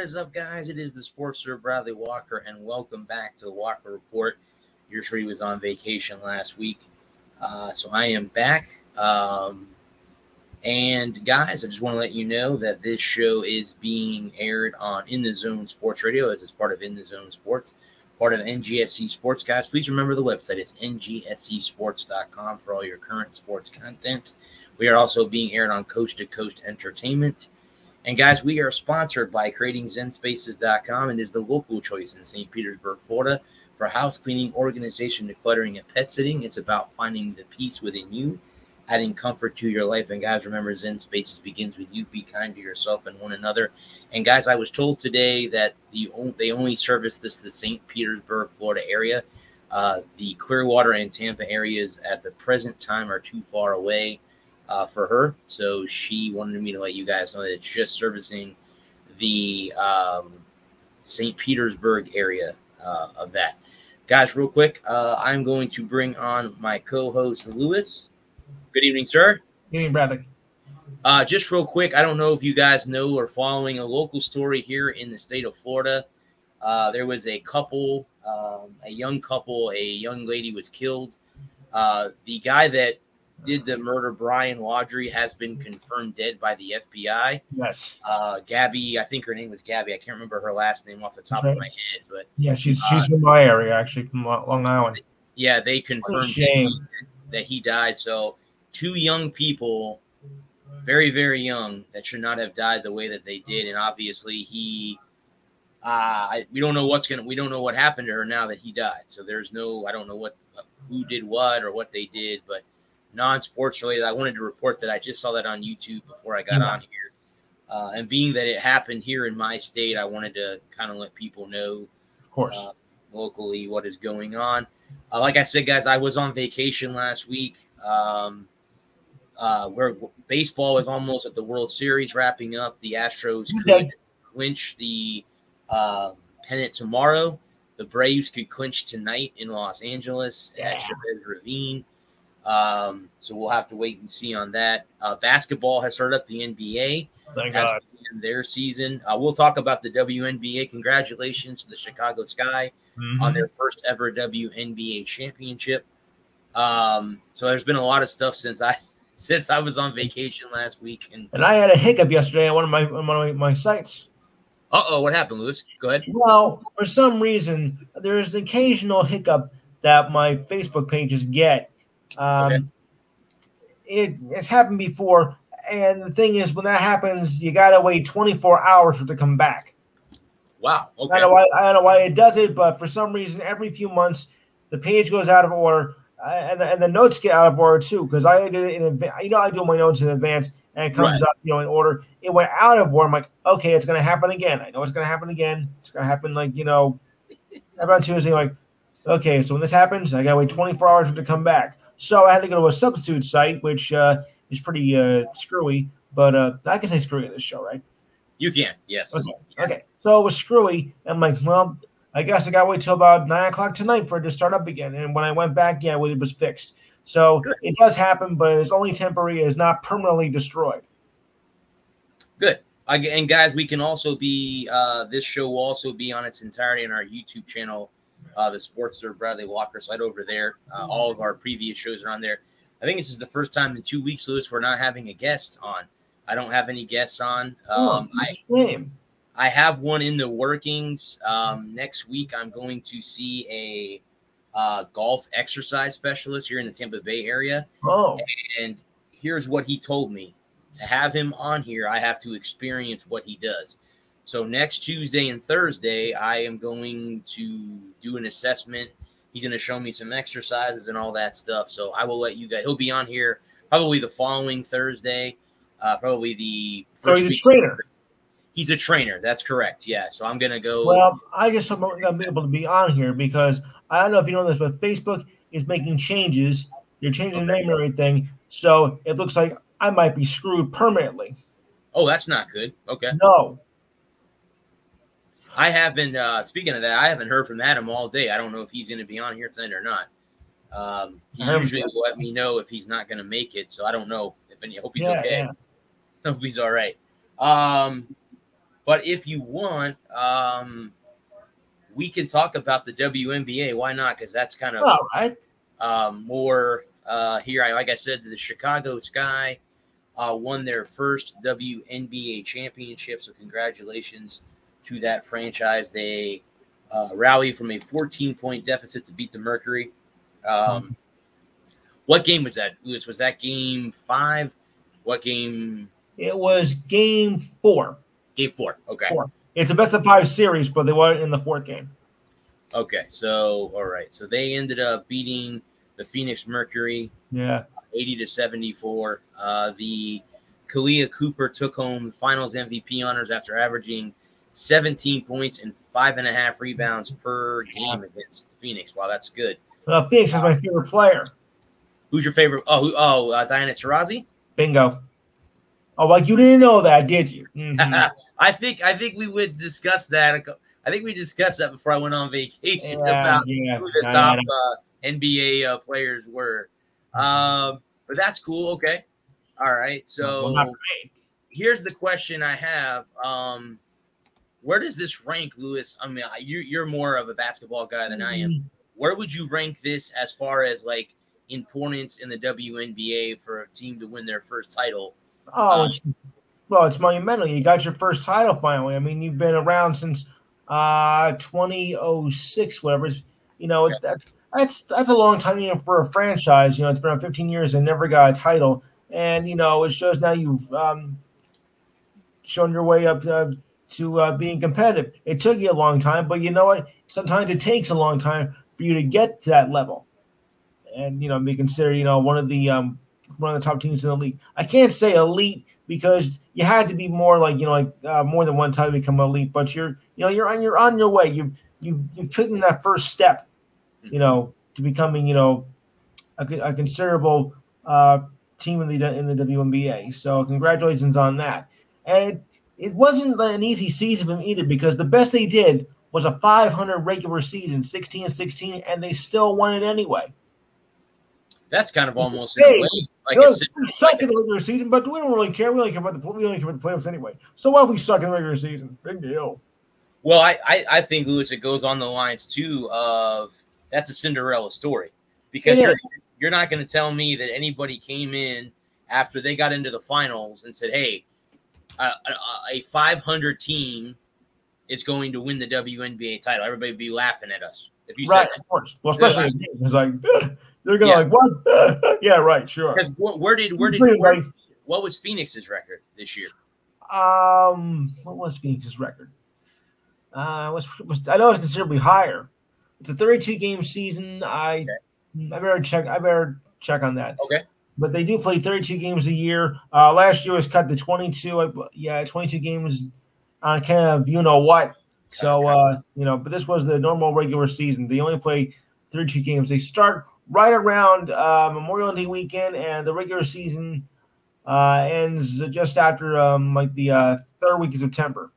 What is up, guys? It is the Sports Sir Bradley Walker, and welcome back to the Walker Report. Your tree was on vacation last week, uh, so I am back. Um, and guys, I just want to let you know that this show is being aired on In the Zone Sports Radio as it's part of In the Zone Sports, part of NGSC Sports. Guys, please remember the website. It's ngscsports.com for all your current sports content. We are also being aired on Coast to Coast Entertainment. And guys, we are sponsored by creatingzenspaces.com and is the local choice in St. Petersburg, Florida for house cleaning, organization, decluttering, and pet sitting. It's about finding the peace within you, adding comfort to your life. And guys, remember, Zen Spaces begins with you. Be kind to yourself and one another. And guys, I was told today that the they only service this the St. Petersburg, Florida area. Uh, the Clearwater and Tampa areas at the present time are too far away uh, for her. So she wanted me to let you guys know that it's just servicing the um, St. Petersburg area uh, of that. Guys, real quick, uh, I'm going to bring on my co host, Lewis. Good evening, sir. Good evening, Bradley. Uh, just real quick, I don't know if you guys know or following a local story here in the state of Florida. Uh, there was a couple, um, a young couple, a young lady was killed. Uh, the guy that did the murder, Brian Laundrie, has been confirmed dead by the FBI. Yes. Uh, Gabby, I think her name was Gabby. I can't remember her last name off the top of my head, but yeah, she's she's uh, from my area actually, from Long Island. Yeah, they confirmed that, that he died. So two young people, very very young, that should not have died the way that they did, and obviously he. Uh, we don't know what's gonna. We don't know what happened to her now that he died. So there's no. I don't know what, who did what or what they did, but non-sports related. I wanted to report that I just saw that on YouTube before I got on here. Uh, and being that it happened here in my state, I wanted to kind of let people know, of course, uh, locally what is going on. Uh, like I said, guys, I was on vacation last week. Um, uh, where baseball is almost at the World Series wrapping up. The Astros could clinch the uh, pennant tomorrow. The Braves could clinch tonight in Los Angeles yeah. at Chavez Ravine. Um, so we'll have to wait and see on that. Uh, basketball has started up the NBA. Thank God. Their season. Uh, we'll talk about the WNBA. Congratulations to the Chicago Sky mm-hmm. on their first ever WNBA championship. Um, so there's been a lot of stuff since I since I was on vacation last week, and and I had a hiccup yesterday on one of my on one of my sites. Uh oh, what happened, Lewis? Go ahead. Well, for some reason, there's an occasional hiccup that my Facebook pages get um, okay. it, it's happened before. And the thing is, when that happens, you got to wait 24 hours for it to come back. Wow. Okay. I don't, know why, I don't know why it does it, but for some reason, every few months, the page goes out of order. Uh, and, and the notes get out of order too, because I did it in advance. You know, I do my notes in advance, and it comes right. up, you know, in order. It went out of order. I'm like, okay, it's going to happen again. I know it's going to happen again. It's going to happen, like you know, about Tuesday. Like, okay, so when this happens, I got to wait 24 hours for it to come back. So I had to go to a substitute site, which uh, is pretty uh, screwy. But uh, I can say screwy this show, right? You can, yes. Okay. okay. So it was screwy. I'm like, well, I guess I got to wait till about nine o'clock tonight for it to start up again. And when I went back, yeah, it was fixed. So Good. it does happen, but it's only temporary. It is not permanently destroyed. Good. And guys, we can also be. Uh, this show will also be on its entirety on our YouTube channel uh, the Sports Sir Bradley Walker site over there. Uh, all of our previous shows are on there. I think this is the first time in two weeks, Lewis, we're not having a guest on. I don't have any guests on. Oh, um, oh, I, I have one in the workings. Um, next week, I'm going to see a uh, golf exercise specialist here in the Tampa Bay area. Oh. And here's what he told me to have him on here, I have to experience what he does. So next Tuesday and Thursday, I am going to do an assessment. He's going to show me some exercises and all that stuff. So I will let you guys. He'll be on here probably the following Thursday. Uh, probably the. so he's a trainer. He's a trainer. That's correct. Yeah. So I'm going to go. Well, I just I'm going to be able to be on here because I don't know if you know this, but Facebook is making changes. They're changing okay. the name and everything. So it looks like I might be screwed permanently. Oh, that's not good. Okay. No, I haven't. Uh, speaking of that, I haven't heard from Adam all day. I don't know if he's going to be on here tonight or not. Um, he usually will let me know if he's not going to make it, so I don't know if any. I hope he's yeah, okay. Yeah. hope he's all right. Um, but if you want, um, we can talk about the WNBA. Why not? Because that's kind of All right. um, more uh, here. I like I said, the Chicago Sky uh, won their first WNBA championship. So congratulations to that franchise. They uh, rallied from a 14 point deficit to beat the Mercury. Um, what game was that, Lewis? Was that game five? What game? It was game four. Game four. Okay. Four. It's a best of five series, but they won it in the fourth game. Okay. So, all right. So they ended up beating the Phoenix Mercury Yeah. 80 to 74. Uh, the Kahleah Copper took home the finals MVP honors after averaging 17 points and five and a half rebounds per game against Phoenix. Wow, that's good. Uh, Phoenix is my favorite player. Who's your favorite? Oh, who, oh, uh, Diana Taurasi. Bingo. Oh, like you didn't know that, did you? Mhm. I think I think we would discuss that. I think we discussed that before I went on vacation Yeah, about yeah, who the top uh, NBA uh, players were. Um, but that's cool. Okay. All right. So Well, not for me. here's the question I have. Um, where does this rank, Lewis? I mean, you, you're more of a basketball guy than I am. Where would you rank this as far as like importance in the WNBA for a team to win their first title? Oh, Um, it's, well, it's monumental. You got your first title finally. I mean, you've been around since uh 2006, whatever. It's, you know, that's that's that's a long time you know, for a franchise. You know, it's been around 15 years and never got a title, and you know, it shows now you've um, shown your way up uh, to uh, being competitive. It took you a long time, but you know what? Sometimes it takes a long time for you to get to that level, and you know, be considered you know one of the um, one of the top teams in the league. I can't say elite because you had to be more like you know like uh, more than one time to become elite, but you're you know you're on you're on your way. You've you've you've taken that first step, you know, to becoming you know a, a considerable uh, team in the in the WNBA. So congratulations on that. And it, wasn't an easy season for them either because the best they did was a 500 regular season, 16 and 16, and they still won it anyway. That's kind of almost in a Hey, way like Good. a, si- we suck like in the regular season, but we don't really care. We only care about the we only care about the playoffs anyway. So if we suck in the regular season? Big deal. well, I, I I think Lewis, it goes on the lines too of that's a Cinderella story because you're, you're not going to tell me that anybody came in after they got into the finals and said, "Hey, a, a, a 500 team is going to win the WNBA title." Everybody would be laughing at us if you Right, said that. of course. Well, especially it's like they're gonna Yeah. like what? yeah, right, sure. Because where, where did where did where, what was Phoenix's record this year? Um, what was Phoenix's record? Uh, was, was I know it's considerably higher. It's a 32 game season. I I better check. I better check on that. Okay. But they do play 32 games a year. Uh, last year was cut to 22. Yeah, 22 games on kind of you know what. So uh, you know, but this was the normal regular season. They only play 32 games. They start right around uh, Memorial Day weekend, and the regular season uh, ends just after um, like the uh, third week of September.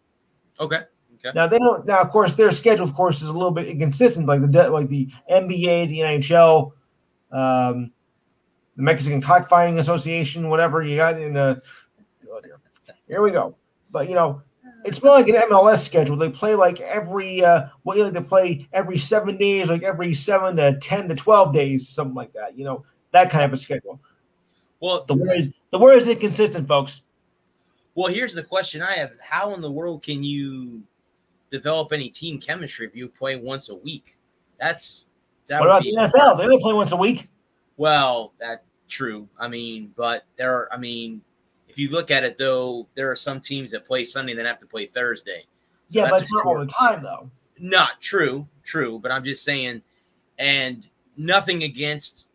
Okay. Now they don't. Now, of course, their schedule, of course, is a little bit inconsistent, like the like the NBA, the NHL, um, the Mexican Cockfighting Association, whatever you got in the. Here we go. But you know, it's more like an MLS schedule. They play like every uh, what you like to play every seven days, like every seven to ten to twelve days, something like that. You know, that kind of a schedule. Well, The word the word is inconsistent, folks. Well, here's the question I have: How in the world can you develop any team chemistry if you play once a week? That's that What about be the NFL? They only play once a week. Well. That true. I mean, but there are. I mean, if you look at it though, there are some teams that play Sunday that have to play Thursday. So Yeah, but it's not all the time though. Not true, true. But I'm just saying, and nothing against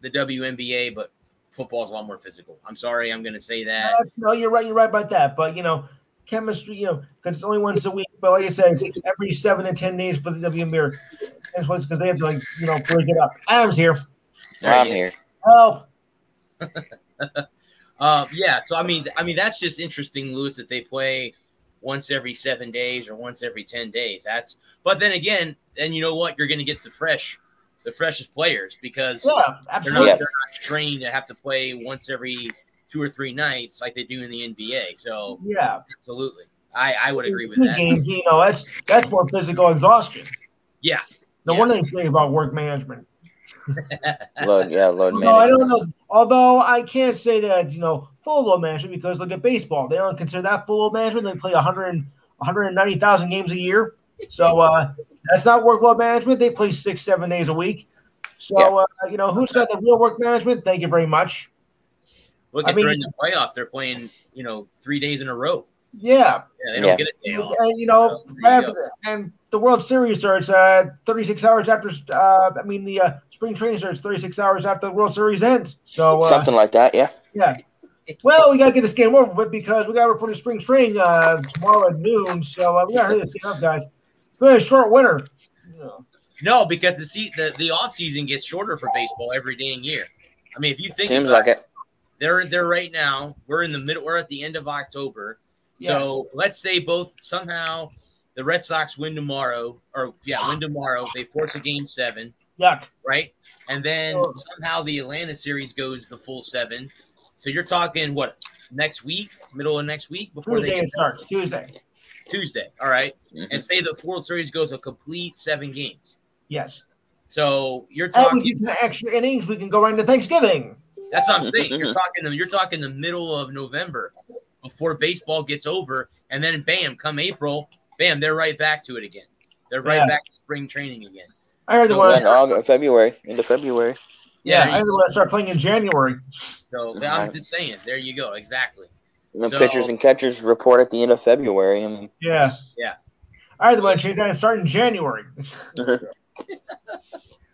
the WNBA, but football is a lot more physical. I'm sorry, I'm going to say that. No, you're right. You're right about that. But you know, chemistry. You know, because it's only once a week. But like I said, it's every seven to ten days for the WNBA. Because they have to like you know break it up. Adam's here. There I'm he here. Help. Uh, yeah. So I mean, I mean that's just interesting, Lewis, that they play once every seven days or once every ten days. That's. But then again, then you know what? You're going to get the fresh, the freshest players because Yeah, they're not absolutely. Yeah. they're not trained to have to play once every two or three nights like they do in the NBA. So Yeah. absolutely, I, I would agree with that. games, you know, that's that's more physical exhaustion. Yeah. No Yeah. wonder they say about work management. Load, yeah, load No, I don't management. know. Although I can't say that you know full load management because look at baseball. They don't consider that full load management. They play 100, 190,000 games a year. So uh, that's not workload management. They play six, seven days a week. So Yeah. uh, you know who's got the real work management? Thank you very much. Look I at mean- during the playoffs, they're playing, you know, three days in a row. Yeah, Yeah, they don't Yeah. get a day off. and you know, So, after the- and the World Series starts uh, 36 hours after. Uh, I mean, the uh, spring training starts 36 hours after the World Series ends. So uh, Something like that, yeah. Yeah. Well, we gotta get this game over with because we got to report a spring training uh, tomorrow at noon. So uh, we gotta hurry this game up, guys. It's been a short winter. Yeah. No, because the se- the the off season gets shorter for baseball every day dang year. I mean, if you think Seems about like it. they're they're right now. We're in the middle. We're at the end of October. So let's say both somehow the Red Sox win tomorrow, or yeah, win tomorrow. They force a game seven, Yuck. right? And then Oh. somehow the Atlanta series goes the full seven. So you're talking what next week, middle of next week before Tuesday they it get starts. Tuesday. Tuesday. All right, Mhm. and say the World Series goes a complete seven games. Yes. So you're And we talking. can extra innings. We can go right into Thanksgiving. That's what I'm saying. You're talking. The, you're talking the middle of November before baseball gets over, and then bam, come April, bam, they're right back to it again. They're right Yeah. back to spring training again. I heard they So want In to. August, February, into February. Yeah, there I heard they want to start playing in January. So I'm just saying. There you go. Exactly. And the So- pitchers and catchers report at the end of February. I mean, Yeah. Yeah. I heard they want to change that and start in January. and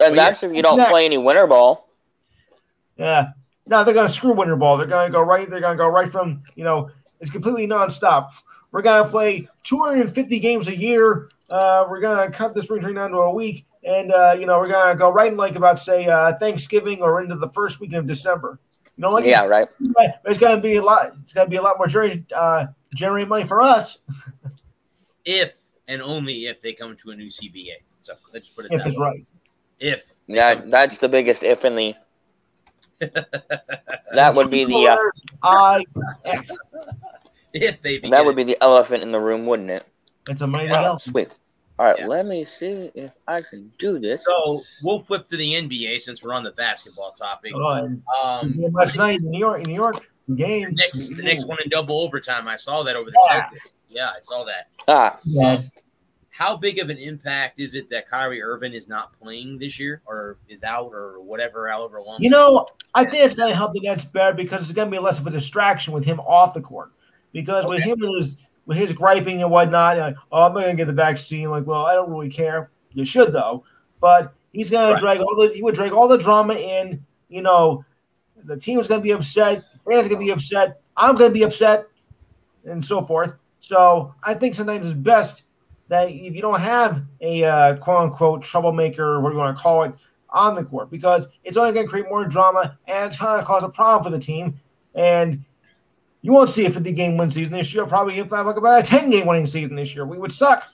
yeah. that's if you don't play any winter ball. Yeah. No, they're gonna screw winter ball. They're gonna go right. They're gonna go right from you know. It's completely nonstop. We're gonna play 250 games a year. Uh, we're gonna cut the spring training down to a week, and uh, you know we're gonna go right in like about say uh, Thanksgiving or into the first weekend of December. You know, like Yeah, right. it's gonna be a lot. It's gonna be a lot more generate uh, generate money for us If and only if they come to a new CBA. So let's put it if that it's way. right. If yeah, that's the biggest if in the. That would be the. Uh, I F. if they begin. that would be the elephant in the room, wouldn't it? It's a money Yeah. yeah. Sweet. All right, Yeah. let me see if I can do this. So we'll flip to the NBA since we're on the basketball topic. Oh, Um, last night in New York. In New York, game next the next one in double overtime. I saw that over the Yeah. Celtics. Yeah, I saw that. Ah, Yeah. How big of an impact is it that Kyrie Irving is not playing this year, or is out, or whatever, however long? You know, I think it's going to help the Nets better because it's going to be less of a distraction with him off the court. Because with him and his with his griping and whatnot, like, oh, I'm not going to get the vaccine. Like, well, I don't really care. You should though. But he's going Right. to drag all the he would drag all the drama in. You know, the team is going to be upset. Fans are going to be upset. I'm going to be upset, and so forth. So I think sometimes it's best that if you don't have a uh, quote unquote troublemaker, or what do you want to call it, on the court because it's only going to create more drama and it's to cause a problem for the team. And you won't see a 50 game win season this year. Probably if I look about a 10 game winning season this year, we would suck.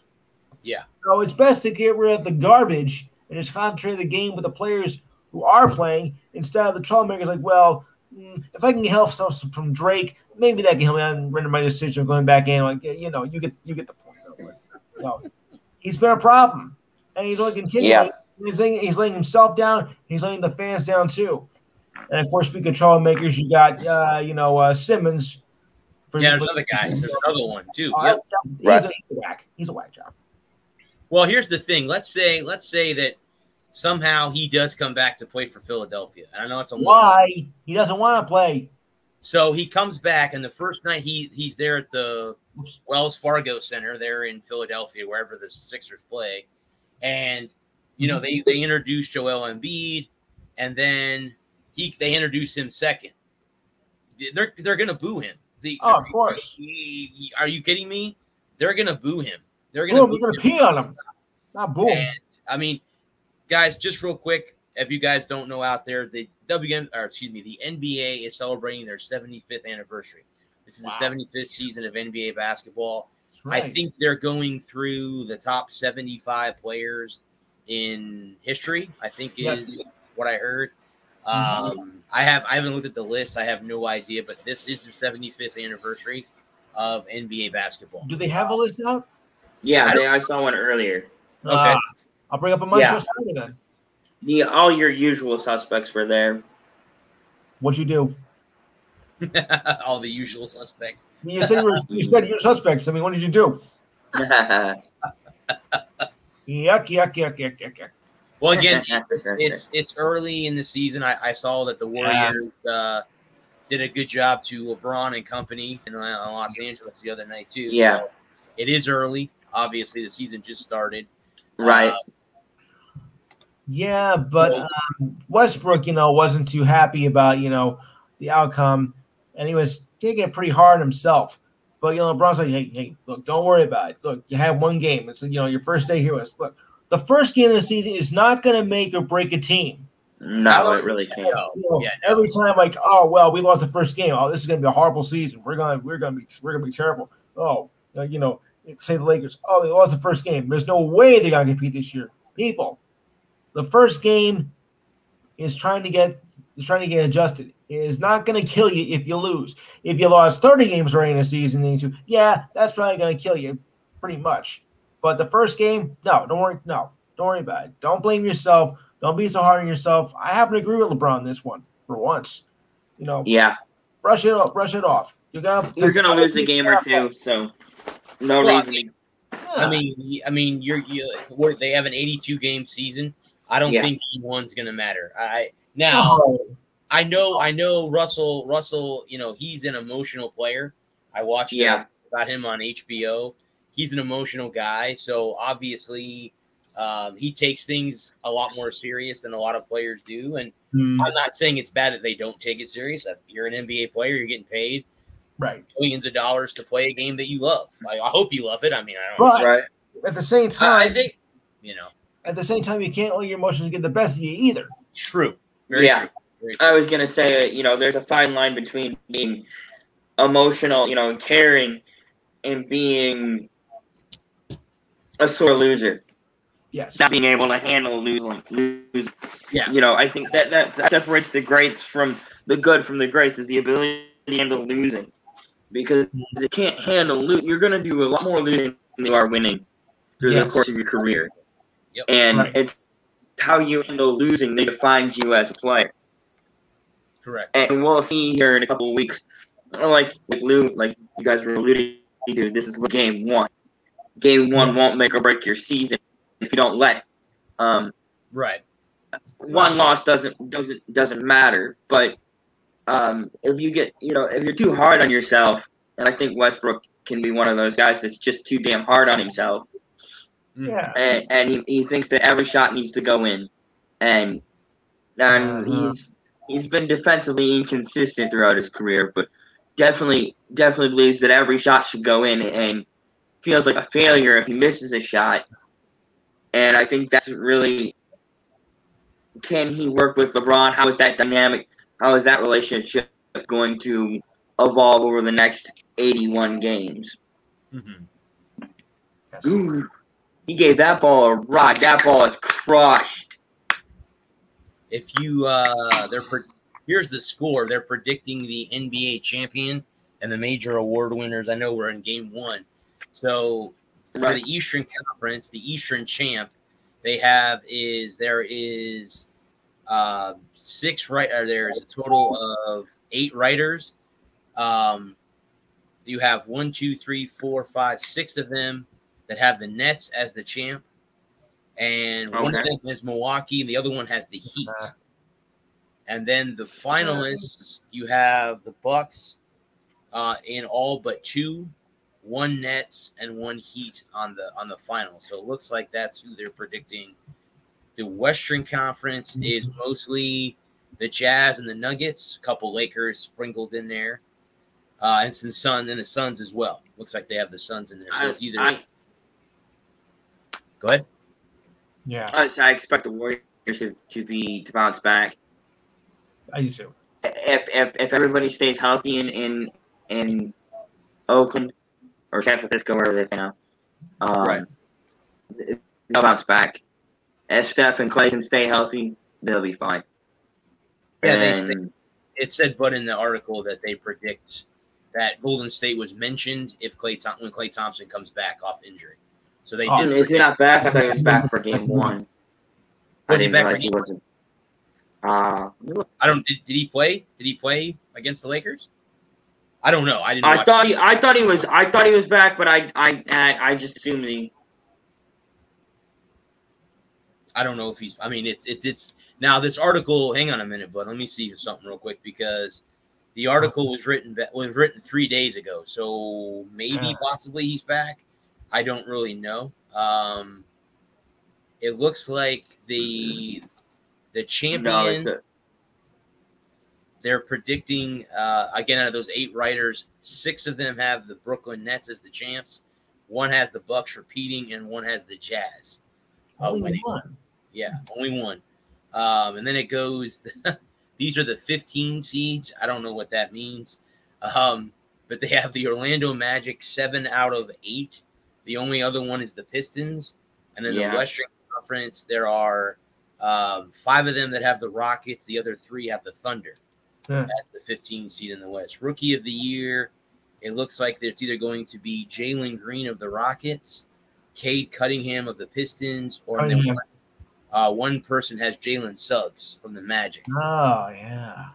Yeah. So it's best to get rid of the garbage and just concentrate the game with the players who are playing instead of the troublemakers. Like, well, mm, if I can help some- some from Drake, maybe that can help me out and render my decision of going back in. Like, you know, you get you get the point. Though. So, he's been a problem, and he's only continuing. Yeah. He's laying, he's laying himself down. He's laying the fans down too. And of course, speaking of troublemakers, you got uh, you know uh, Simmons. For, yeah, there's another guy. There's another one too. Uh, Yep. he's, Right. a, whack. He's a whack job. Well, here's the thing. Let's say let's say that somehow he does come back to play for Philadelphia. And I know it's a long- Why he doesn't want to play? So he comes back, and the first night he he's there at the Oops. Wells Fargo Center there in Philadelphia, wherever the Sixers play, and you know they they introduce Joel Embiid, and then he they introduce him second. They're they're gonna boo him. The, Oh, of course. Are you kidding me? They're gonna boo him. They're gonna boo they're gonna pee on him. Not boom. And I mean, guys, just real quick, if you guys don't know out there, the WN or excuse me, the NBA is celebrating their 75th anniversary. This is Wow. the 75th season of NBA basketball. Right. I think they're going through the top 75 players in history. I think is Yes. What I heard. Um, I have I haven't looked at the list. I have no idea, but this is the 75th anniversary. of NBA basketball. Do they have a list out? Yeah, I they, I saw one earlier. Okay. Ah, I'll bring up a Maestro Yeah. Saturday then. The all your usual suspects were there. What'd you do? All the usual suspects. You said you, were, you said you're suspects. I mean, what did you do? Yuck, yuck, yuck, yuck, yuck, yuck. Well, again, it's it's, it's early in the season. I, I saw that the Warriors uh, did a good job to LeBron and company in uh, Los Angeles the other night too. Yeah. So it is early. Obviously, the season just started. right. Uh, Yeah, but um, Westbrook, you know, wasn't too happy about you know the outcome, and he was taking it pretty hard himself. But you know, LeBron's like, hey, hey, look, don't worry about it. Look, you have one game. It's you know your first day here. Was look, the first game of the season is not going to make or break a team. No, it really can't. You know, yeah, every time, like, oh well, we lost the first game. Oh, this is going to be a horrible season. We're gonna we're gonna be we're gonna be terrible. Oh, uh, you know, say the Lakers. Oh, they lost the first game. There's no way they're gonna compete this year. People, the first game is trying to get is trying to get adjusted. It is not going to kill you if you lose. If you lost 30 games during the season, then you- yeah, that's probably going to kill you pretty much. But the first game, no, don't worry, no, don't worry about it. Don't blame yourself. Don't be so hard on yourself. I happen to agree with LeBron this one for once. You know, Yeah, brush it off, brush it off. You're gonna you're gonna lose a game or two, so no Well, reason. to- I mean, I mean, you're you. what, They have an 82 game season. I don't Yeah. think one's going to matter. I now No. I know I know Russell Russell. You know he's an emotional player. I watched Yeah. about him on HBO. He's an emotional guy, so obviously um, he takes things a lot more serious than a lot of players do. And Hmm, I'm not saying it's bad that they don't take it serious. If you're an NBA player, you're getting paid right. millions of dollars to play a game that you love. I, I hope you love it. I mean, I don't. But Right. at the same I time, think you know, at the same time, you can't let your emotions get the best of you either. true. Very Yeah. true. Very true. I was gonna say, you know, there's a fine line between being emotional, you know, and caring, and being a sore loser, Yes. not being able to handle losing. Lose. Yeah. You know, I think that, that that separates the greats from the good from the greats is the ability to handle losing, because if you can't handle lo- you're gonna do a lot more losing than you are winning through the course of your career, Yep. and Right. it's how you handle losing that defines you as a player. Correct. and we'll see here in a couple of weeks. Like like Lou, like you guys were alluding to, this is game one. Game one won't make or break your season if you don't let. Um, Right. one loss doesn't doesn't doesn't matter, but um, if you get you know if you're too hard on yourself, and I think Westbrook can be one of those guys that's just too damn hard on himself, Yeah. and, and he, he thinks that every shot needs to go in, and and Uh-huh. he's he's been defensively inconsistent throughout his career, but definitely definitely believes that every shot should go in, and feels like a failure if he misses a shot. And I think that's really can he work with LeBron? How is that dynamic? How is that relationship going to evolve over the next 81 games? Mhm. Ooh, he gave that ball a rod. That ball is crushed. if you uh they're pre- here's the score they're predicting the nba champion and the major award winners i know we're in game one so for the eastern conference the eastern champ they have is there is uh six right or there's a total of eight writers. Um you have one two three four five six of them that have the nets as the champ. And one of them is milwaukee and the other one has the heat. Uh, and then the finalists, you have the Bucks uh, in all but two, one Nets and one Heat on the on the final. So it looks like that's who they're predicting. The Western Conference is mostly the Jazz and the Nuggets, a couple Lakers sprinkled in there, uh, and some Sun and the Suns as well. Looks like they have the Suns in there. So I, it's either I, go ahead. yeah. I, I expect the Warriors to, to be to bounce back. I used to. If if, if everybody stays healthy in in in Oakland or San Francisco, wherever they now, um, Right. they'll bounce back. If Steph and Klay can stay healthy, they'll be fine. Yeah, they And- stay- It said, but in the article that they predict that Golden State was mentioned if Klay Thom- when Klay Thompson comes back off injury. So they Oh, did. Is he not back? I thought he was back for game one. I Was he didn't back for realize he game wasn't. Uh, I don't. Did, did he play? Did he play against the Lakers? I don't know. I didn't. I thought he, I thought he was, I thought he was back, but I, I, I, I just assumed he. I don't know if he's. I mean, it's it's it's now this article. Hang on a minute, but let me see something real quick because the article was written was written three days ago. So maybe Yeah. possibly he's back. I don't really know. Um, it looks like the the champion. No, it's a, they're predicting uh, again out of those eight writers, six of them have the Brooklyn Nets as the champs. One has the Bucks repeating, and one has the Jazz. uh, Only winning. one. Yeah, only one. Um, and then it goes. these are the 15 seeds. I don't know what that means. Um, but they have the Orlando Magic seven out of eight. The only other one is the Pistons. And in Yeah. the Western Conference, there are um, five of them that have the Rockets. The other three have the Thunder. Yeah. That's the 15 seed in the West. Rookie of the year. It looks like it's either going to be Jalen Green of the Rockets, Cade Cunningham of the Pistons, or and then Cunningham. uh, one person has Jalen Suggs from the Magic. Oh yeah.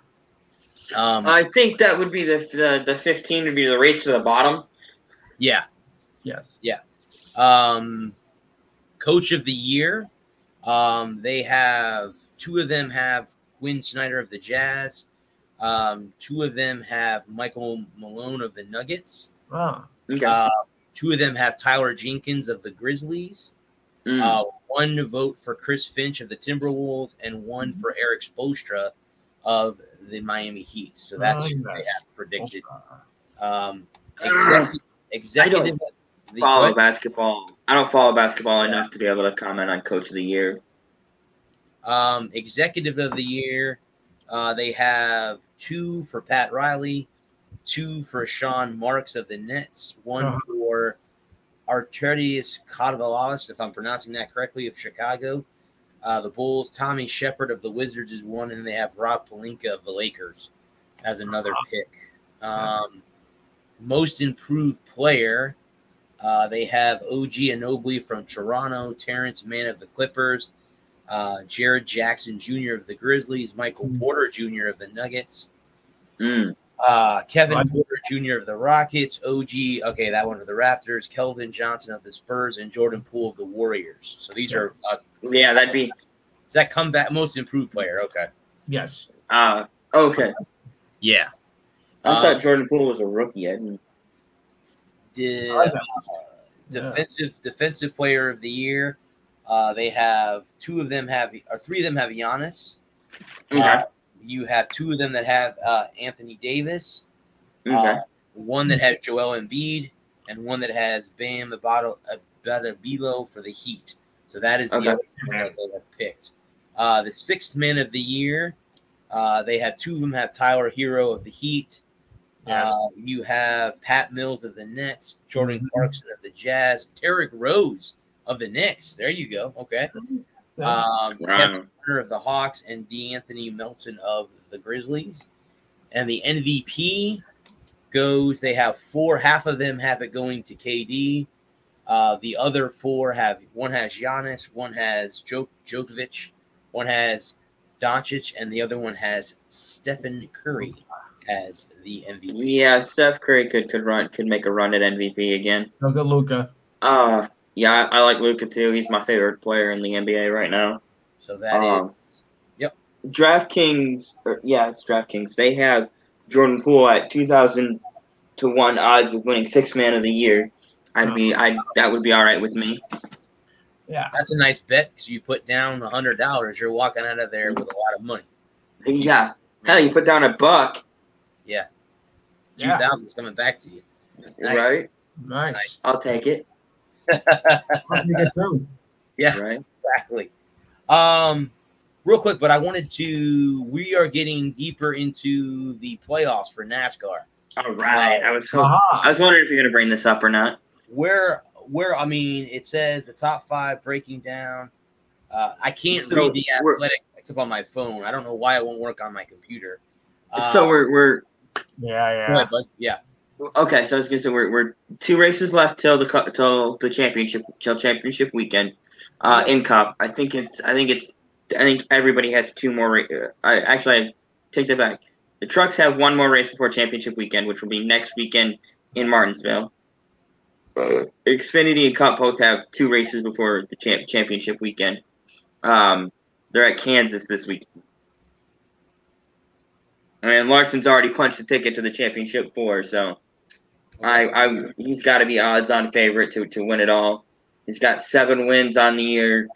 Um, I think that would be the, the, the fifteen would be the race to the bottom. yeah. Yes. Yeah. Um, coach of the year. Um, they have two of them have Quin Snyder of the Jazz. Um, two of them have Michael Malone of the Nuggets. Oh. Okay. Uh, two of them have Tyler Jenkins of the Grizzlies. Mm. Uh, one vote for Chris Finch of the Timberwolves, and one for Erik Spoelstra of the Miami Heat. So that's Oh, who they have predicted. Um, execu- executive. the- follow what? basketball. I don't follow basketball enough to be able to comment on coach of the year. Um, executive of the year, uh, they have two for Pat Riley, two for Sean Marks of the Nets, one Uh-huh. for Arturius Cadavalas, if I'm pronouncing that correctly, of Chicago. Uh, the Bulls, Tommy Sheppard of the Wizards is one, and they have Rob Pelinka of the Lakers as another pick. Um, most improved player, uh, they have OG Anunoby from Toronto, Terance Mann of the Clippers, uh, Jaren Jackson Jr. of the Grizzlies, Michael Hmm. Porter Jr. of the Nuggets, Mm. uh, Kevin Right. Porter Jr. of the Rockets, OG, okay, that one of the Raptors, Keldon Johnson of the Spurs, and Jordan Poole of the Warriors. So these are, uh, Yeah, that'd be. is that comeback most improved player? Okay. yes. Uh, okay. Yeah. I Um, thought Jordan Poole was a rookie. I didn't. the, I like that. uh, Yeah. defensive defensive player of the year. Uh, they have two of them have or three of them have Giannis. Okay. Uh, you have two of them that have uh, Anthony Davis. okay. Uh, one that has Joel Embiid, and one that has Bam Adebayo for the Heat. So that is the Okay. other one that they have picked. Uh, the sixth man of the year, uh, they have two of them have Tyler Herro of the Heat. Yes. Uh, you have Pat Mills of the Nets, Jordan. Clarkson of the Jazz, Derrick Rose of the Knicks. There you go. Okay. Um, Wow. Of the Hawks and De'Anthony Melton of the Grizzlies. And the MVP goes, they have four, half of them have it going to KD. Uh, the other four have one has Giannis, one has Jok- Djokovic, one has Doncic, and the other one has Stephen Curry as the MVP. Yeah, Steph Curry could could run could make a run at MVP again. Look at Luka. Uh yeah, I, I like Luka too. He's my favorite player in the NBA right now. So that is Um, yep. DraftKings, or, yeah, it's DraftKings. They have Jordan Poole at two thousand to one odds of winning six man of the year. I'd be, I that would be all right with me. Yeah. that's a nice bet because you put down a hundred dollars, you're walking out of there with a lot of money. Yeah, hell, you put down a buck, Yeah, Two Yeah. thousand's coming back to you. Nice. right? Nice. I'll take it. Yeah. Right. exactly. Um, real quick, but I wanted to. We are getting deeper into the playoffs for NASCAR. All right. I was, hope- Aha. I was wondering if you're gonna bring this up or not. Where, where? I mean, it says the top five breaking down. Uh, I can't So read the athletic except on my phone. I don't know why it won't work on my computer. Uh, so we're we're Yeah, yeah. ahead. Yeah, Okay, so I was gonna say we're, we're two races left till the till the championship till championship weekend. Uh, in Cup, I think it's I think it's I think everybody has two more. Ra- uh, I actually I take that back. The trucks have one more race before championship weekend, which will be next weekend in Martinsville. Xfinity and Cup both have two races before the champ- championship weekend. Um, they're at Kansas this week. I mean, Larson's already punched a ticket to the championship four, so I, I he's got to be odds-on favorite to, to win it all. He's got seven wins on the year,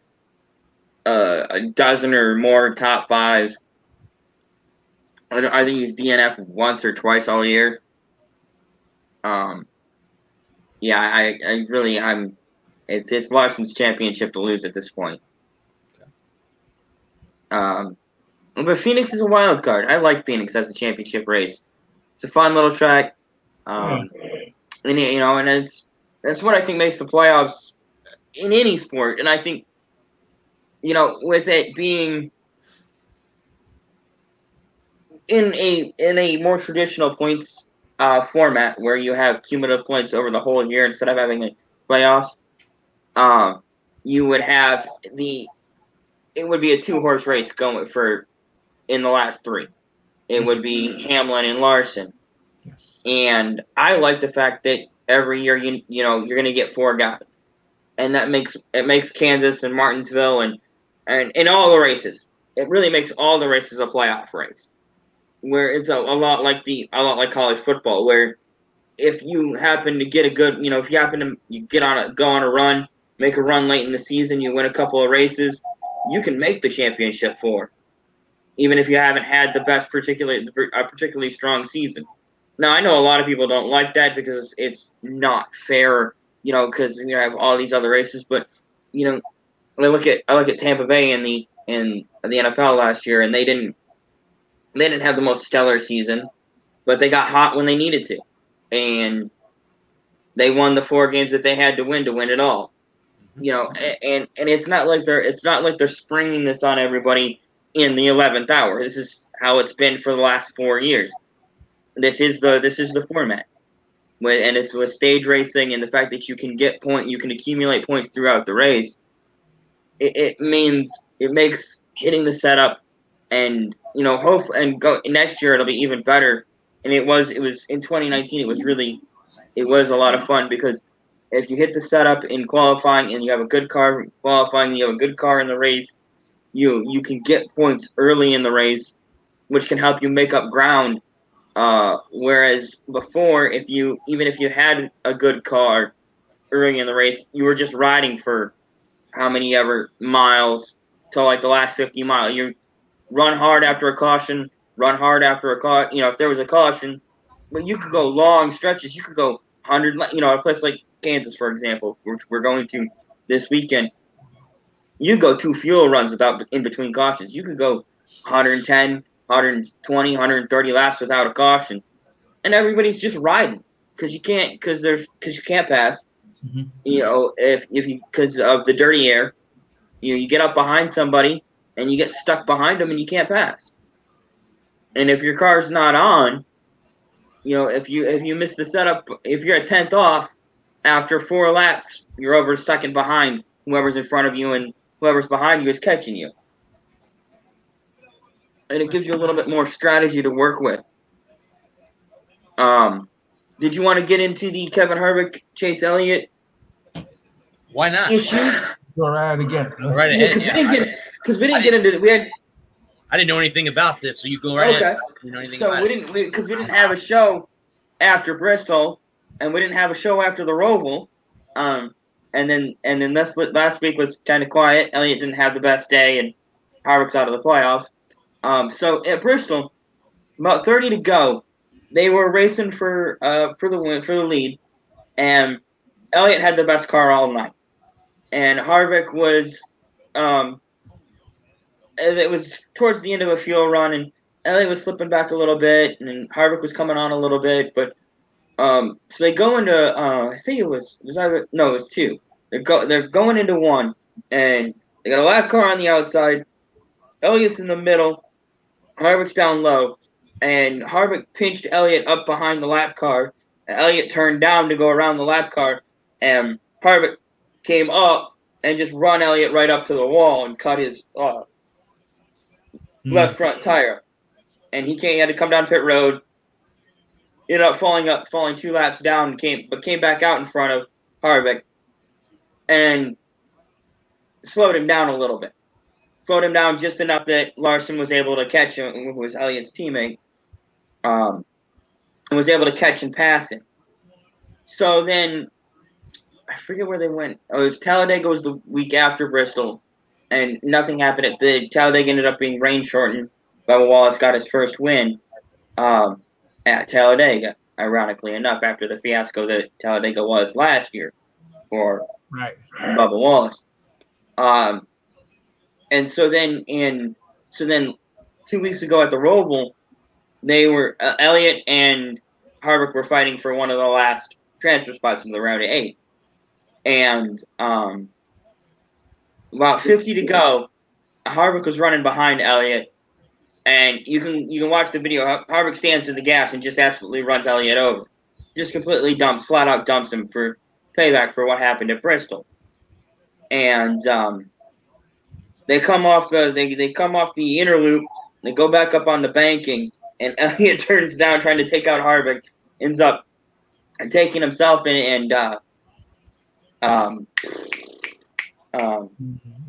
uh, a dozen or more top fives. I, I think he's DNF once or twice all year. Um, yeah, I, I really I'm it's it's Larson's championship to lose at this point. Um, but Phoenix is a wild card. I like Phoenix as a championship race. It's a fun little track, um, and you know, and it's that's what I think makes the playoffs in any sport. And I think, you know, with it being in a in a more traditional points uh, format where you have cumulative points over the whole year instead of having a playoffs, um, you would have the it would be a two horse race going for in the last three. It would be Hamlin and Larson. And I like the fact that every year you you know you're gonna get four guys, and that makes it makes Kansas and Martinsville and and in all the races, it really makes all the races a playoff race, where it's a, a lot like the a lot like college football, where if you happen to get a good you know if you happen to you get on a go on a run, make a run late in the season, you win a couple of races, you can make the championship four, even if you haven't had the best particularly a particularly strong season. Now I know a lot of people don't like that because it's not fair, you know, because you have all these other races. But you know, I look at I look at Tampa Bay in the in the NFL last year, and they didn't they didn't have the most stellar season, but they got hot when they needed to, and they won the four games that they had to win to win it all. You know, and and it's not like they're it's not like they're springing this on everybody in the eleventh hour. This is how it's been for the last four years this is the this is the format. And it's with stage racing and the fact that you can get point you can accumulate points throughout the race it, it means it makes hitting the setup and you know hope and go next year it'll be even better. And it was it was in 2019 it was really it was a lot of fun because if you hit the setup in qualifying and you have a good car in qualifying you have a good car in the race you you can get points early in the race which can help you make up ground uh, whereas before, if you even if you had a good car early in the race, you were just riding for how many ever miles till like the last fifty miles. You run hard after a caution, run hard after a car. You know, if there was a caution, but you could go long stretches. You could go hundred. You know, a place like Kansas, for example, which we're going to this weekend. You go two fuel runs without in between cautions. You could go 110, 120, 130 laps without a caution, and everybody's just riding because you can't because there's because you can't pass. Mhm. You know, if if you because of the dirty air, you you get up behind somebody and you get stuck behind them and you can't pass. And if your car's not on, you know if you if you miss the setup, if you're a tenth off after four laps, you're over second behind whoever's in front of you and whoever's behind you is catching you and it gives you a little bit more strategy to work with. Um, did you want to get into the Kevin Harvick, Chase Elliott Why not? issues? Go right again. Right Yeah, ahead. because Yeah, we didn't get because we didn't get into it. we had I didn't know anything about this, so you go right okay. ahead. You know So we it? didn't because we, didn't have a show after Bristol, and we didn't have a show after the Roval. Um, and then and then this last week was kind of quiet. Elliott didn't have the best day, and Harvick's out of the playoffs. Um, so at Bristol, about thirty to go, they were racing for uh for the win for the lead, and Elliott had the best car all night, and Harvick was um. It was towards the end of a fuel run, and Elliott was slipping back a little bit, and Harvick was coming on a little bit, but um, so they go into uh, I think it was was either no, it was two. They're go they're going into one, and they got a lap car on the outside. Elliott's in the middle, Harvick's down low, and Harvick pinched Elliott up behind the lap car, Elliott turned down to go around the lap car, and Harvick came up and just run Elliott right up to the wall and cut his uh, left front tire. And he came, he had to come down pit road. Ended up falling up, falling two laps down, came but came back out in front of Harvick, and slowed him down a little bit. Slowed him down just enough that Larson was able to catch him, who was Elliott's teammate, um, and was able to catch and pass him. So then, I forget where they went. Oh, it was Talladega was the week after Bristol, and nothing happened. At the Talladega ended up being rain shortened. Bubba Wallace got his first win um, at Talladega. Ironically enough, after the fiasco that Talladega was last year for Right. Bubba Wallace. Um, and so then in so then two weeks ago at the Roval, they were uh, Elliott and Harvick were fighting for one of the last transfer spots in the round of eight, and um, about fifty to go, Harvick was running behind Elliott, and you can you can watch the video. Harvick stands in the gas and just absolutely runs Elliott over, just completely dumps, flat out dumps him for payback for what happened at Bristol. And um, they come off the they, they come off the inner loop, they go back up on the banking, and Elliott turns down trying to take out Harvick, ends up taking himself in and uh, um, um,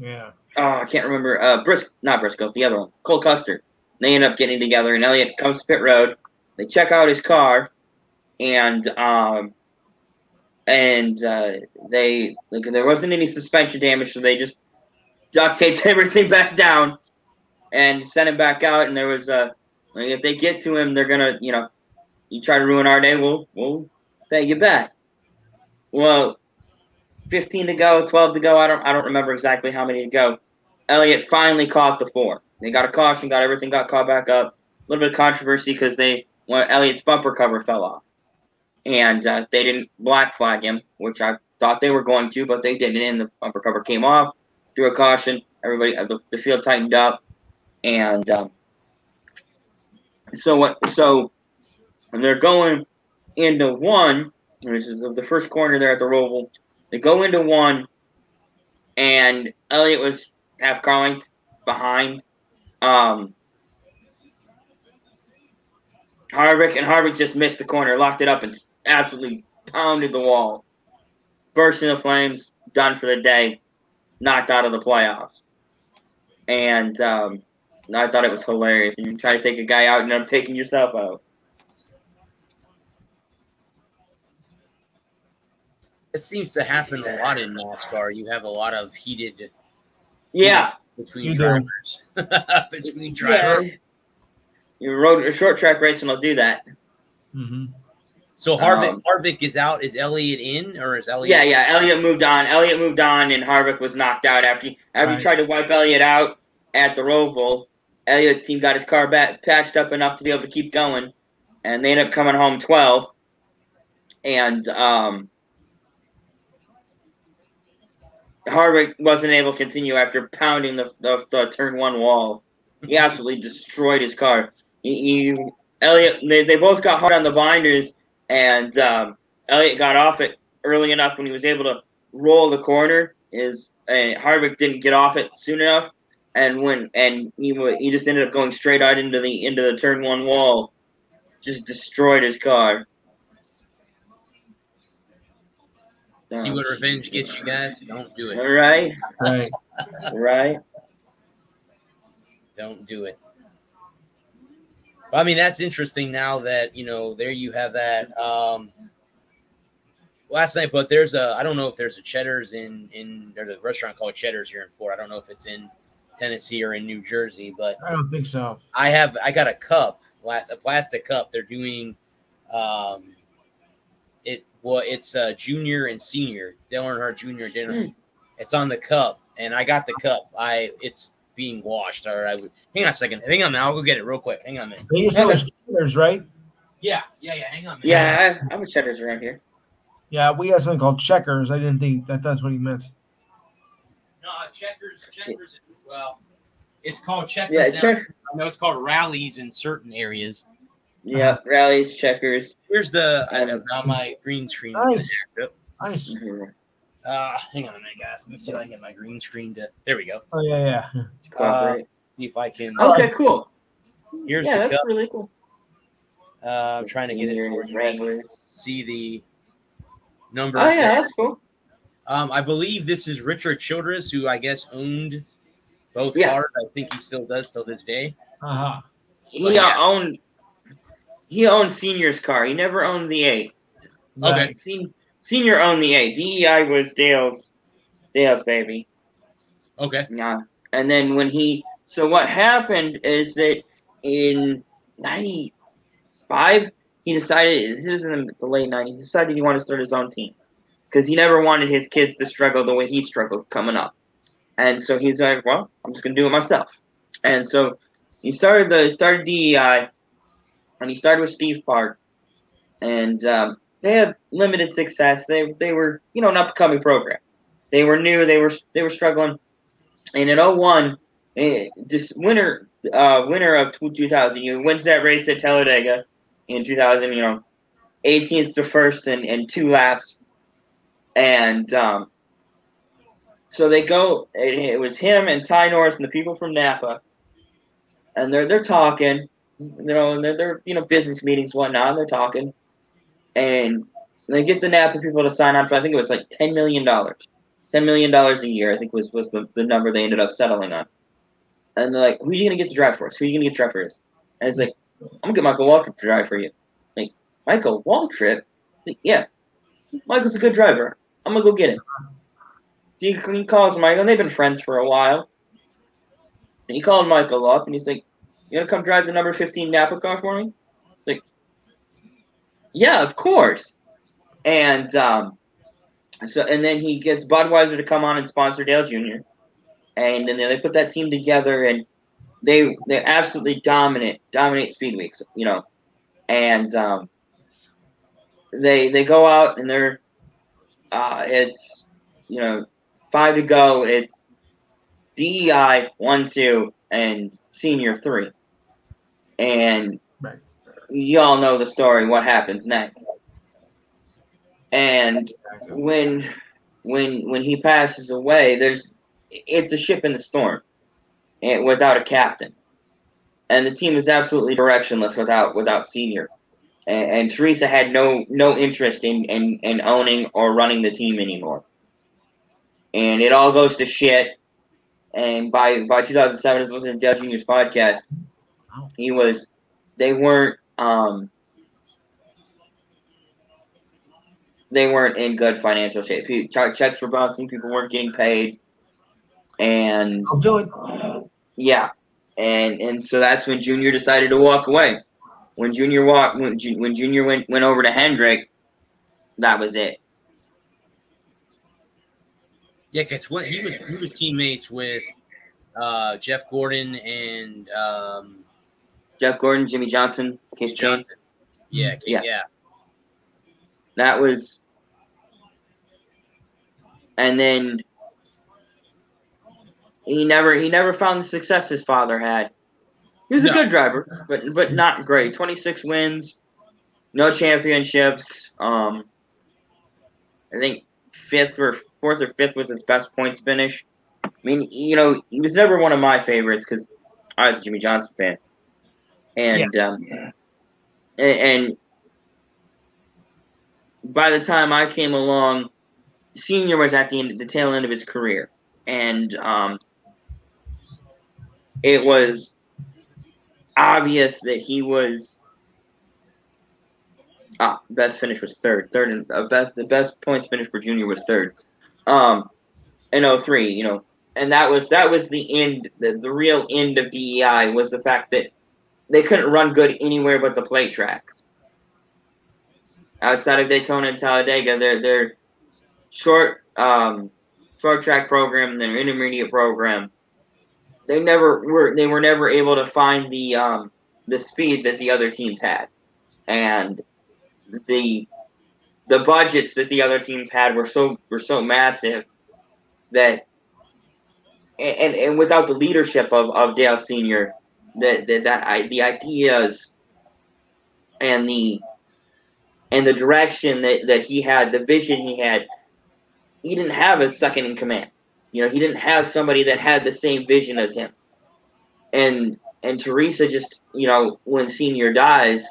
Yeah. oh, I can't remember. Uh, Brisk, not Briscoe, the other one, Cole Custer. They end up getting together, and Elliott comes to pit road. They check out his car, and um, and uh, they like there wasn't any suspension damage, so they just duct taped everything back down and sent him back out. And there was a, like if they get to him, they're gonna, you know, you try to ruin our day, we'll we'll pay you back. Well, 15 to go, 12 to go. I don't I don't remember exactly how many to go. Elliott finally caught the four. They got a caution, got everything, got caught back up. A little bit of controversy because they well, bumper cover fell off, and uh, they didn't black flag him, which I thought they were going to, but they didn't. And the bumper cover came off, drew a caution. Everybody, uh, the, the field tightened up, and um, so what? So they're going into one, this is the- first corner there at the Roval. They go into one, and Elliott was half car length behind. Um, Harvick and Harvick just missed the corner, locked it up, and absolutely pounded the wall. Burst into flames, done for the day, knocked out of the playoffs. And um, I thought it was hilarious. You try to take a guy out and end up taking yourself out. It seems to happen a lot in NASCAR. You have a lot of heated Yeah. between You do. drivers. between drivers. Yeah. You rode a short track race and I'll do that. Mm-hmm. So Harvick Um, Harvick is out. Is Elliott in or is Elliott? Yeah, yeah. Elliott moved on. Elliott moved on, and Harvick was knocked out after he, after Right. he tried to wipe Elliott out at the Roval. Elliott's team got his car back, patched up enough to be able to keep going, and they end up coming home 12th. And um, Harvick wasn't able to continue after pounding the, the, the turn one wall. He absolutely destroyed his car. He, Elliott, they, they both got hard on the binders, and um, Elliott got off it early enough when he was able to roll the corner. Is and Harvick didn't get off it soon enough, and when and he he just ended up going straight out into the into the turn one wall, just destroyed his car. See what revenge gets you guys. Don't do it. All right, Right. right. Don't do it. Well, I mean, that's interesting now that, you know, there you have that. Um, last night, but there's a, I don't know if there's a Cheddar's in, in, there's a restaurant called Cheddar's here in Florida. I don't know if it's in Tennessee or in New Jersey, but I don't think so. I have, I got a cup, last, a plastic cup. They're doing, um, it, well, it's uh, junior and senior, Dale Earnhardt Jr. dinner. It's on the cup, and I got the cup. I, it's being washed. Or I would hang on a second. Hang on, man. I'll go get it real quick. Hang on, man. They used to have cheddars, right? Yeah, yeah, yeah. Hang on, man. Yeah, I, I'm a Cheddar's around here. Yeah, we have something called checkers. I didn't think that that's what he meant. No, uh, checkers, checkers. Well, it's called checkers. Yeah, now. check. I know it's called rallies in certain areas. Yeah, uh-huh. rallies, checkers. Here's the I have now my green screen. Nice. Nice. Mm-hmm. Uh, hang on a minute, guys. Let me see if I can get my green screen to. There we go. Oh yeah, yeah. Cooperate. See if I can. okay, cool. Here's yeah, the that's cup. really cool. Uh, I'm trying to get it Senior to where you can Wranglers. see the numbers. Oh yeah, there. that's cool. Um, I believe this is Richard Childress, who I guess owned both Yeah. cars. I think he still does till this day. Uh huh. He But yeah. uh, owned. He owned Senior's car. He never owned the eight. Okay. Sen- Senior owned the eight. DEI was Dale's. Dale's baby. Okay. Yeah. And then when he, so what happened is that in '95, he decided this was in the late '90s. Decided he wanted to start his own team because he never wanted his kids to struggle the way he struggled coming up. And so he's like, well, I'm just gonna do it myself. And so he started the started DEI, and he started with Steve Park, and um, they had limited success. They they were you know an upcoming program. They were new. They were they were struggling. And in 01, eh, this winner uh, winner of 2000, you wins that race at Talladega in 2000. You know, 18th to first and, and two laps, and um, so they go. It, it was him and Ty Norris and the people from Napa, and they're they're talking. You know, and they're, they're you know business meetings whatnot. And they're talking, and they get the Napa people to sign on for I think it was like 10 million dollars. Ten million dollars a year, I think was was the, the number they ended up settling on. And they're like, "Who are you gonna get to drive for us? Who are you gonna get to drive for us?" And it's like, "I'm gonna get Michael Waltrip to drive for you." Like, Michael Waltrip? Like, yeah, Michael's a good driver. I'm gonna go get him. So he, he calls Michael, and they've been friends for a while. And he called Michael up, and he's like, "You gonna come drive the number 15 Napa car for me?" Like, yeah, of course. And um, so and then he gets Budweiser to come on and sponsor Dale Jr. And then they put that team together and they they're absolutely dominant, dominate speed weeks, you know. And um, they they go out and they're uh, it's you know five to go. It's DEI one two and senior three, and Right. you all know the story. What happens next? And when when when he passes away, there's it's a ship in the storm, and without a captain, and the team is absolutely directionless without without senior, and, and Teresa had no no interest in, in in owning or running the team anymore, and it all goes to shit. And by by 2007, I was listening to Dale Jr.'s podcast. He was, they weren't um they weren't in good financial shape. Pe- Checks were bouncing, people weren't getting paid, and I'll do it. yeah, and and so that's when Junior decided to walk away. When Junior walked, when, when Junior went went over to Hendrick, that was it. Yeah, because what he was he was teammates with uh, Jeff Gordon and um, Jeff Gordon, Jimmie Johnson, Kasey Kahne. Johnson. Yeah, Yeah. yeah, That was, and then he never he never found the success his father had. He was a good driver, but but not great. Twenty six wins, no championships. Um, I think fifth or fourth or fifth was his best points finish. I mean, you know, he was never one of my favorites because I was a Jimmie Johnson fan, and um, and, and by the time I came along, Senior was at the end, the tail end of his career, and um, it was obvious that he was. Ah, best finish was third. Third and uh, best the best points finish for Junior was third. Um, in 03, you know, and that was that was the end. The, the real end of DEI was the fact that they couldn't run good anywhere but the plate tracks. Outside of Daytona and Talladega, their their short um, short track program, their intermediate program, they never were they were never able to find the um, the speed that the other teams had, and the the budgets that the other teams had were so were so massive that and and without the leadership of, of Dale Senior, that that that I, the ideas and the and the direction that, that he had, the vision he had, he didn't have a second in command. You know, he didn't have somebody that had the same vision as him. And and Teresa just, you know, when senior dies,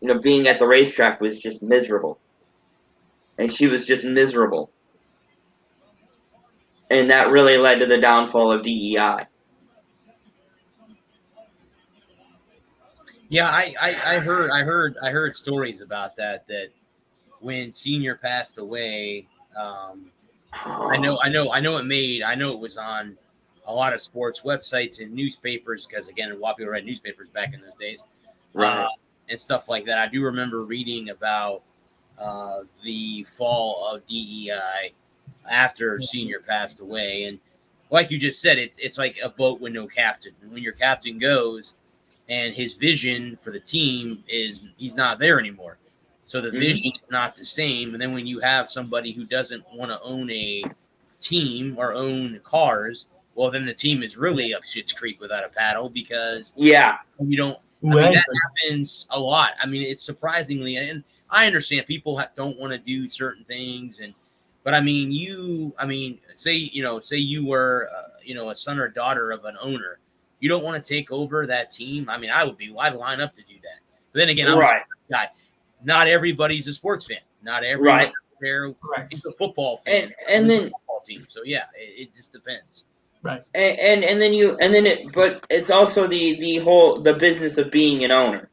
you know, being at the racetrack was just miserable. And she was just miserable. And that really led to the downfall of DEI. Yeah, I, I, I heard I heard I heard stories about that that when senior passed away, um, I know I know I know it made I know it was on a lot of sports websites and newspapers because again a lot of people read newspapers back in those days. Right. Uh, and stuff like that. I do remember reading about uh, the fall of DEI after senior passed away, and like you just said, it's it's like a boat with no captain. And when your captain goes, and his vision for the team is he's not there anymore, so the Mhm. vision is not the same. And then when you have somebody who doesn't want to own a team or own cars, well, then the team is really up shit's creek without a paddle because Yeah. you don't I mean, that happens a lot. I mean, it's surprisingly, and I understand people ha- don't want to do certain things, and but I mean, you, I mean, say you know, say you were, uh, you know, a son or daughter of an owner, you don't want to take over that team. I mean, I would be, I'd line up to do that. But then again, I'm a Right. sports guy. Not everybody's a sports fan. Not every Right. there Correct. is a football fan. And and then football team. So yeah, it, it just depends. and, and and then you and then it but it's also the the whole the business of being an owner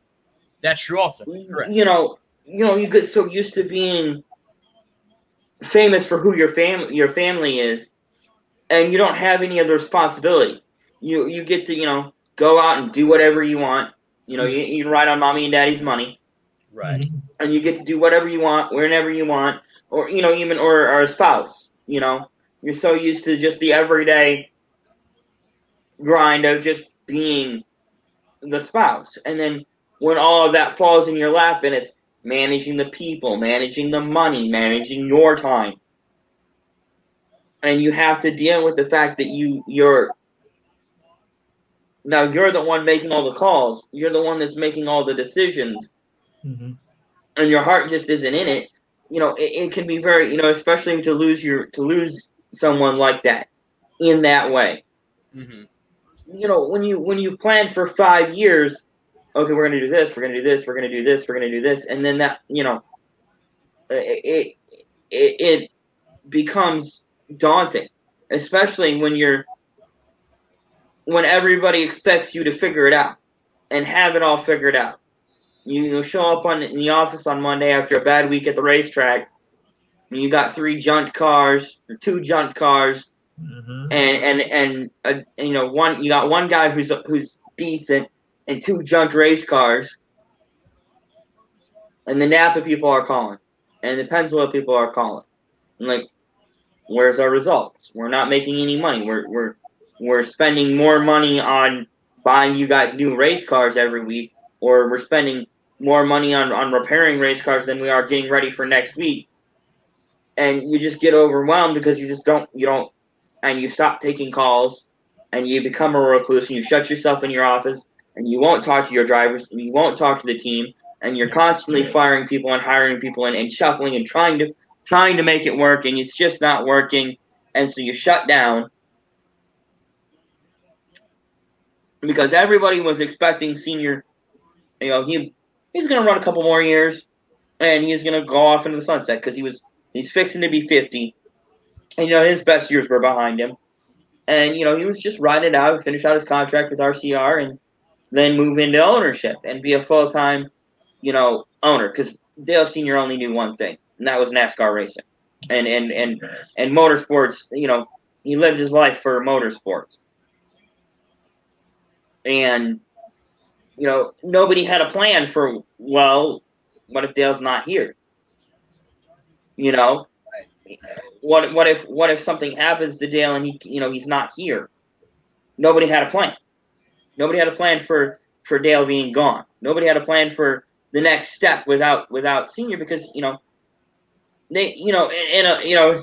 That's true. Also, correct. you know you know you get so used to being famous for who your family your family is and you don't have any other responsibility you you get to you know go out and do whatever you want. You know you, you ride on mommy and daddy's money. Right. and you get to do whatever you want whenever you want or you know even or, or a spouse you know. You're so used to just the everyday grind of just being the spouse. And then when all of that falls in your lap and it's managing the people managing the money managing your time and you have to deal with the fact that you you're now you're the one making all the calls you're the one that's making all the decisions Mhm. and your heart just isn't in it, you know, it, it can be very, you know, especially to lose your to lose someone like that in that way. hmm You know, when you when you plan for five years, okay, we're gonna do this, we're gonna do this, we're gonna do this, we're gonna do this, and then that, you know, it it it, it becomes daunting, especially when you're when everybody expects you to figure it out and have it all figured out. You, you show up on in the office on Monday after a bad week at the racetrack, and you got three junk cars or two junk cars, Mhm. and and and, uh, you know one you got one guy who's who's decent and two junk race cars, and the Napa people are calling, and the Pennzoil people are calling, and like, where's our results? We're not making any money. We're we're we're spending more money on buying you guys new race cars every week, or we're spending more money on on repairing race cars than we are getting ready for next week. And you just get overwhelmed because you just don't you don't and you stop taking calls and you become a recluse and you shut yourself in your office and you won't talk to your drivers and you won't talk to the team and you're constantly firing people and hiring people and, and shuffling and trying to trying to make it work and it's just not working and so you shut down because everybody was expecting senior you know he he's gonna run a couple more years and he's gonna go off into the sunset because he was he's fixing to be 50 and you know his best years were behind him. And you know he was just riding it out finish out his contract with rcr and then move into ownership and be a full-time you know owner because dale senior only knew one thing and that was nascar racing. And and and and motorsports you know he lived his life for motorsports and you know nobody had a plan for well what if dale's not here? You know? What what if what if something happens to dale and he you know he's not here? Nobody had a plan. Nobody had a plan for for dale being gone. Nobody had a plan for the next step without without senior because you know they you know in, in a you know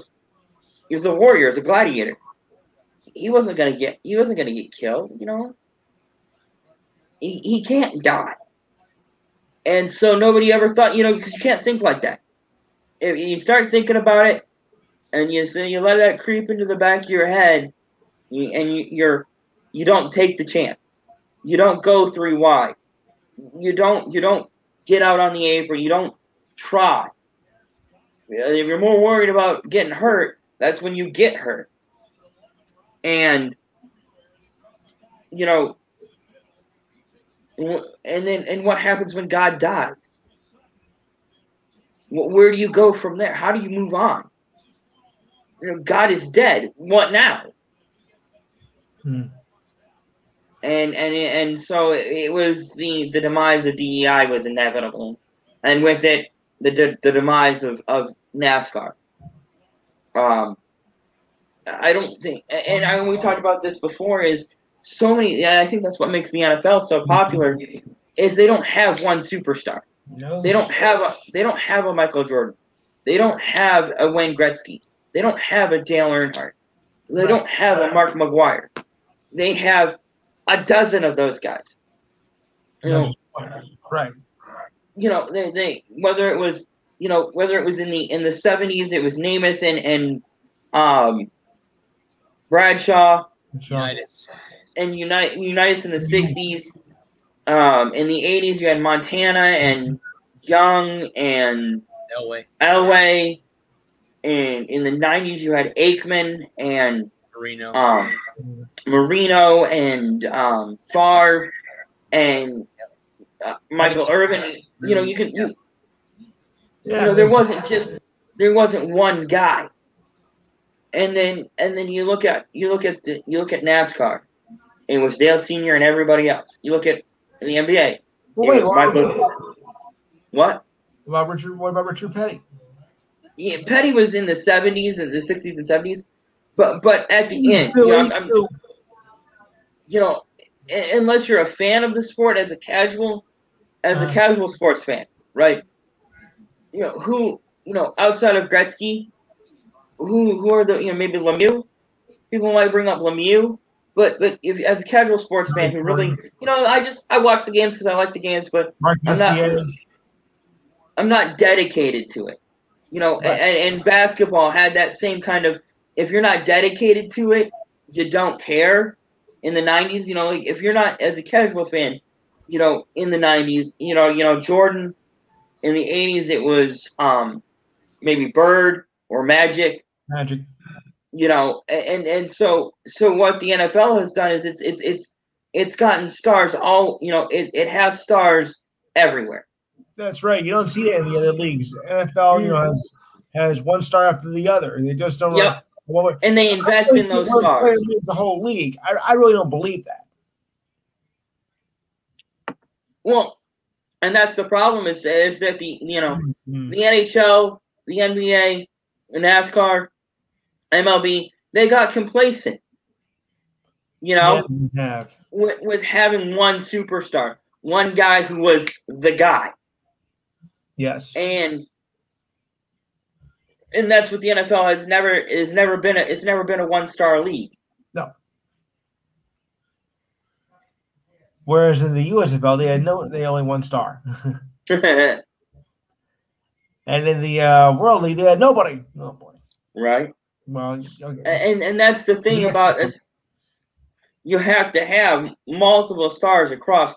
he was a warrior, he was a gladiator. He wasn't gonna get he wasn't gonna get killed, you know. He he can't die. and so nobody ever thought, you know, because you can't think like that. If you start thinking about it, and you so you let that creep into the back of your head, and you, you're you don't take the chance. You don't go three wide. You don't you don't get out on the apron. You don't try. Uh, if you're more worried about getting hurt, that's when you get hurt. And you know, and then and what happens when God dies? Where do you go from there? How do you move on? You know, God is dead. What now? Hmm. And and and so it was the the demise of DEI was inevitable, and with it the the, the demise of of NASCAR. Um, I don't think, and I, we talked about this before, is so many. And I think that's what makes the NFL so popular, is they don't have one superstar. No. They don't have a they don't have a Michael Jordan. They don't have a Wayne Gretzky. They don't have a Dale Earnhardt. They Right. don't have a Mark McGwire. They have a dozen of those guys. You know, Right. you know, they, they whether it was you know whether it was in the in the seventies, it was Namath and and um, Bradshaw So, United. And Unite Unitas in the sixties. Um, in the eighties, you had Montana and Young and Elway, Elway. And in the nineties, you had Aikman and Marino. um, Marino and um, Favre and uh, Michael Irvin. You know, you can you, yeah. you know there wasn't just there wasn't one guy. And then and then you look at you look at the, you look at NASCAR. It was Dale Senior and everybody else. You look at the NBA. Well, wait, Michael- about, What? about Richard? What about Richard Petty? Yeah, Petty was in the seventies and the sixties and seventies, but but at the end, you know, I'm, I'm, you know, unless you're a fan of the sport as a casual, as a Uh. casual sports fan, right? You know who, you know, outside of Gretzky, who who are the you know maybe Lemieux, people might bring up Lemieux, but but if as a casual sports fan who really, you know, I just I watch the games because I like the games, but Mark I'm not- I'm not dedicated to it. You know, Right. and, and basketball had that same kind of if you're not dedicated to it, you don't care. In the '90s, you know, like if you're not as a casual fan, you know, in the '90s, you know, you know Jordan. In the '80s, it was um maybe Bird or Magic. Magic. You know, and and so so what the NFL has done is it's it's it's it's gotten stars all you know it, it has stars everywhere. That's right. You don't see that in the other leagues. NFL, you know, has has one star after the other, and they just don't. Yep. And they invest in those stars. The whole league. I, I really don't believe that. Well, and that's the problem is is that the you know Mm. the NHL, the NBA, the NASCAR, MLB, they got complacent. You know, Yeah, have. with, with having one superstar, one guy who was the guy, Yes. and and that's what the NFL has never is never been a it's never been a one star league. No. Whereas in the USFL, they had no, they only one star, and in the uh, World League, they had nobody. Oh boy. Well. And and that's the thing about it. You have to have multiple stars across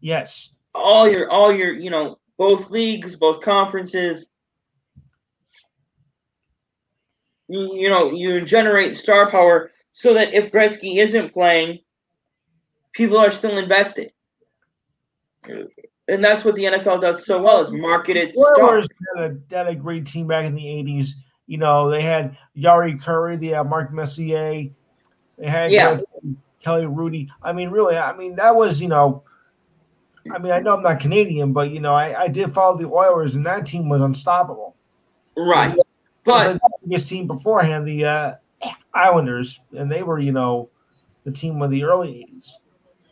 yes. all your all your you know both leagues both conferences you, you know you generate star power so that if Gretzky isn't playing people are still invested and that's what the NFL does so well is market Oilers had a, had a great team back in the '80s. You know, they had Jari Kurri, they had Mark Messier, they had Yeah. uh, Kelly Rudy. I mean, really, I mean, that was you know. I mean, I know I'm not Canadian, but you know, I, I did follow the Oilers, and that team was unstoppable. right but the team beforehand, the uh, Islanders, and they were, you know, the team of the early '80s.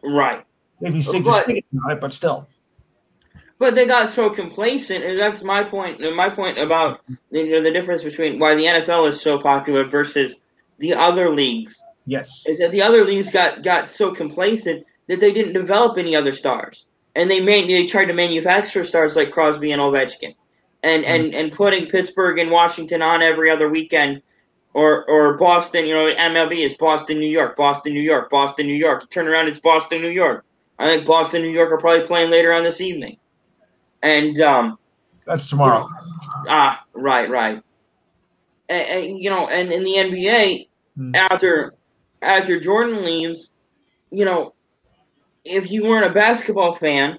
right Maybe six, But- but, but still. But they got so complacent and that's my point my point about you know, the difference between why the NFL is so popular versus the other leagues Yes. is that the other leagues got got so complacent that they didn't develop any other stars. and they made they tried to manufacture stars like Crosby and Ovechkin, and mm-hmm. and and putting Pittsburgh and Washington on every other weekend, or or Boston. You know, MLB is Boston, New York, Boston, New York, Boston, New York. Turn around, it's Boston, New York. I think Boston, New York are probably playing later on this evening, and um, That's tomorrow. Ah, right, right. And, and you know, and in the NBA, Hmm. after after Jordan leaves, you know, if you weren't a basketball fan,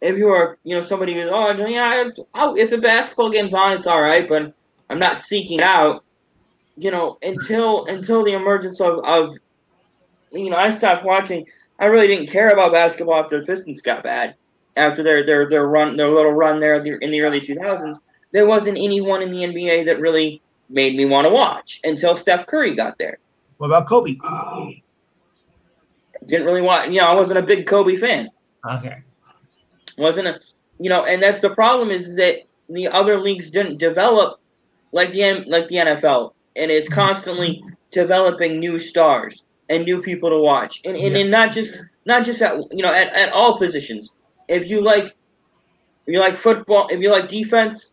if you were, you know, somebody who's, oh, yeah, I, if a basketball game's on, it's all right, but I'm not seeking it out. You know, until until the emergence of, of you know, I stopped watching. I really didn't care about basketball after the Pistons got bad. After their their their run, their little run there in the early 2000s, there wasn't anyone in the NBA that really made me want to watch until Steph Curry got there. What about Kobe? Didn't really want, you know, I wasn't a big Kobe fan. Okay. Wasn't a, you know, and that's the problem is that the other leagues didn't develop like the like the NFL, and it's mm-hmm. constantly developing new stars and new people to watch, and and, and not just not just at you know at, at all positions. If you like, if you like football, if you like defense,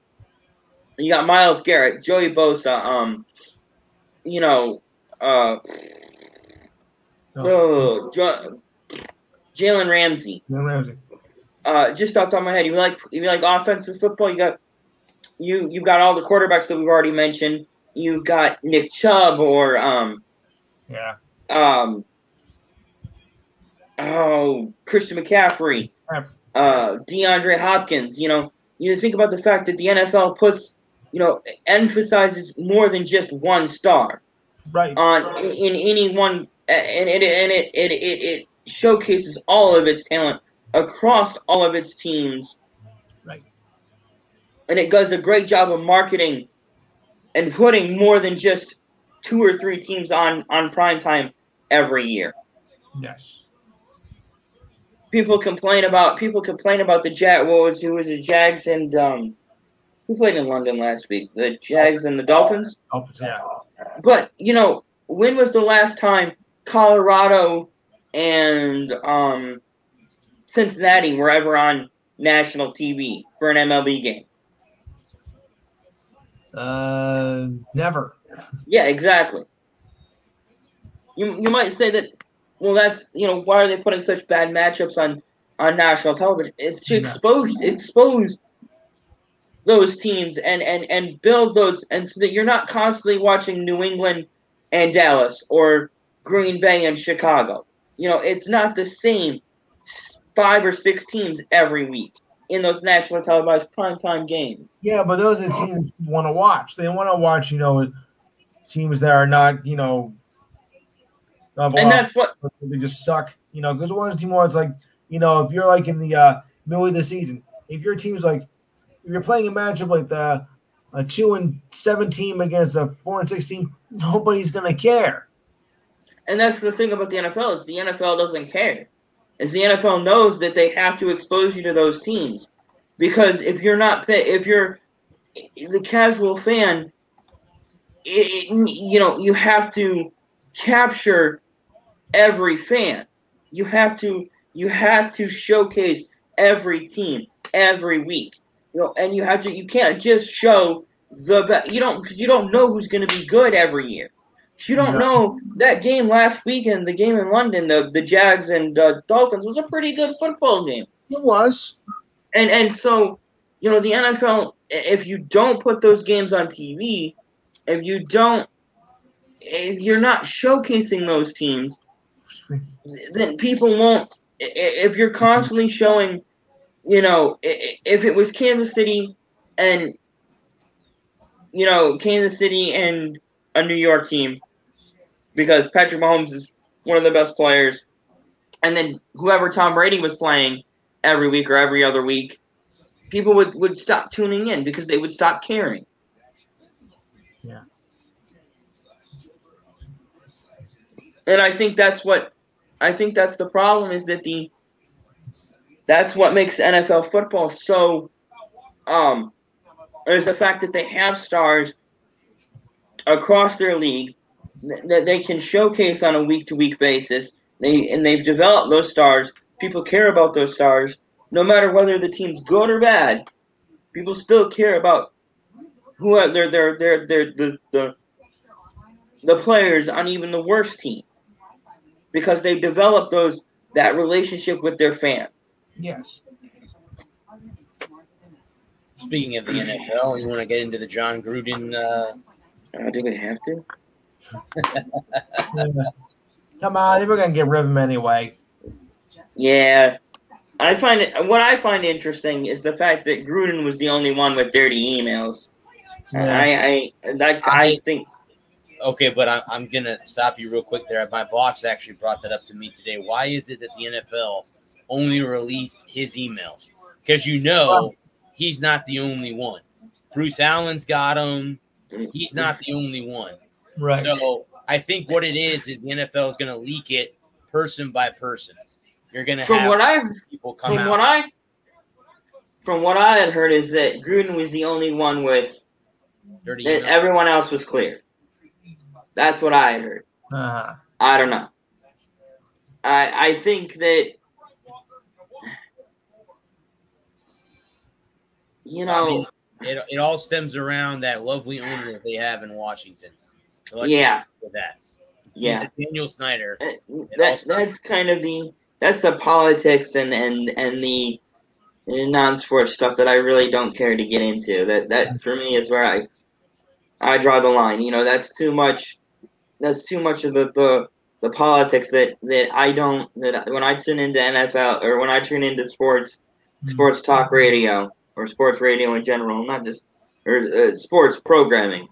you got Myles Garrett, Joey Bosa, um, you know, uh, oh, Jo- Jalen Ramsey. No Ramsey. Uh, just off the top of my head, you like you like offensive football. You got you you got all the quarterbacks that we've already mentioned. You've got Nick Chubb or um Yeah. um oh Christian McCaffrey. Uh DeAndre Hopkins. You know, you think about the fact that the NFL puts you know emphasizes more than just one star Right. on in, in any one and it and it, it it it showcases all of its talent across all of its teams Right. and it does a great job of marketing and putting more than just two or three teams on on prime time every year Yes. People complain about people complain about the jag what was who was the jags and um who played in london last week the jags and the dolphins Oh, yeah. But you know, when was the last time Colorado and um, Cincinnati were ever on national TV for an MLB game? Uh, never. Yeah, exactly. You you might say that. Well, that's you know why are they putting such bad matchups on on national television? It's to expose expose those teams and and and build those and so that you're not constantly watching New England and Dallas or Green Bay and Chicago. You know, it's not the same five or six teams every week in those national televised primetime games. Yeah, but those are teams you want to watch. They want to watch, you know, teams that are not, you know, And that's what they just suck. You know, because one team was like, you know, if you're like in the uh, middle of the season, if your team's like, if you're playing a matchup like the a two and seven team against a four and six team, nobody's gonna care. And that's the thing about the NFL is the NFL doesn't care. Is the NFL knows that they have to expose you to those teams, because if you're not if you're the casual fan, it, you know you have to capture every fan. You have to you have to showcase every team every week. You know, and you have to you can't just show the be- you don't because you don't know who's going to be good every year. You don't No. know that game last weekend, the game in London, the the Jags and uh, Dolphins was a pretty good football game. It was. And and so, you know, the NFL, if you don't put those games on TV, if you don't, if you're not showcasing those teams, then people won't. If you're constantly showing, you know, if it was Kansas City and, you know, Kansas City and a New York team, because Patrick Mahomes is one of the best players, and then whoever Tom Brady was playing every week or every other week, people would, would stop tuning in because they would stop caring. Yeah. And I think that's what I think that's the problem is that the that's what makes NFL football so um is the fact that they have stars across their league that they can showcase on a week to week basis. They and they've developed those stars. People care about those stars, no matter whether the team's good or bad, people still care about who are their their their their the the the players on even the worst team because they've developed those that relationship with their fans. Yes. Speaking of the NFL, you want to get into the Jon Gruden? Uh, Uh, do we have to? Come on, we're gonna get rid of him anyway. Yeah. I find it what I find interesting is the fact that Gruden was the only one with dirty emails. Yeah. I I that I, I- think okay, but I, I'm gonna stop you real quick there. My boss actually brought that up to me today. Why is it that the NFL only released his emails? Because you know he's not the only one. Bruce Allen's got him. He's not the only one. Right. So I think what it is is the NFL is going to leak it person by person. You're going to from have what I people come from out. what I from what I had heard is that Gruden was the only one with dirty that email. everyone else was clear. That's what I heard. Uh-huh. I don't know. I I think that you know I mean, it, it all stems around that lovely owner that they have in Washington. So let's Yeah. with that. yeah Daniel Snyder. Uh, that, that's kind of the that's the politics and and and the non-sports stuff that I really don't care to get into. That that for me is where I I draw the line. You know, that's too much. That's too much of the the, the politics that that I don't that when I tune into NFL or when I tune into sports sports talk radio or sports radio in general, not just or uh, sports programming.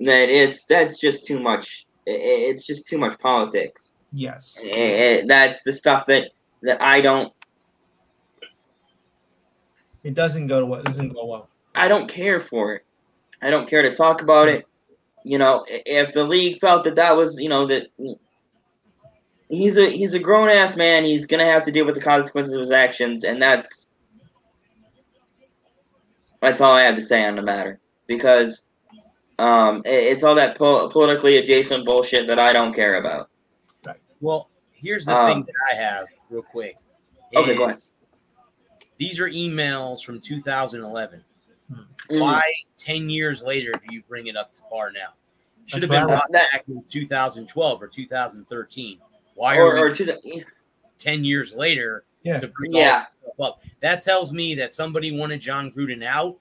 That it's that's just too much. It's just too much politics. Yes. Eh, eh, that's the stuff that that I don't It doesn't go well. It doesn't go well. I don't care for it. I don't care to talk about it. You know, if the league felt that that was, you know, that he's a he's a grown ass man, he's gonna have to deal with the consequences of his actions, and that's that's all I have to say on the matter because um, i- it's all that po- politically adjacent bullshit that I don't care about. Well, here's the Um, thing that I have real quick. Okay, go ahead. These are emails from 2011. Mm. Why 10 years later do you bring it up to par now? Should have been brought back in 2012 or 2013. Why Or, are or we to the 10 years later Yeah. to bring all yeah, this stuff up? That tells me that somebody wanted Jon Gruden out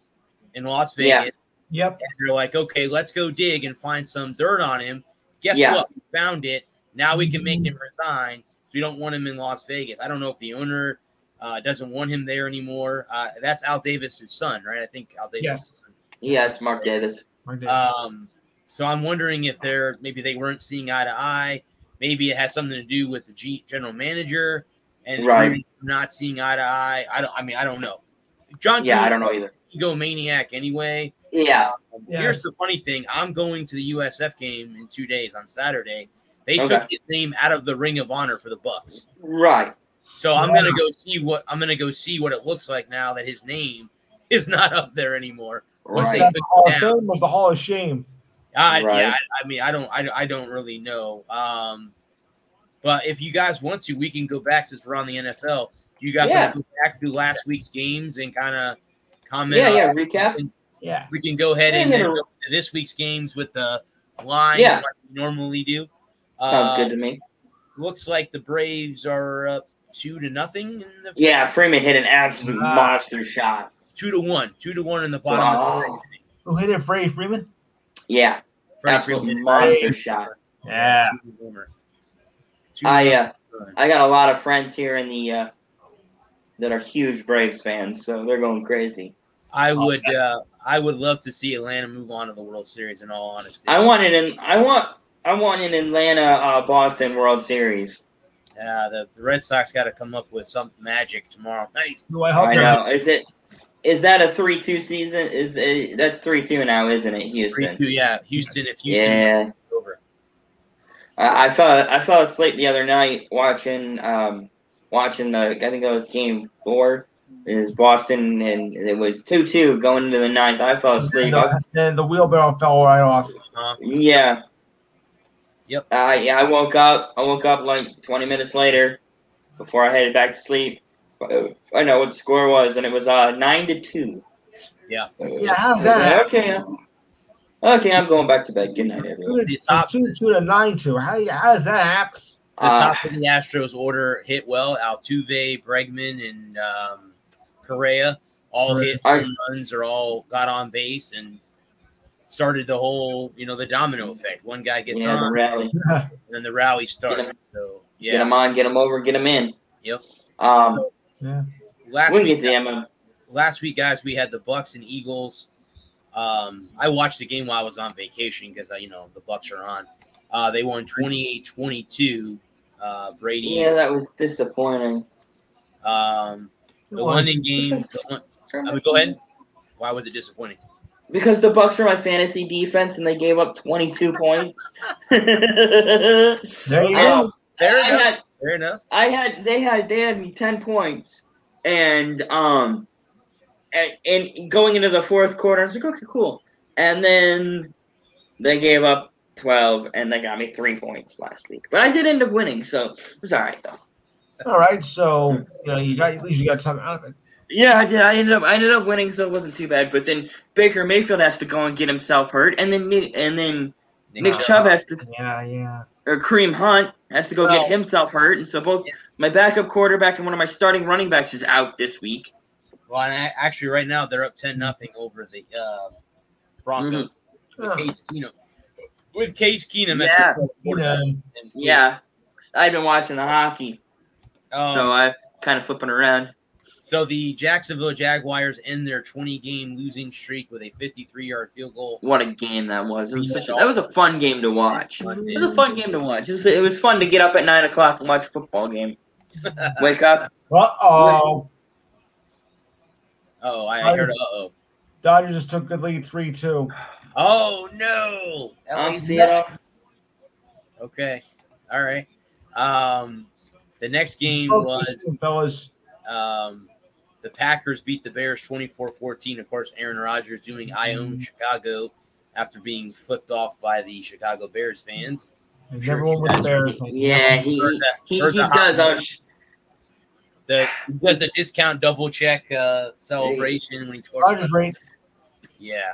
in Las Vegas. Yeah. Vegas. Yep. And they're like, okay, let's go dig and find some dirt on him. Guess Yeah. what? We found it. Now we can make Mm-hmm. him resign. So we don't want him in Las Vegas. I don't know if the owner uh, doesn't want him there anymore. Uh, that's Al Davis's son, right? I think Al Davis. Yes. son. yeah, it's Mark Davis. Mark Um, so I'm wondering if they're maybe they weren't seeing eye to eye. Maybe it has something to do with the G, general manager and Right. Not seeing eye to eye. I don't. I mean, I don't know. John. Yeah, I don't know either. an Egomaniac anyway. Yeah, Um, Yes. Here's the funny thing: I'm going to the USF game in two days on Saturday. They Okay. took his name out of the Ring of Honor for the Bucs, right. So I'm gonna go see what I'm gonna go see what it looks like now that his name is not up there anymore. was Right. that the Hall of Fame was the Hall of Shame. I, Right. Yeah, I, I mean, I don't, I, I don't really know. Um, but if you guys want to, we can go back since we're on the NFL. Do you guys Yeah. want to go back through last week's games and kind of comment? Yeah, on- yeah. Recap. Yeah. We can go ahead and Yeah, go this week's games with the lines Yeah. like we normally do. Sounds Uh, good to me. Looks like the Braves are up two to nothing in the Yeah, Freeman hit an absolute Ah. monster shot. two to one, two to one in the bottom of the second. Who hit it? Freddie Freeman. Yeah, Freddie absolute Freeman. monster shot. Yeah. Two to. Two I uh. I got a lot of friends here in the uh, that are huge Braves fans, so they're going crazy. I would uh, I would love to see Atlanta move on to the World Series. In all honesty, I want it in. I want. I want an Atlanta uh, Boston World Series. Uh, the, the Red Sox got to come up with some magic tomorrow night. Who I hope I know. Is it? Is that a three-two season? Is it, that's three-two now, isn't it, Three Houston? two, yeah. Houston, if Houston Yeah. over, I, I fell. I fell asleep the other night watching. Um, watching the. I think it was game four. It was Boston and it was two-two going into the ninth. I fell asleep. I, And then the wheelbarrow fell right off. huh? yeah. Yep. Uh, yeah, I woke up. I woke up like 20 minutes later before I headed back to sleep. I know what the score was, and it was uh nine to two. Yeah, Yeah. how's that happen? Okay. Okay, I'm going back to bed. Good night, everyone. Two, from two, two to nine two. How, how does that happen? The Uh, top of the Astros order hit well. Altuve, Bregman, and um, Correa all Right. hit I- runs or all got on base and started the whole, you know, the domino effect. One guy gets yeah, the on, rally. and then the rally Get starts. So Get yeah, him on, get him over, get him in. Yep. Um, yeah. last we can week, get to him. last week, guys, we had the Bucs and Eagles. Um, I watched the game while I was on vacation because I, you know, the Bucs are on. Uh, they won 28-22. Uh, Brady. Yeah, that was disappointing. Um, the London game. The, Lon- I mean, go ahead. Why was it disappointing? Because the Bucs are my fantasy defense and they gave up 22 points. There you go. Um, Fair I enough. had, Fair enough. I had they had they had me 10 points and um and, and going into the fourth quarter I was like okay cool and then they gave up 12 and they got me 3 points last week but I did end up winning so it was all right though All right, so you know you got at least you got something out of it. Yeah, I did. I ended up I ended up winning, so it wasn't too bad. But then Baker Mayfield has to go and get himself hurt, and then Nick, and then Nick Chubb has to, Yeah, yeah. or Kareem Hunt has to go Well- get himself hurt, and so both my backup quarterback and one of my starting running backs is out this week. Well, and I- actually, right now they're up ten nothing over the uh, Broncos Mm-hmm. with Oh, Case Keenum. With Case Keenum Yeah. the quarterback. Yeah, I've been watching the hockey, Um, so I kind of flipping around. So the Jacksonville Jaguars end their 20 game losing streak with a 53 yard field goal. What a game that was! It was such a, that was a fun game to watch. It was a fun game to watch. It was, it was fun to get up at nine o'clock and watch a football game. Wake up. Uh oh. oh, I, I heard. Uh oh. Dodgers just took the lead three two. Oh no! I'll see it. Okay. All right. Um, the next game was um, the Packers beat the Bears 24-14. Of course, Aaron Rodgers doing I own Chicago after being flipped off by the Chicago Bears fans. And Sure, everyone you with guys the are Bears. Yeah, he Heard that- he, he the hot does. news. The he does the discount double check uh, celebration when he scores. Rodgers rate. Yeah.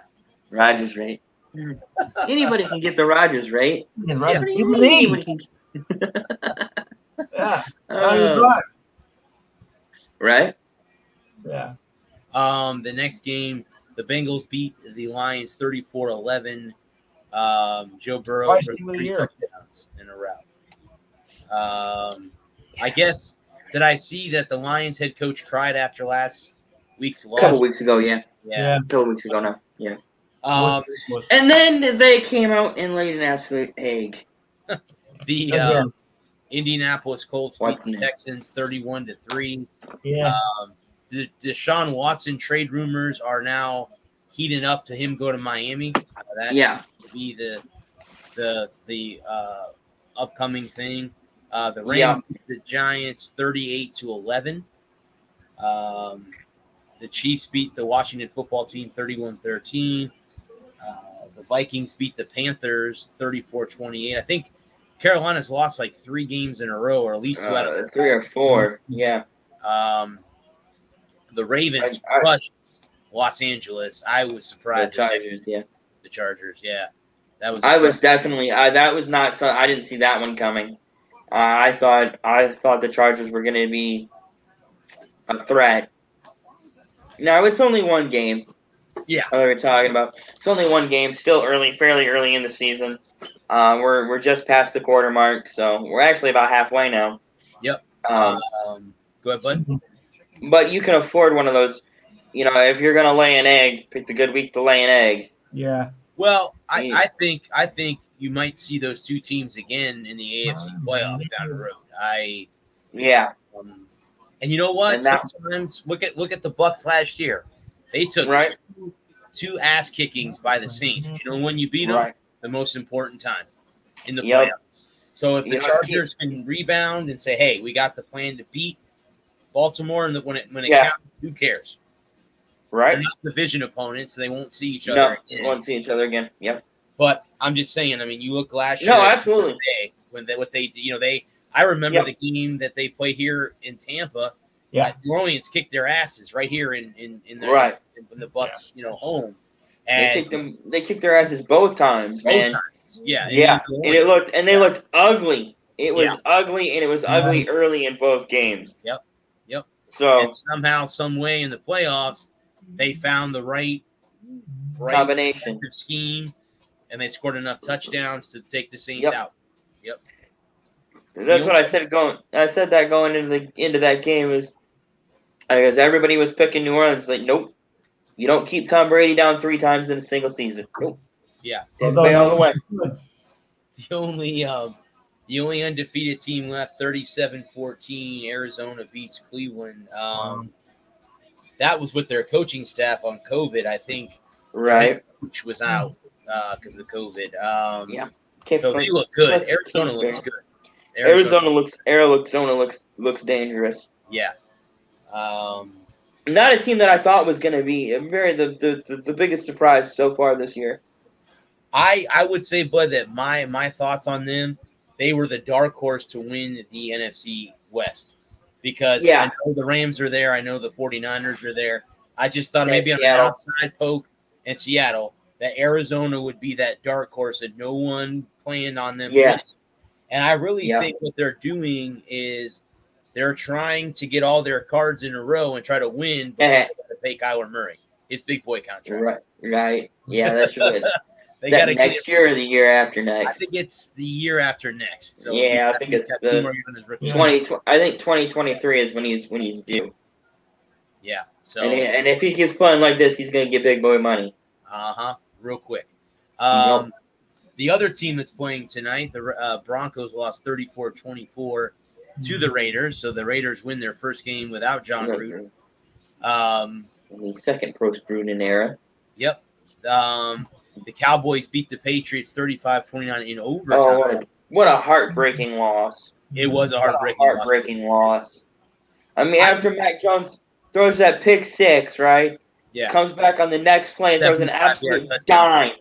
Rodgers rate. Anybody can get the Rodgers rate. And Rodgers, What you even mean me. anybody can- Yeah. Rodgers Uh, drive. right? Yeah. Um, the next game, the Bengals beat the Lions 34-11. Um, Joe Burrow Twice for team of the three touchdowns in a row. Um, I guess did I see that the Lions head coach cried after last week's A couple weeks ago, yeah. Yeah. A couple weeks ago now. Yeah. Um, And then they came out and laid an absolute egg. the Again. uh, Indianapolis Colts beat the? Texans 31 to 3. yeah. Um, the Deshaun Watson trade rumors are now heating up to him go to Miami. Uh, that Yeah. be the the the uh, upcoming thing. Uh, the Yeah. Rams beat the Giants 38 to 11. Um, the Chiefs beat the Washington football team 31 13. Uh, the Vikings beat the Panthers 34 28. I think Carolina's lost like three games in a row, or at least two out of Uh, three or four. Yeah. um, the Ravens I- I- crushed Los Angeles. I was surprised. at Chargers, yeah. the Chargers. Yeah, that was. I was definitely I that was not so I didn't see that one coming. Uh, I thought I thought the Chargers were going to be a threat. No, it's only one game. Yeah. we're talking about it's only one game. Still early, fairly early in the season. Uh, we're we're just past the quarter mark, so we're actually about halfway now. Yep. Um, Um, go ahead, bud. But you can afford one of those. You know, if you're gonna lay an egg, pick the good week to lay an egg. Yeah. Well, I, I think I think you might see those two teams again in the AFC playoffs down the road. I Yeah, um, and you know what? That- Sometimes look at look at the Bucs last year. They took Right. two, two ass kickings by the Saints. But you know when you beat them, right. the most important time in the Yep. playoffs. So if the You know, Chargers can rebound and say, "Hey, we got the plan to beat Baltimore," and that when it when it Yeah. counts, who cares? Right. They're not division opponents, so they won't see each other. we again. won't see each other again. Yep. But I'm just saying. I mean, you look last No, year. absolutely. They, when they what they you know they I remember Yep. the game that they play here in Tampa, Yeah. New Orleans kicked their asses right here in in in the Right. in the Bucs, you know, home. They And kicked them. They kicked their asses both times, both man. times. Yeah. Yeah, and it looked and they looked ugly. It was Yeah. ugly, and it was ugly early in both games. Yep. Yep. So and somehow, some way in the playoffs, they found the right, right combination. defensive scheme, and they scored enough touchdowns to take the Saints Yep. out. Yep. That's what I said going. I said that going into the into that game is because everybody was picking New Orleans. Like, nope, you don't keep Tom Brady down three times in a single season. Nope. Yeah. They Although fail on the way. The only um, the only undefeated team left, 37-14, Arizona beats Cleveland. Um, that was with their coaching staff on COVID. I think Right. coach was out because of COVID. Um, Yeah. So they look good. Arizona looks good. Arizona looks Arizona looks looks dangerous. Yeah. Um, Not a team that I thought was going to be very the, the, the, the biggest surprise so far this year. I I would say, Bud, that my my thoughts on them, they were the dark horse to win the NFC West because Yeah. I know the Rams are there. I know the 49ers are there. I just thought And maybe on an outside poke in Seattle that Arizona would be that dark horse that no one planned on them. Yeah. winning. And I really Yeah. think what they're doing is they're trying to get all their cards in a row and try to win, but Eh. they gotta pay Kyler Murray his big boy contract. Right. Right. Yeah, that's good. They that got to get next year or the year after next. I think it's the year after next. So Yeah, I think it's the two more years on his rookie Yeah. contract. Twenty. I think twenty twenty three is when he's when he's due. Yeah. So And, he- and if he keeps playing like this, he's gonna get big boy money. uh huh. Real quick. Um, the other team that's playing tonight, the uh, Broncos lost 34-24 to the Raiders. So the Raiders win their first game without John Root. Um, the second post Gruden era. yep. Um, the Cowboys beat the Patriots 35-29 in overtime. Oh, what a, what a heartbreaking loss! it was a What a heartbreaking, loss. loss. I mean, after Mac Jones throws that pick six, right? Yeah. Comes back on the next play and throws an absolute dime.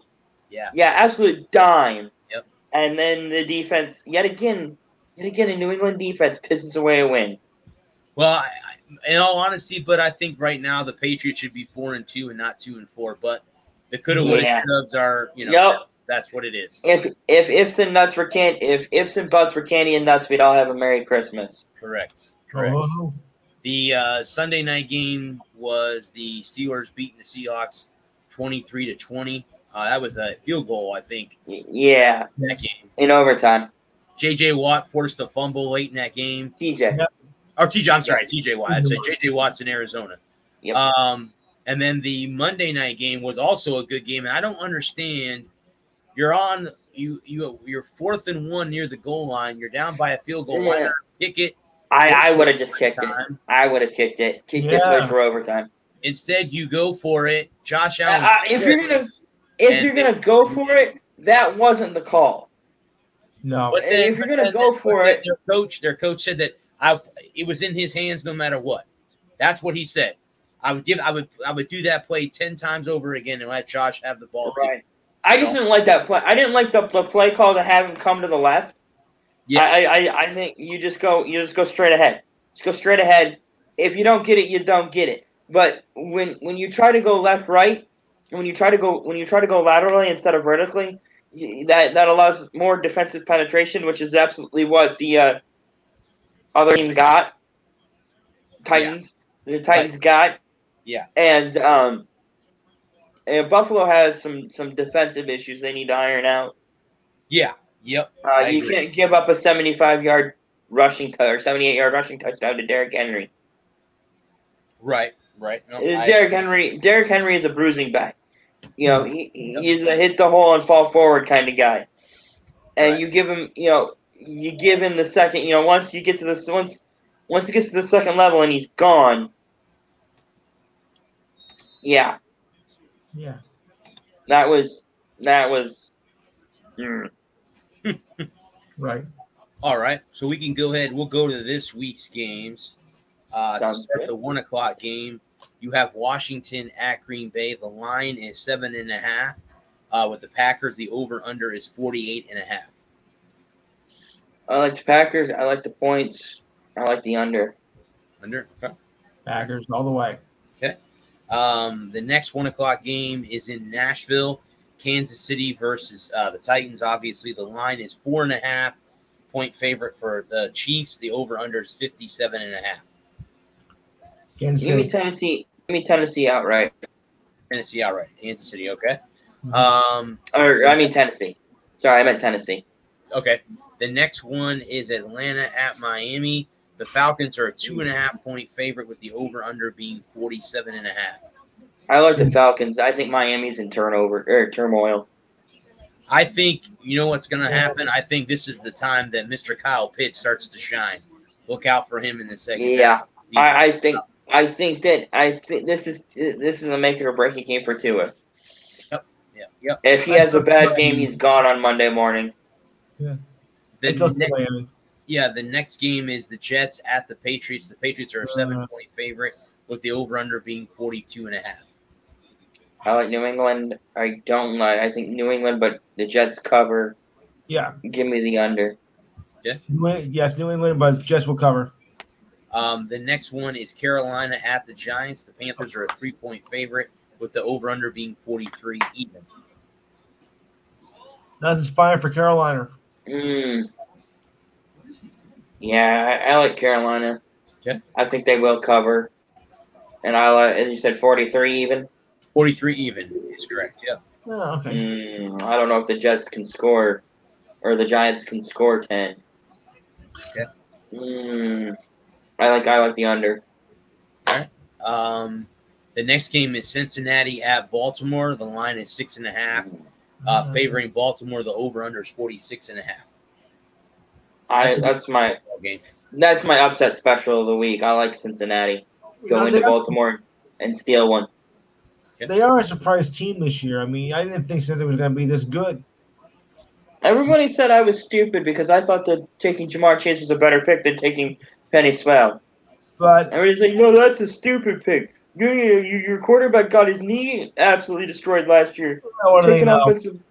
Yeah. Yeah, absolute dime. Yep. And then the defense, yet again, yet again, a New England defense pisses away a win. Well, I, I, in all honesty, but I think right now the Patriots should be four and two and not two and four. But the coulda, woulda, Yeah. shouldas are you know Yep. that's what it is. If if ifs and nuts were can if ifs and buts were candy and nuts, we'd all have a Merry Christmas. Correct. Correct. Oh, The uh, Sunday night game was the Steelers beating the Seahawks twenty three to twenty. Uh, that was a field goal, I think. Yeah, That game. in overtime. J.J. Watt forced a fumble late in that game. TJ. Or T.J. I'm sorry, T.J. Watt. I said J.J. Watt's in Arizona. Yep. Um, and then the Monday night game was also a good game, and I don't understand. You're on you you you're fourth and one near the goal line. You're down by a field goal. Yeah. not kick it? I, I would have just kicked it. I would have kicked it. Kicked Yeah. it for overtime. Instead, you go for it. Josh Allen. Uh, if you're gonna if you're gonna go for it, that wasn't the call. no. But then, if you're gonna then- go but for it- their coach, their coach said that I it was in his hands no matter what. That's what he said. I would give, I would, I would do that play ten times over again and let Josh have the ball. too. Right. I just didn't like that play. I didn't like the, the play call to have him come to the left. Yeah. I, I I think you just go you just go straight ahead. Just go straight ahead. If you don't get it, you don't get it. But when when you try to go left right, when you try to go when you try to go laterally instead of vertically, that that allows more defensive penetration, which is absolutely what the uh, other team got. Titans, the Titans got. Yeah. And um, and Buffalo has some some defensive issues they need to iron out. Yeah. Yep. Uh, you agree. can't give up a 75 yard rushing t- or 78 yard rushing touchdown to Derrick Henry. Right. Right. No, Uh, I- Derrick Henry, Derrick Henry is a bruising back. You know, he, Yep. he's a hit the hole and fall forward kind of guy. And Right. you give him, you know, you give him the second. You know, once you get to this, once once he gets to the second level and he's gone. Yeah, Yeah. that was that was. mm. Right. All right. So we can go ahead. We'll go to this week's games. Uh, to start good. the one o'clock game, you have Washington at Green Bay. The line is seven and a half. Uh, with the Packers, the over under is 48 and a half. I like the Packers. I like the points. I like the under. Under. Okay. Packers all the way. Um, the next one o'clock game is in Nashville, Kansas City versus uh, the Titans. Obviously, the line is four and a half point favorite for the Chiefs. The over under is 57 and a half. Kansas Give me Tennessee. Give me Tennessee outright. Tennessee outright. Kansas City, okay. Mhm. Um, Or I mean Tennessee. Sorry, I meant Tennessee. okay. The next one is Atlanta at Miami. The Falcons are a two and a half point favorite with the over under being 47 and a half. I like the Falcons. I think Miami's in turnover or turmoil. I think you know what's going to happen. I think this is the time that Mr. Kyle Pitts starts to shine. Look out for him in the second. Yeah, half. I, I think I think that I think this is this is a make it or break it game for Tua. yeah, yep. yep. If he has a bad game, he's gone on Monday morning. The It's also ne- Miami. Yeah, the next game is the Jets at the Patriots. The Patriots are a seven Uh. point favorite with the over under being 42 and a half. I like New England. I don't like. I think New England, but the Jets cover. Yeah. Give me the under. New Eng- Yes, New England, but Jets will cover. Um, the next one is Carolina at the Giants. The Panthers are a three point favorite with the over under being 43 even. Nothing's fine for Carolina. Mm. Yeah, I, I like Carolina. Okay. I think they will cover. And I like. And you said forty three even. 43 even is correct. Yeah. Oh, okay. Mm, I don't know if the Jets can score, or the Giants can score ten. Okay. Mm, I like. I like the under. All right. Um, the next game is Cincinnati at Baltimore. The line is six and a half, uh, favoring Baltimore. The over under is 46 and a half. I. That's That's my. Game. That's my upset special of the week. I like Cincinnati. Go No, into Baltimore and steal one. they are a surprise team this year. I mean, I didn't think Cincinnati was going to be this good. Everybody said I was stupid because I thought that taking Ja'Marr Chase was a better pick than taking Penei Sewell. But Everybody's like, no, that's a stupid pick. You, you, you- your quarterback got his knee absolutely destroyed last year. what do they know? offensive.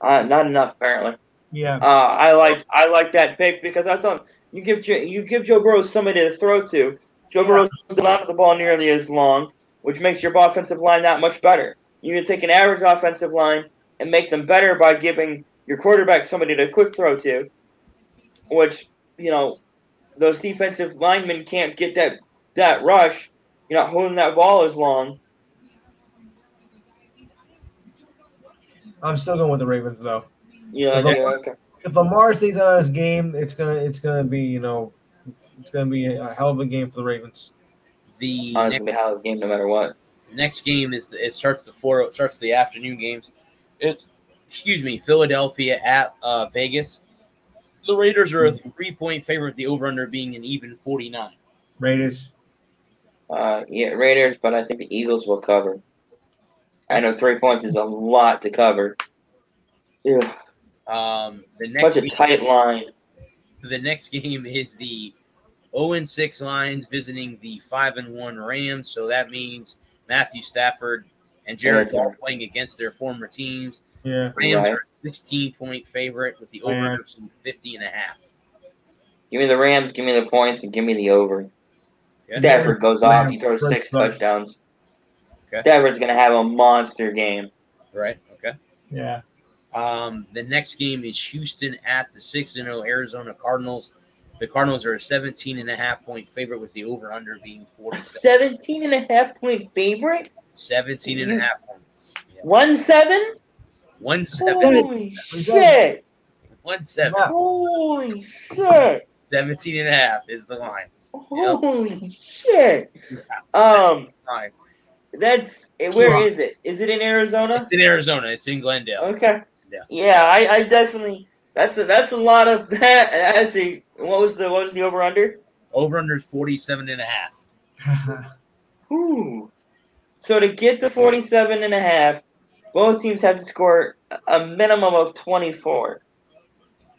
Uh, not enough, apparently. Yeah. Uh, I like I like that pick because I thought you give you give Joe Burrow somebody to throw to. Joe Yeah. Burrow does not have the ball nearly as long, which makes your offensive line that much better. You can take an average offensive line and make them better by giving your quarterback somebody to quick throw to, which you know those defensive linemen can't get that that rush. You're not holding that ball as long. I'm still going with the Ravens, though. You know, Okay. yeah, okay. If Lamar stays on his game, it's gonna it's gonna be you know it's gonna be a hell of a game for the Ravens. The Honestly, next, be hell of a game no matter what. next game is the, it starts the four it starts the afternoon games. It's excuse me, Philadelphia at uh, Vegas. The Raiders are a three point favorite. with The over under being an even 49. Raiders. Uh, yeah, Raiders, but I think the Eagles will cover. I know three points is a lot to cover. Yeah, Um, the next such a game- tight line. the next game is the 0 and 6 Lions visiting the 5 and 1 Rams. So that means Matthew Stafford and Jared Yeah, Goff playing against their former teams. Yeah. Rams Right. are a 16 point favorite with the over Rams. 50 and a half. Give me the Rams, give me the points, and give me the over. Yeah. Stafford goes off, he throws six Rams. touchdowns. Okay. Stafford's gonna have a monster game. Right. Okay. Yeah. Um, the next game is Houston at the 6 and 0 Arizona Cardinals. The Cardinals are a 17 and a half point favorite with the over under being A 47. 17 and a half point favorite? 17 and a half points. Yeah. One seven? One seven. Holy shit! One seven. Holy shit! 17 and a half is the line. Holy shit! Um, Fine. that's where is it? Is it in Arizona? It's in Arizona. It's in Glendale. Okay. Yeah. Yeah, I, I definitely. That's a that's a lot of that. That's a what was the what was the over under? Over under is 47 and a half. Ooh. So to get to 47 and a half, both teams have to score a minimum of 24.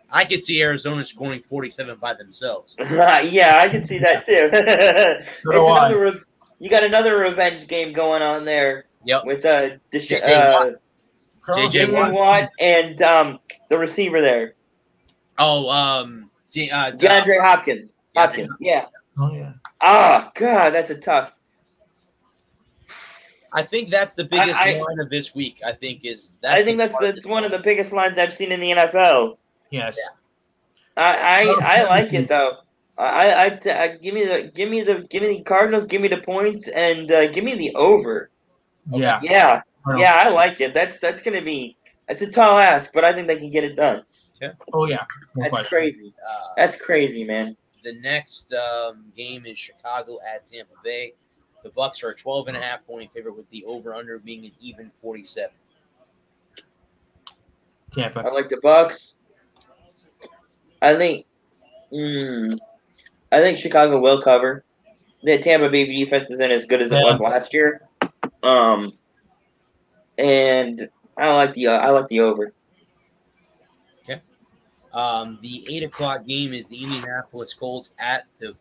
I could see Arizona scoring 47 by themselves. yeah, I can see that too. it's So another re- you got another revenge game going on there Yep. with uh, Desha- JJ uh Watt. Carlos JJ JJ Watt. Watt and um the receiver there, Oh, um, J- uh, DeAndre Hopkins. Yeah. Hopkins, yeah. Oh yeah. Ah, God, that's a tough. I think that's the biggest I- line of this week. I think is that's I think that's that's one of the biggest lines I've seen in the NFL. Yes. I I, I like it though. I, I, I give me the give me the give me the Cardinals, give me the points, and uh, give me the over. Yeah. Yeah, yeah, I like it. That's that's gonna be that's a tall ask, but I think they can get it done. Yeah. Oh yeah. No That's question. crazy. Uh, That's crazy, man. the next um, game is Chicago at Tampa Bay. The Bucs are a 12 and a half point favorite with the over under being an even 47. Tampa. I like the Bucs. I think, mm, I think Chicago will cover. The Tampa Bay defense isn't as good as it Yeah. was last year. Um, and I like the uh, I like the over. Okay. Um, the 8 o'clock game is the Indianapolis Colts at the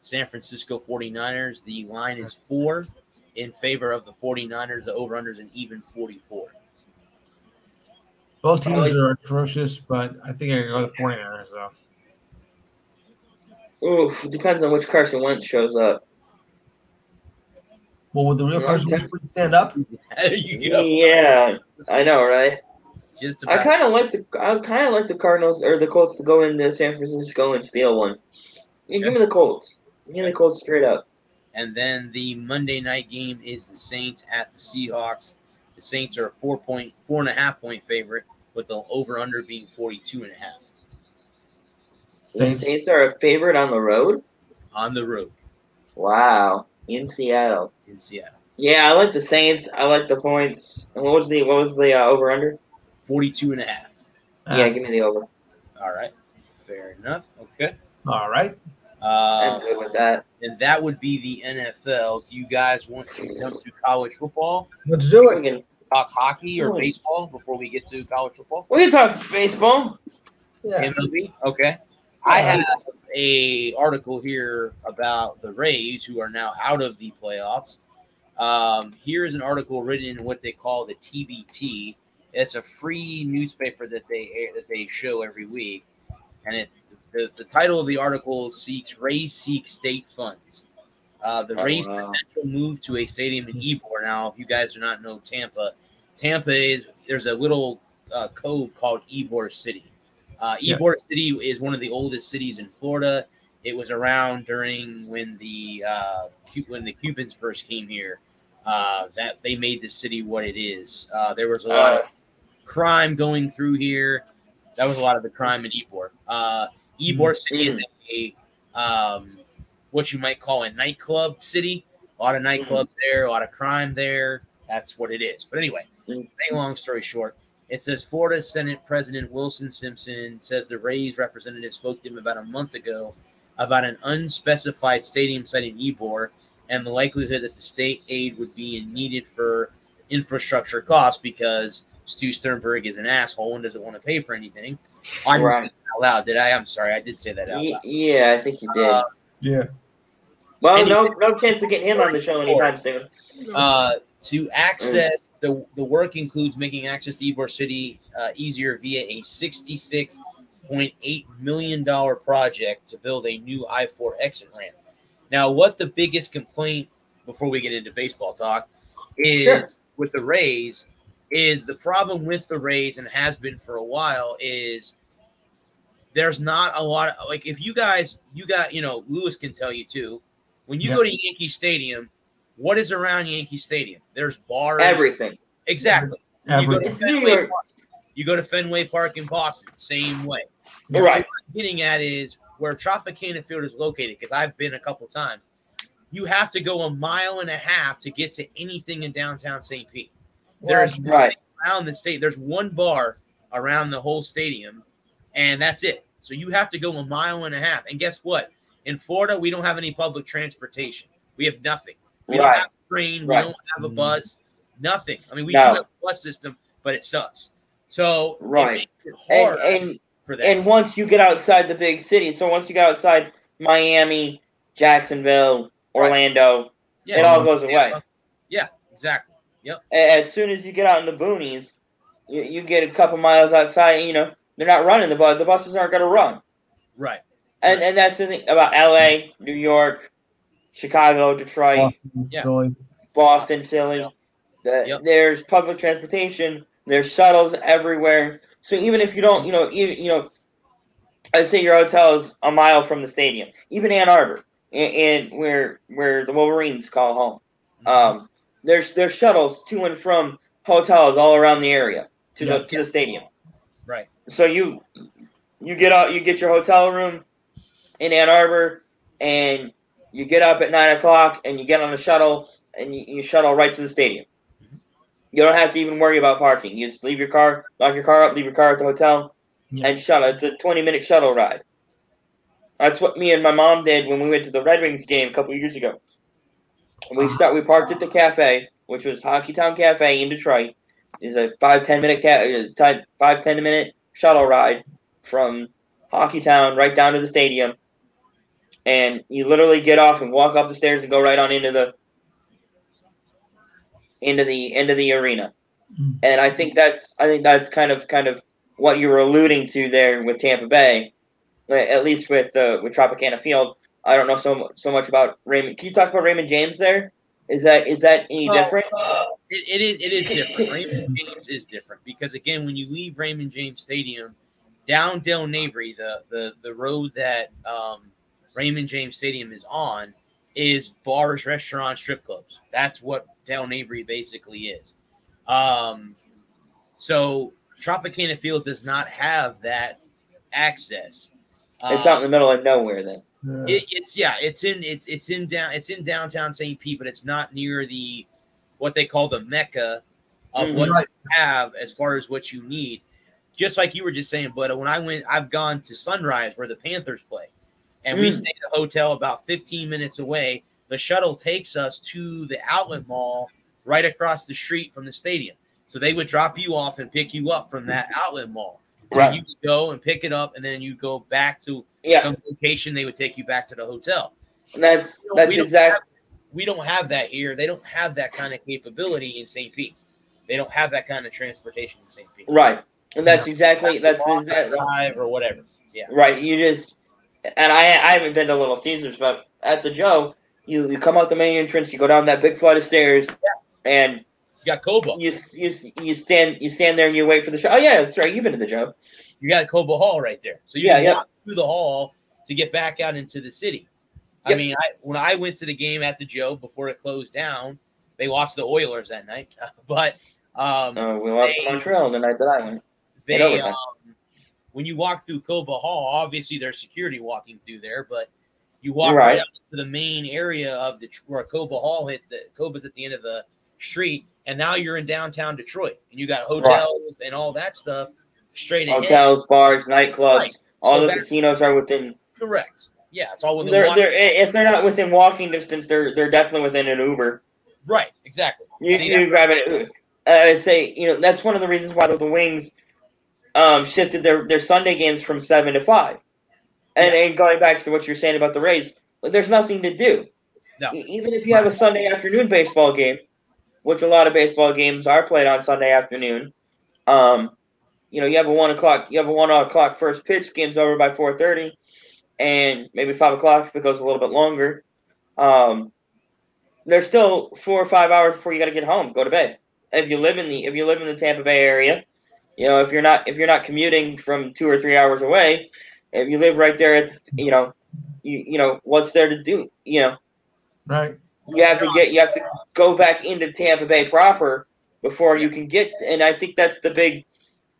San Francisco 49ers. The line is four in favor of the 49ers. The over under is an even 44. Both teams are atrocious, but I think I go with the 49ers though. Oof, depends on which Carson Wentz shows up. Well, would the real Yeah, Carson Wentz stand up? there you go. Yeah, I know, right? Just I kind of like the I kind of like the Cardinals or the Colts to go into San Francisco and steal one. You give me the Colts. Give me the Colts straight up. And then the Monday night game is the Saints at the Seahawks. The Saints are a four point, four and a half point favorite, with the over under being 42 and a half The Saints. Saints are a favorite on the road. on the road Wow, in Seattle. In Seattle. Yeah, I like the Saints. I like the points. And what was the what was the uh, over under? 42 and a half. Yeah, give me the over. All right. Fair enough. Okay. All right. I'm Uh, good with that. and that would be the NFL. Do you guys want to jump to college football, Let's do We it. can talk hockey or baseball before we get to college football? we can talk baseball. Yeah. MLB. Okay. I have a article here about the Rays who are now out of the playoffs. Um, here is an article written in what they call the TBT. It's a free newspaper that they that they show every week, and it the, the title of the article seeks Rays seek state funds. Uh, the Oh, Rays wow. potential move to a stadium in Ybor. Now, if you guys do not know Tampa, Tampa is there's a little uh, cove called Ybor City. Uh, Yeah. City is one of the oldest cities in Florida. It was around during when the uh, when the Cubans first came here. Uh, that they made the city what it is. Uh, there was a lot Uh, of crime going through here. That was a lot of the crime in Ybor. Uh, Ybor City is a um, what you might call a nightclub city. A lot of nightclubs there, a lot of crime there. That's what it is. But anyway, Mhm. a long story short, it says Florida Senate President Wilton Simpson says the Rays representative spoke to him about a month ago about an unspecified stadium site in Ybor and the likelihood that the state aid would be needed for infrastructure costs because Stu Sternberg is an asshole and doesn't want to pay for anything. I didn't Right. say that out loud, did I? I'm sorry, I did say that out loud. yeah, I think you did. Uh, Yeah. well, no, no chance to get him on the show anytime soon. Uh, to access the the work includes making access to Ybor City uh, easier via a sixty-six point eight million dollar project to build a new I four exit ramp. Now, what the biggest complaint before we get into baseball talk is Sure. with the Rays is the problem with the Rays and has been for a while is there's not a lot of like if you guys you got you know Lewis can tell you too when you go to Yankee Stadium what is around Yankee Stadium there's bars Everything. exactly you go to Everything. Fenway Park, you go to Fenway Park in Boston same way Yeah. Right. what I'm getting at is where Tropicana Field is located, because I've been a couple times. You have to go a mile and a half to get to anything in downtown St. Pete. There's Right. around the state. There's one bar around the whole stadium, and that's it. So you have to go a mile and a half. And guess what? In Florida, we don't have any public transportation. We have nothing. We don't Right. have a train. Right. We don't have a Mhm. bus. Nothing. I mean, we No. do have a bus system, but it sucks. So it Right. makes it And, hard and for that. and once you get outside the big city, so once you get outside Miami, Jacksonville, Orlando, yeah, it all goes away. Yeah, exactly. A- As soon as you get out in the boonies, you, you get a couple miles outside. You know they're not running the bus. The buses aren't going to run. Right. and and that's the thing about L.A., New York, Chicago, Detroit, Yeah. Philly. Boston, Philly. The- Yep. There's public transportation. There's shuttles everywhere. So even if you don't, you know, even you know, let's say your hotel is a mile from the stadium, even Ann Arbor, and, and where where the Wolverines call home. Mm-hmm. Um, there's there's shuttles to and from hotels all around the area to Yes. the to the stadium. right. So you you get out, you get your hotel room in Ann Arbor, and you get up at nine o'clock, and you get on a shuttle, and you, you shuttle right to the stadium. You don't have to even worry about parking. You just leave your car, lock your car up, leave your car at the hotel, and shuttle. It's a twenty minute shuttle ride. That's what me and my mom did when we went to the Red Wings game a couple years ago. We start. We parked at the cafe, which was Hockey Town Cafe in Detroit. Is a five ten minute ca- uh, five ten minute shuttle ride from Hockey Town right down to the stadium, and you literally get off and walk up the stairs and go right on into the into the into the arena. Mm. And I think that's I think that's kind of kind of what you were alluding to there with Tampa Bay, uh, at least with uh, with Tropicana Field. I don't know so so much about Raymond. Can you talk about Raymond James there? Is that is that any Well, different? It, it is it is different. Raymond James is different because again, when you leave Raymond James Stadium down Dale Mabry, the the the road that um, Raymond James Stadium is on is bars, restaurants, strip clubs. That's what Dale Mabry basically is. Um, so Tropicana Field does not have that access. It's out in Um, the middle of nowhere then. Yeah. it, it's yeah, it's in it's it's in down it's in downtown St. Pete, but it's not near the what they call the mecca of what Mhm. you have as far as what you need. Just like you were just saying, but when I went, I've gone to Sunrise where the Panthers play, and we Mm. stay at a hotel about 15 minutes away. The shuttle takes us to the outlet mall right across the street from the stadium. So they would drop you off and pick you up from that outlet mall. So Right. you go and pick it up, and then you go back to Yeah, some location. They would take you back to the hotel. and that's We that's we exactly We don't have that here. They don't have that kind of capability in St. Pete. They don't have that kind of transportation in St. Pete. right, and that's exactly that's exactly drive or whatever. Yeah. Right, you just and I I haven't been to Little Caesars, but at the Joe, you you come out the main entrance, you go down that big flight of stairs, and You got Cobo. you you you stand you stand there and you wait for the show. Oh yeah, that's right. You've been to the Joe. You got Cobo Hall right there. So you Yeah, yeah. walk through the hall to get back out into the city. I mean, I when I went to the game at the Joe before it closed down, they lost the Oilers that night. But um, Uh, we lost They- to Montreal the night that I went. they um, when you walk through Cobo Hall, obviously there's security walking through there, but you walk right, Right. up to the main area of the where Cobo Hall hit. The Cobo's at the end of the street, and now you're in downtown Detroit, and you got hotels and all that stuff straight ahead. Hotels, bars, nightclubs, Right. all So the casinos are within. Correct. Yeah, it's all within. They're, they're, if they're not within walking distance, they're they're definitely within an Uber. right. Exactly. You, See, you grab it. Uh, say you know that's one of the reasons why the Wings um, shifted their, their Sunday games from seven to five. And, and going back to what you're saying about the Rays, there's nothing to do. No. Even if you have a Sunday afternoon baseball game, which a lot of baseball games are played on Sunday afternoon, um, you know you have a one o'clock you have a one o'clock first pitch, game's over by four thirty, and maybe five o'clock if it goes a little bit longer. Um, there's still four or five hours before you got to get home, go to bed. If you live in the if you live in the Tampa Bay area, you know if you're not if you're not commuting from two or three hours away, if you live right there it's you know, you you know what's there to do? You know Right. you have to get you have to go back into Tampa Bay proper before you can get. And I think that's the big.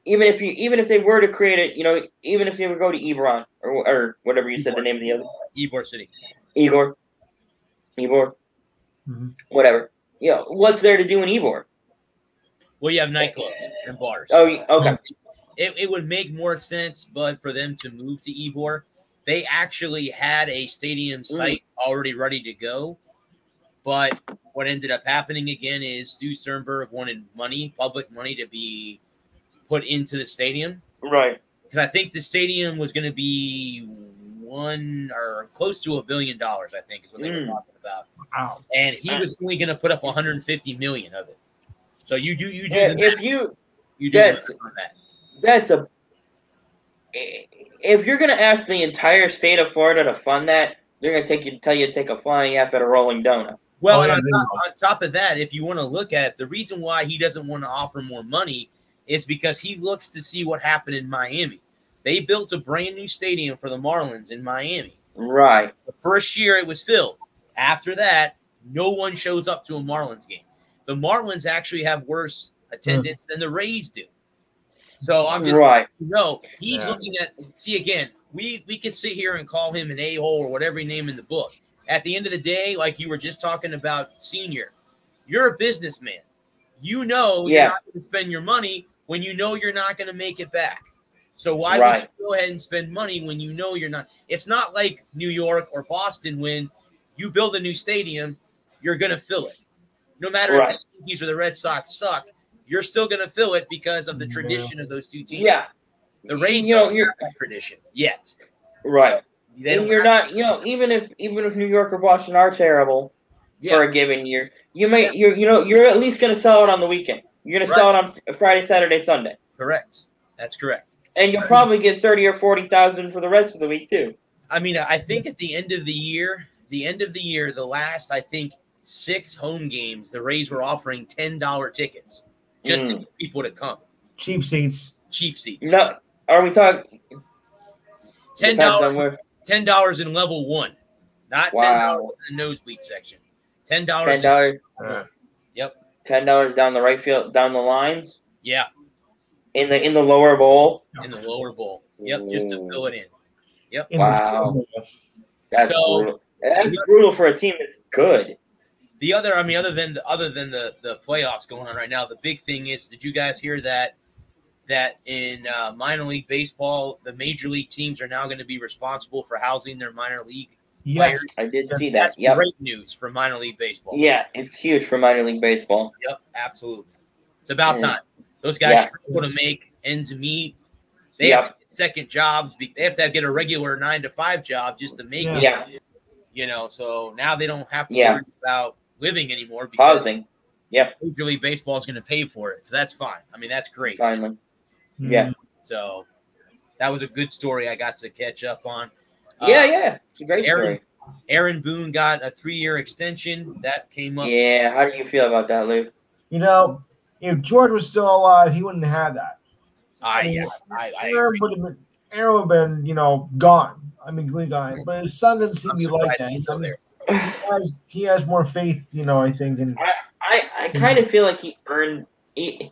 Even if you even if they were to create it, you know, even if they would go to Ebron or or whatever you said the name of the other Ebor City. Igor, Igor, Mhm. whatever. You know, what's there to do in Ybor? Well, you have nightclubs and bars. Oh, y- okay. It, it would make more sense, but for them to move to Ybor, they actually had a stadium Mm. site already ready to go. But what ended up happening again is Stu Sternberg wanted money, public money, to be put into the stadium Right. because I think the stadium was going to be one or close to a billion dollars. I think is what they were Mm. talking about, Wow. and he was only going to put up 150 million of it. So you do you do If, if math, you you do that's- that. that's a if you're gonna ask the entire state of Florida to fund that, they're gonna take you tell you to take a flying F at a rolling donut. Well, Oh, and on, top, on top of that, if you want to look at it, the reason why he doesn't want to offer more money is because he looks to see what happened in Miami. They built a brand new stadium for the Marlins in Miami. Right. The first year it was filled. After that, no one shows up to a Marlins game. The Marlins actually have worse attendance than the Rays do. So I'm just Right. no, he's Yeah. looking at see again, we we can sit here and call him an a-hole or whatever you name in the book. At the end of the day, like you were just talking about senior, you're a businessman. You know Yeah. you're not going to spend your money when you know you're not going to make it back. So why would you go ahead and spend money when you know you're not? It's not like New York or Boston when you build a new stadium, you're going to fill it. No matter Right. if the Yankees or the Red Sox suck, you're still going to fill it because of the Yeah. tradition of those two teams. Yeah. The Rays You know, don't you're- tradition yet. Right. They and you're have- not, you know, even if even if New York or Boston are terrible Yeah. for a given year, you may you're you know you're at least gonna sell it on the weekend. You're gonna sell it on Friday, Saturday, Sunday, correct. That's correct. and you'll probably get thirty or forty thousand for the rest of the week too. I mean, I think at the end of the year, the end of the year, the last I think six home games, the Rays were offering ten dollar tickets just to Mm. get people to come. Cheap seats. Cheap seats. No, are we talking ten dollars? Ten dollars in level one, not ten Wow. dollars in the nosebleed section. Ten Ten dollars. Ten dollars. Yeah. Ten dollars down the right field, down the lines Yeah, in the in the lower bowl. in the lower bowl. Yep, just to fill it in. Yep. Wow. That's So- brutal. That's brutal for a team that's good. The other, I mean, other than the other than the the playoffs going on right now, the big thing is, did you guys hear that? That in uh, minor league baseball, the major league teams are now going to be responsible for housing their minor league Yes. I did Yes, see that. That's Yep. great news for minor league baseball. Yeah, it's huge for minor league baseball. Yep, absolutely. It's about Mm. time. Those guys Yeah. struggle to make ends meet. They Yep. have to get second jobs. be- They have to get a regular nine to five job just to make Yeah. it. Yeah. You know, so now they don't have to Yeah. worry about living anymore because Housing, Major League Baseball is going to pay for it. So that's fine. I mean, that's great. finally. Mm. Yeah. So that was a good story I got to catch up on. Uh, yeah, yeah. It's a great Aaron- story. Aaron Boone got a three year extension. That came up. Yeah, how do you feel about that, Lou? You know, if George was still alive, he wouldn't have that. I, yeah, I, I Aaron agree. would have been, Aaron would have been, you know, gone. I mean, completely gone. But his son doesn't seem I'm to be like that. he's still there. He has, he has more faith, you know. I think, and I, I kind of feel like he earned. He,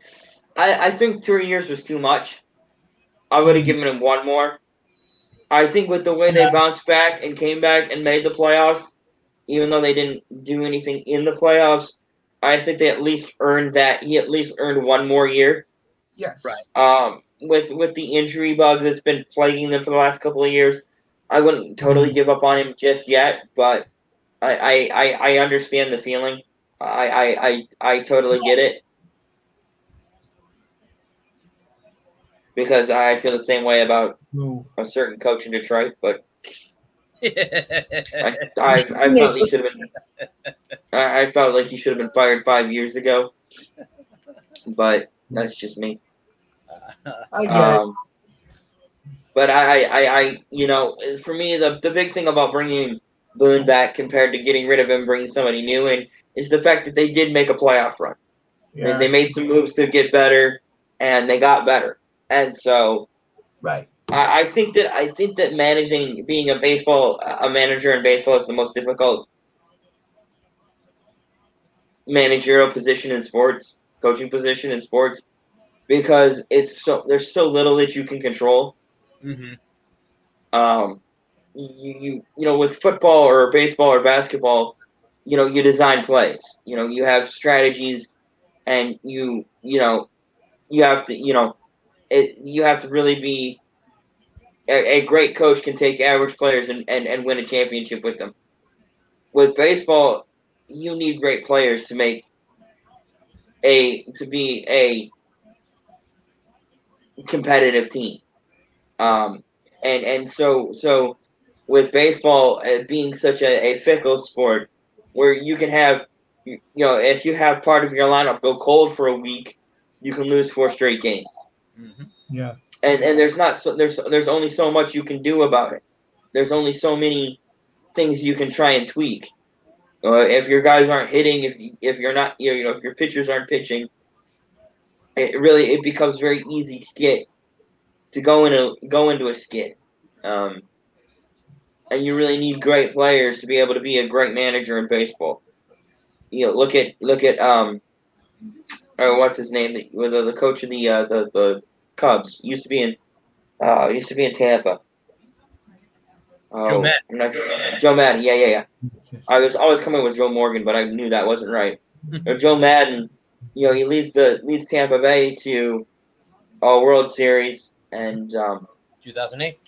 I, I think three years was too much. I would have given him one more. I think with the way they bounced back and came back and made the playoffs, even though they didn't do anything in the playoffs, I think they at least earned that. He at least earned one more year. yes, Right. Um, with with the injury bug that's been plaguing them for the last couple of years, I wouldn't totally give up on him just yet. But I I, I, I understand the feeling. I, I I I totally get it because I feel the same way about a certain coach in Detroit. But I I, I, I felt he should have been. I, I felt like he should have been fired five years ago. But that's just me. I. Um, but I, I, I, you know, for me, the the big thing about bringing Boone back compared to getting rid of him, bringing somebody new in, is the fact that they did make a playoff run. They- Yeah, They made some moves to get better, and they got better. And so right. I, I think that I think that managing, being a baseball, a manager in baseball is the most difficult managerial position in sports, coaching position in sports, because it's so there's so little that you can control. hmm um, you, you you know with football or baseball or basketball, you know you design plays. You know you have strategies, and you you know you have to you know it you have to really be a, a great coach can take average players and, and, and win a championship with them. With baseball, you need great players to make a to be a competitive team. Um, and and so so with baseball uh, being such a, a fickle sport where you can have you know if you have part of your lineup go cold for a week you can lose four straight games hmm Yeah. and and there's not so there's there's only so much you can do about it. There's only so many things you can try and tweak. Uh, if your guys aren't hitting, if you- if you're not, you know, if your pitchers aren't pitching, it really it becomes very easy to get to go into go into a skid. Um, and you really need great players to be able to be a great manager in baseball. You know, look at look at um, or what's his name? The, the, the coach of the uh, the the Cubs used to be in uh used to be in Tampa. Oh, Joe Maddon. Not- Joe Maddon, yeah, yeah, yeah. I was always coming with Joe Morgan, but I knew that wasn't right. Or Joe Maddon, you know, he leads the leads Tampa Bay to a World Series, and um, 2008.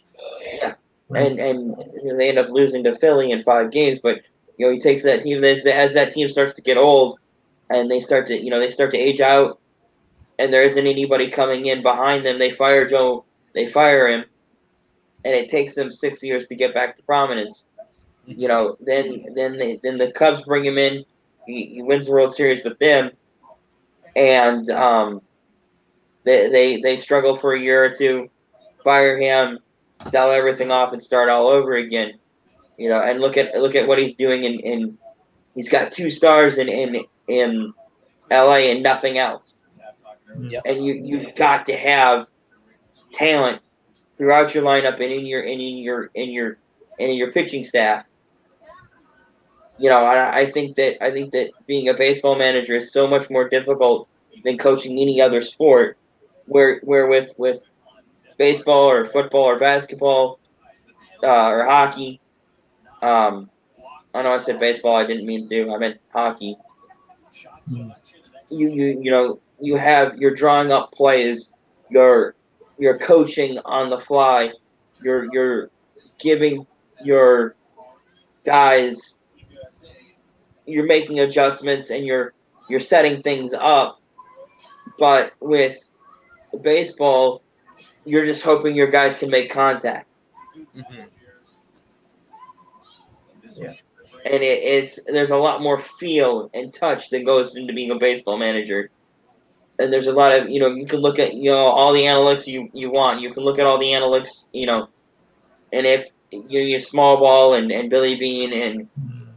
And and they end up losing to Philly in five games. But you know, he takes that team as as that team starts to get old, and they start to you know they start to age out, and there isn't anybody coming in behind them. They fire Joe, they fire him, and it takes them six years to get back to prominence. You know, then then they, then the Cubs bring him in. He, he wins the World Series with them, and um, they they they struggle for a year or two, fire him, sell everything off, and start all over again. You know, and look at look at what he's doing in, in he's got two stars in in in L.A. and nothing else. Yep. And you you've got to have talent throughout your lineup and in your and in your in your and in your pitching staff. You know, I, I think that I think that being a baseball manager is so much more difficult than coaching any other sport. Where where with with baseball or football or basketball uh, or hockey. Um, I know I said baseball. I didn't mean to. I meant hockey. You you you know you have you're drawing up plays. You're you're coaching on the fly. You're you're giving your guys. You're making adjustments and you're you're setting things up. But with baseball, you're just hoping your guys can make contact. Mhm. and it, it's there's a lot more feel and touch that goes into being a baseball manager. And there's a lot of you know you can look at you know all the analytics you, you want. You can look at all the analytics you know, and if you your small ball and, and Billy Beane and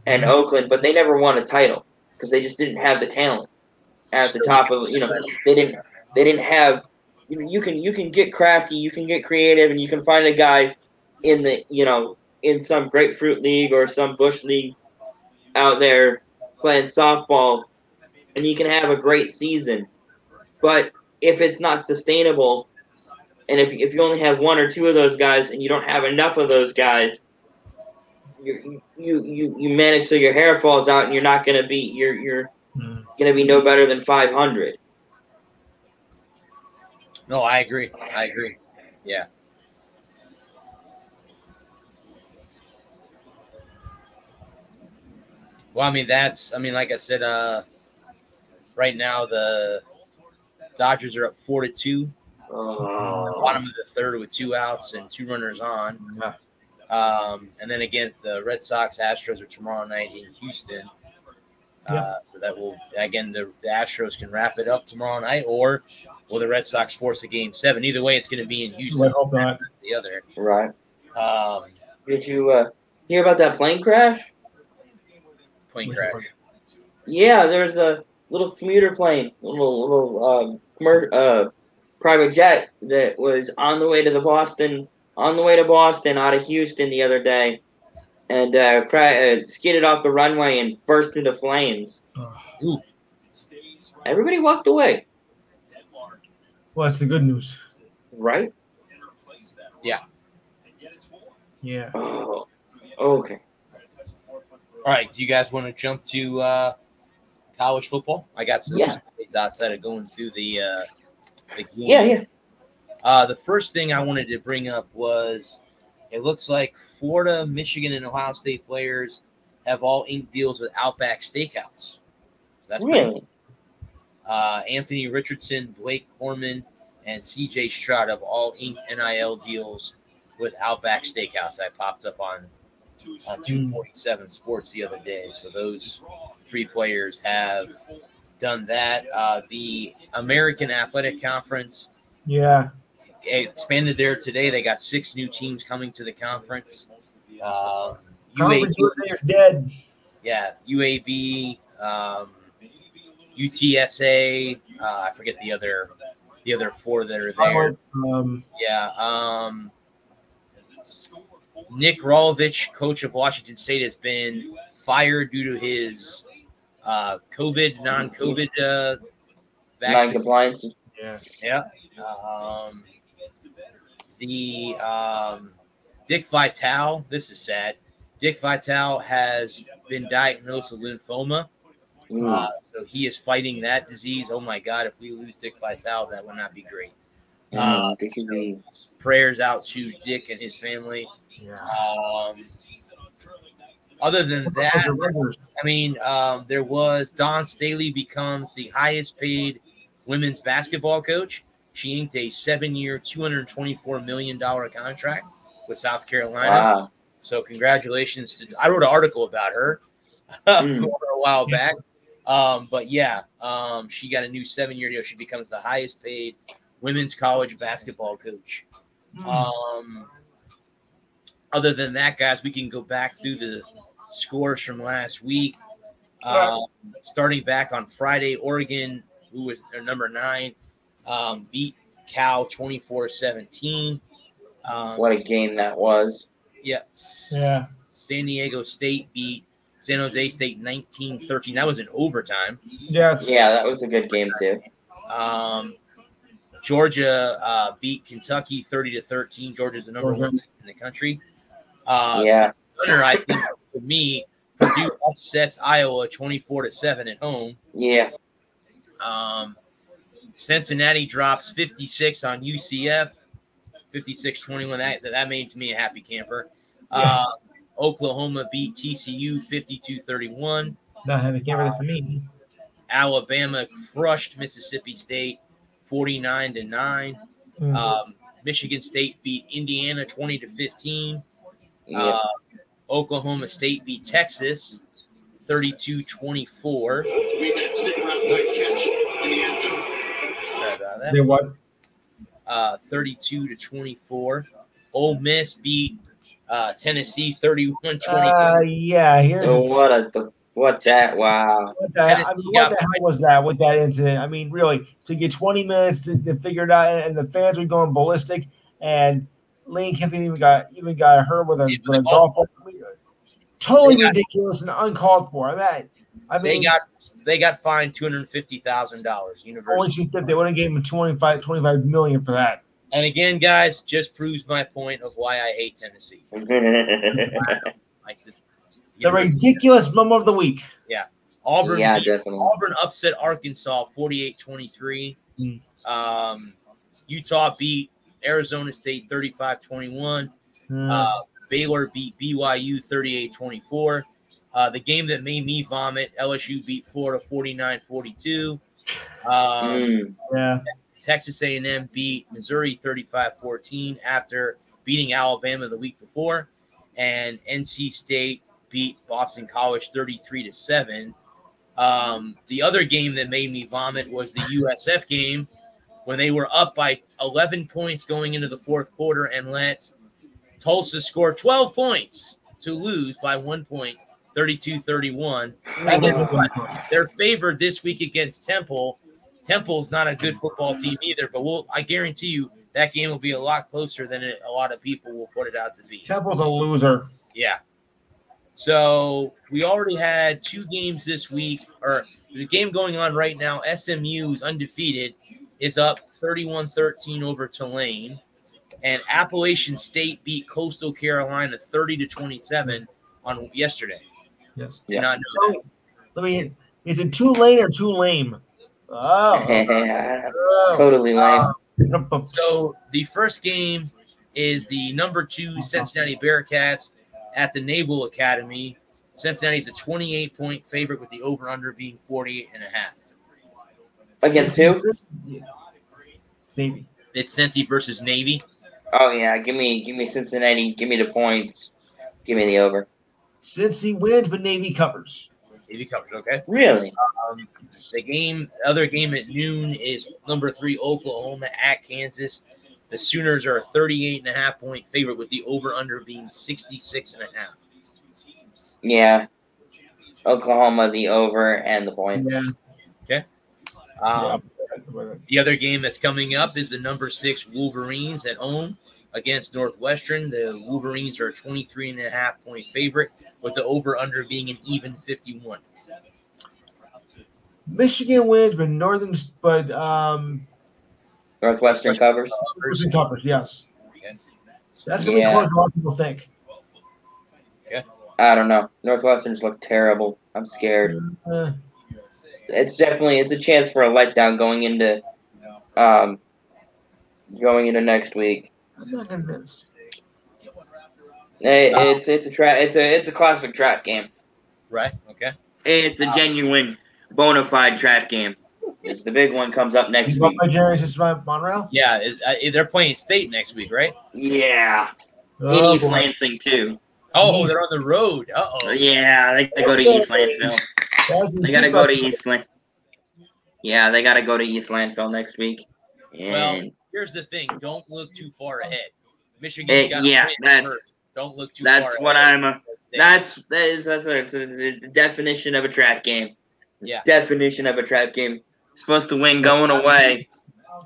and Oakland, but they never won a title because they just didn't have the talent at the top of you know they didn't they didn't have you, you can you can get crafty you can get creative and you can find a guy in the you know in some grapefruit league or some bush league out there playing softball and you can have a great season. But if it's not sustainable and if, if you only have one or two of those guys and you don't have enough of those guys you you you, you manage so your hair falls out and you're not going to be you're you're hmm. going to be no better than 500 No, I agree. I agree. Yeah. Well, I mean, that's, I mean, like I said, uh, right now the Dodgers are up four to two, oh. bottom of the third with two outs and two runners on. Um, and then again, the Red Sox Astros are tomorrow night in Houston. Uh, so that will again the, the Astros can wrap it up tomorrow night, or will the Red Sox force a game seven? Either way, it's going to be in I Houston. hope not. The other, right um, did you uh, hear about that plane crash plane Which crash. one? Yeah, there's a little commuter plane, little little um, commer- uh, private jet that was on the way to the Boston, on the way to Boston out of Houston the other day, and uh, cra- uh, skidded off the runway and burst into flames. Oh. Everybody walked away, Well, that's the good news. right? Yeah. Oh, okay. All right, do you guys want to jump to uh, college football? I got some Yeah. stories outside of going through the uh, the game. Yeah, yeah. Uh, the first thing I wanted to bring up was it looks like Florida, Michigan, and Ohio State players have all inked deals with Outback Steakhouse. So that's pretty Really? Uh, Anthony Richardson, Blake Corum, and CJ Stroud have all inked NIL deals with Outback Steakhouse. I popped up on uh, 247 Sports the other day. So those three players have done that. Uh, the American Athletic Conference Yeah. Expanded there today. They got six new teams coming to the conference. Uh, Conference UAB, is dead. yeah, UAB, um, UTSA. Uh, I forget the other the other four that are there. Um, Yeah. Um, Nick Rolovich, coach of Washington State, has been fired due to his uh, COVID, non-COVID uh, vaccine. Non-compliance. yeah. Yeah. Um, the um, Dick Vitale. This is sad. Dick Vitale has been diagnosed with lymphoma, Mm. uh, so he is fighting that disease. Oh my God! If we lose Dick Vitale, that would not be great. Uh, could be- prayers out to Dick and his family. Um, other than that, I mean, um, there was Dawn Staley becomes the highest paid women's basketball coach. She inked a seven-year, two hundred twenty-four million dollar contract with South Carolina. Wow. So congratulations to. I wrote an article about her Mm. a while back. Um, but yeah, um, she got a new seven-year deal. She becomes the highest paid women's college basketball coach. Hmm. Um, other than that, guys, we can go back through the scores from last week. Um, starting back on Friday, Oregon, who was their number nine, um, beat Cal 24 17. Um, What a game that was. yeah. Yeah. San Diego State beat San Jose State 19 13. That was in overtime. Yes. Yeah, that was a good game too. Um, Georgia uh, beat Kentucky 30 to 13. Georgia's the number one team in the country. Uh, yeah. winner, I think, for me, Purdue upsets Iowa 24 to 7 at home. Yeah. Um, Cincinnati drops 56 on UCF, 56 21. That, that made me a happy camper. Uh, Oklahoma beat TCU 52 31. Not having camera for me. Alabama crushed Mississippi State 49 to 9. Mm. Um, Michigan State beat Indiana 20 to 15. Uh, Oklahoma State beat Texas 32 24. Sorry about that. They what? Uh, 32 to 24. Ole Miss beat uh, Tennessee 31 Uh, yeah. Here's oh, what a the, what's that? Wow. what the, I mean, got what the hell was that with that incident? I mean, really, to get 20 minutes to, to figure it out, and, and the fans were going ballistic, and Lane Kiffin even got even got hurt with a, Yeah, with a golf golf. ball. I mean, totally got- ridiculous and uncalled for. I mean, I they mean, got they got fined $250,000 only University. 250. They would have gave him 25, 25 million for that. And again, guys, just proves my point of why I hate Tennessee. Like this, The ridiculous moment of the week. Yeah. Auburn yeah, beat definitely. Auburn upset Arkansas 48 23. Mm. Um, Utah beat Arizona State 35 21. Hmm. Uh, Baylor beat BYU 38 24. Uh, the game that made me vomit, LSU beat Florida 49 42. Um, Mm. yeah. Texas A&M beat Missouri 35-14 after beating Alabama the week before, and NC State beat Boston College 33 to 7. Um, the other game that made me vomit was the USF game when they were up by 11 points going into the fourth quarter and let Tulsa score 12 points to lose by one point, 32-31. And guess what? They're favored this week against Temple. Temple's not a good football team either, but we'll, I guarantee you that game will be a lot closer than it, a lot of people will put it out to be. Temple's a loser. Yeah. So we already had two games this week, or the game going on right now. SMU is undefeated, is up 31 13 over Tulane. And Appalachian State beat Coastal Carolina 30 to 27 on yesterday. Yes. Did not know that. I mean, is it too late or too lame? Oh. oh. totally lame. Uh, So the first game is the number two Cincinnati Bearcats at the Naval Academy. Cincinnati's a 28 point favorite with the over under being 48 and a half. Against who? Maybe. It's Cincy versus Navy. Oh yeah, give me give me Cincinnati. Give me the points. Give me the over. Cincy wins, but Navy covers. Navy covers, okay? Really? Um, the game, other game at noon is number three Oklahoma at Kansas. The Sooners are a 38 and a half point favorite with the over under being 66 and a half. Yeah. Oklahoma, the over and the points. Yeah. Um, the other game that's coming up is the number six Wolverines at home against Northwestern. The Wolverines are a 23 and a half point favorite with the over under being an even 51. Michigan wins, but Northern, but um, Northwestern covers. Northwestern covers. Yes, that's gonna Yeah. be close. A lot of people think. Yeah. I don't know. Northwestern's look terrible. I'm scared. Uh, It's definitely it's a chance for a letdown going into um going into next week. I'm not convinced. It- It's it's a trap it's a it's a classic trap game. Right. Okay. It's a genuine, bona fide trap game. It's the big one comes up next What week. by Jerry is Monreal? Yeah. it- uh, they're playing state next week, right? Yeah. Oh, in East boy. Lansing, too. Oh, they're on the road. Uh oh. Yeah, they gotta go to East Lansville. They gotta go to seatbelts. East Lan- Yeah, they gotta go to East Landfill next week. And Here's the thing. Don't look too far ahead. Michigan. it, yeah, that's Don't look too far that's ahead. what I'm. A, that's that is that's a, it's a, the definition of a trap game. Yeah. Definition of a trap game. Supposed to win going away.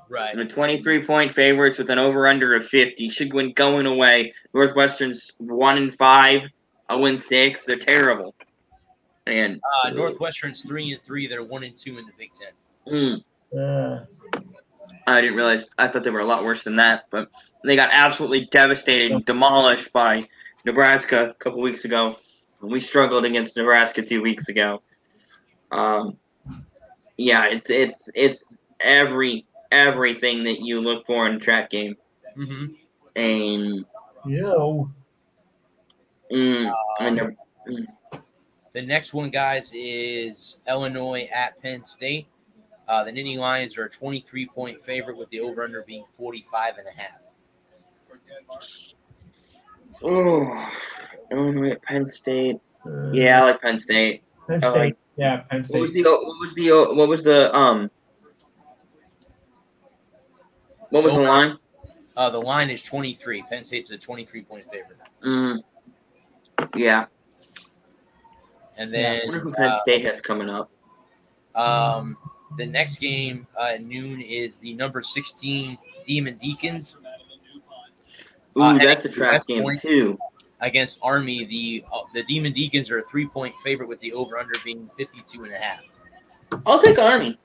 right. And a 23 point favorites with an over under of 50 should win going away. Northwestern's one and five, a win six. They're terrible. And Uh, Northwestern's three and three. They're one and two in the Big Ten. mm, Yeah. I didn't realize. I thought they were a lot worse than that. But they got absolutely devastated, and demolished by Nebraska a couple weeks ago. And we struggled against Nebraska two weeks ago. Um, yeah, it's it's it's every everything that you look for in a track game, Mm-hmm. and Yo. mm, and Um, they're- The next one, guys, is Illinois at Penn State. Uh, the Nittany Lions are a 23 point favorite with the over under being 45 and a half. Oh, Illinois at Penn State. Uh, Yeah, I like Penn State. Penn State. like- yeah, Penn State. What was State. the what was the what was the um what was the line? Uh, the line is 23. Penn State's a 23 point favorite. Mm, yeah. And I then wonder who Penn uh, State has coming up. um, the next game uh, at noon is the number 16 Demon Deacons Ooh, uh, that's a heading trap game too. against Army. The uh, the Demon Deacons are a three point favorite with the over under being 52 and a half. I'll take Army.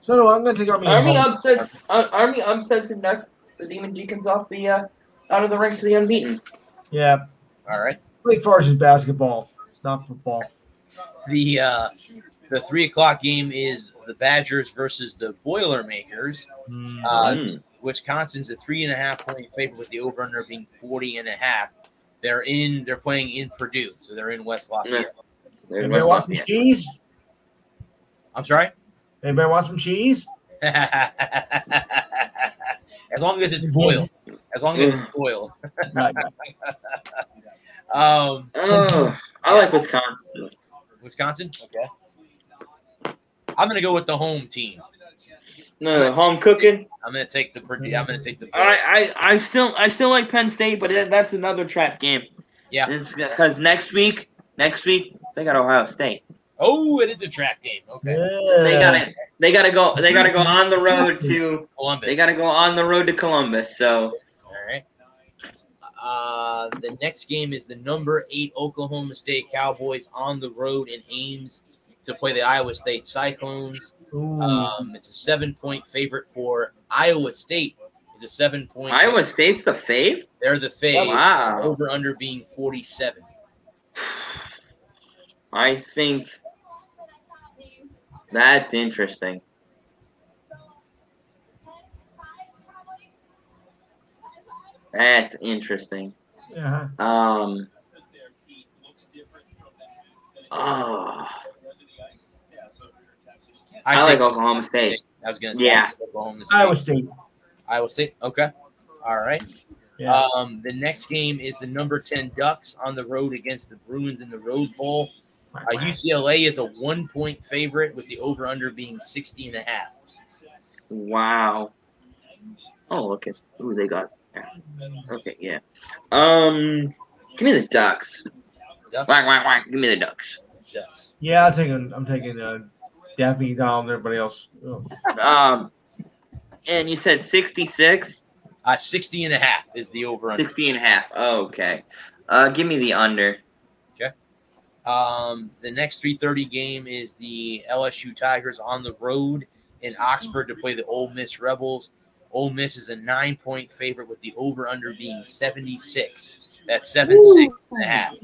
So no, I'm gonna take Army. Army upsets. Uh, Army upsets and knocks the Demon Deacons off the uh, out of the ranks of the unbeaten. Yeah, All right. Wake Forest is basketball. It's not football. The uh, the three o'clock game is the Badgers versus the Boilermakers. Mm. Uh, Mm. Wisconsin's a three and a half point favorite with the over under being 40 and a half. They're in. They're playing in Purdue, so they're in West Lafayette. There's Anybody West want some cheese? I'm sorry. Anybody want some cheese? as long as it's boiled. As long as it's boiled. Um, Oh, I like Wisconsin. Wisconsin. Okay. I'm gonna go with the home team. No, home cooking. I'm gonna take the Purdue. I'm gonna take the. I, I, I still I still like Penn State, but that- that's another trap game. Yeah. Because next week, next week they got Ohio State. Oh, it is a trap game. Okay. Yeah. They gotta they gotta go they gotta go on the road to Columbus. they gotta go on the road to Columbus. So All right. Uh, the next game is the number eight Oklahoma State Cowboys on the road in Ames to play the Iowa State Cyclones. Um, it's a seven point favorite for Iowa State. Is a seven point. Iowa State's the fave. They're the fave. Wow. Over under being forty seven. I think that's interesting. That's interesting. Uh-huh. Um. Oh, I, like take- Oklahoma State. I was gonna say Yeah. Oklahoma State. Iowa State. Iowa State. Okay. All right. Yeah. Um, the next game is the number 10 Ducks on the road against the Bruins in the Rose Bowl. Uh, UCLA is a one point favorite with the over under being 60 and a half. Wow. Oh, okay. Ooh, they got. Okay, yeah. Um, give me the Ducks. Ducks? Whack, whack, whack. Give me the Ducks. Yes. Yeah, I'm taking I'm taking Daffy Donald and everybody else. Um, and you said 66, Uh, 60 and a half is the over under. 60 and a half. Oh, okay. Uh, give me the under. Okay. Um, the next 3:30 game is the LSU Tigers on the road in Oxford to play the Ole Miss Rebels. Ole Miss is a nine-point favorite with the over/under being 76. That's seven six and a half.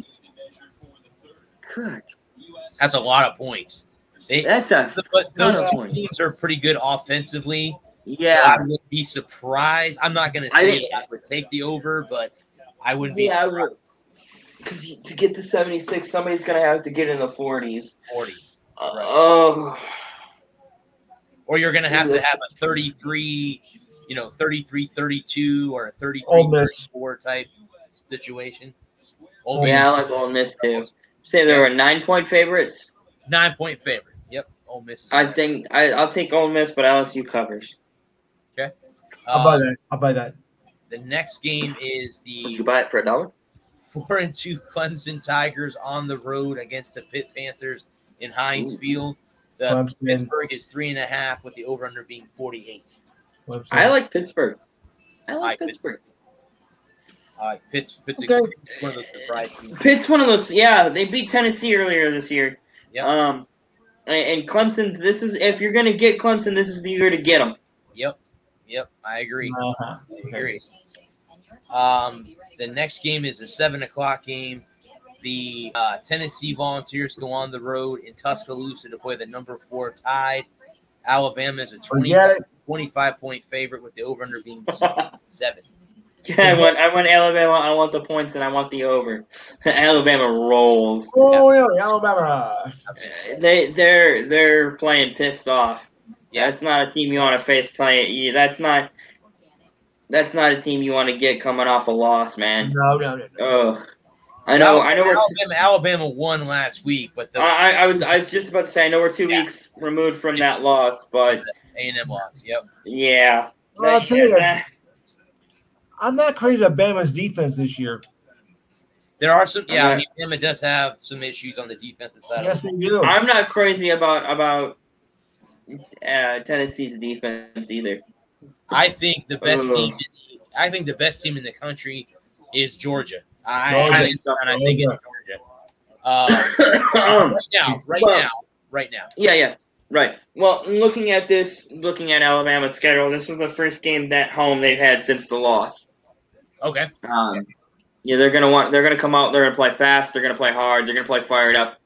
Good. That's a lot of points. They, That's a but those two points. teams are pretty good offensively. So yeah. I would be surprised. I'm not going to say think- that I would take the over, but I would be Yeah, surprised. Because to get to 76, somebody's gonna have to get in the 40s. 40s. Oh. or you're going to have to have a 33, you know, 33 32 or a 33 Ole Miss. 34 type situation. Ole yeah, I like Ole Miss too. Say there were nine point favorites. nine point favorite. Yep. Ole Miss. is I right. think I, I'll take Ole Miss, but LSU covers. Okay. I'll buy Um, that. I'll buy that. the next game is Would you the buy it for a dollar? four and two Clemson Tigers on the road against the Pitt Panthers in Heinz Ooh. Field. The Clemson. Pittsburgh is three and a half with the over under being 48. Clemson. I like Pittsburgh. I I like could- Pittsburgh. Uh, Pitt's, Pitt's Okay. one of those surprise teams. Pitt's one of those. Yeah, they beat Tennessee earlier this year. Yep. Um, and, and Clemson's. This is if you're gonna get Clemson, this is the year to get them. Yep. Yep. I agree. Uh-huh. I agree. Um, the next game is a seven o'clock game. The uh, Tennessee Volunteers go on the road in Tuscaloosa to play the number four Tide. Alabama is a 20, 25 point favorite with the over under being seven. Yeah, I want I want Alabama. I want the points and I want the over. Alabama rolls. Oh yeah, Alabama. Uh, they they're they're playing pissed off. Yeah. That's not a team you want to face playing. That's not. That's not a team you want to get coming off a loss, man. No, no, no. no. Ugh. I know. I know. Alabama, Alabama won last week, but the I, I was I was just about to say I know we're two Yeah. weeks removed from that loss, but A and M lost. Yep. yeah. Well, I'll tell you, Yeah, I'm not crazy about Bama's defense this year. There are some. Yeah, I mean, Bama does have some issues on the defensive side. Yes, they do. I'm not crazy about about uh, Tennessee's defense either. I think the best Ugh. team. In the, I think the best team in the country is Georgia. I, Georgia. I, think so, and I think it's Georgia. Uh, Um, right now, right Well- now, right now. Yeah, yeah, right. Well, looking at this, looking at Alabama's schedule, this is the first game at home they've had since the loss. Okay. Um, yeah, they're gonna want, they're gonna come out, they're gonna play fast, they're gonna play hard, they're gonna play fired up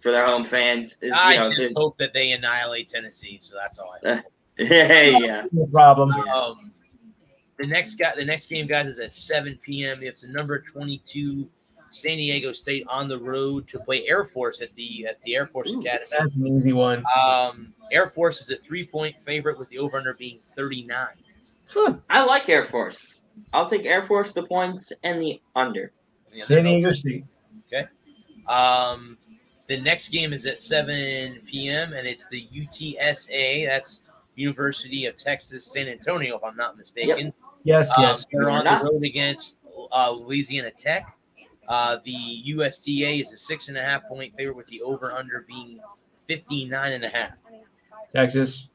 for their home fans. It's, I you know, just hope that they annihilate Tennessee. So that's all I. hey, yeah. No problem. Um, the next guy, the next game, guys, is at 7 p.m. It's the number 22 San Diego State on the road to play Air Force at the at the Air Force Ooh. Academy. That's an easy one. Um, Air Force is a three point favorite with the over under being 39. I like Air Force. I'll take Air Force, the points, and the under. Yeah, San Diego State. Okay. Um, the next game is at 7 p.m. and it's the UTSA. That's University of Texas San Antonio, if I'm not mistaken. Yes, Um, yes. they're on the road against uh, Louisiana Tech. Uh, the USTA is a six and a half point favorite with the over under being 59 and a half. Texas.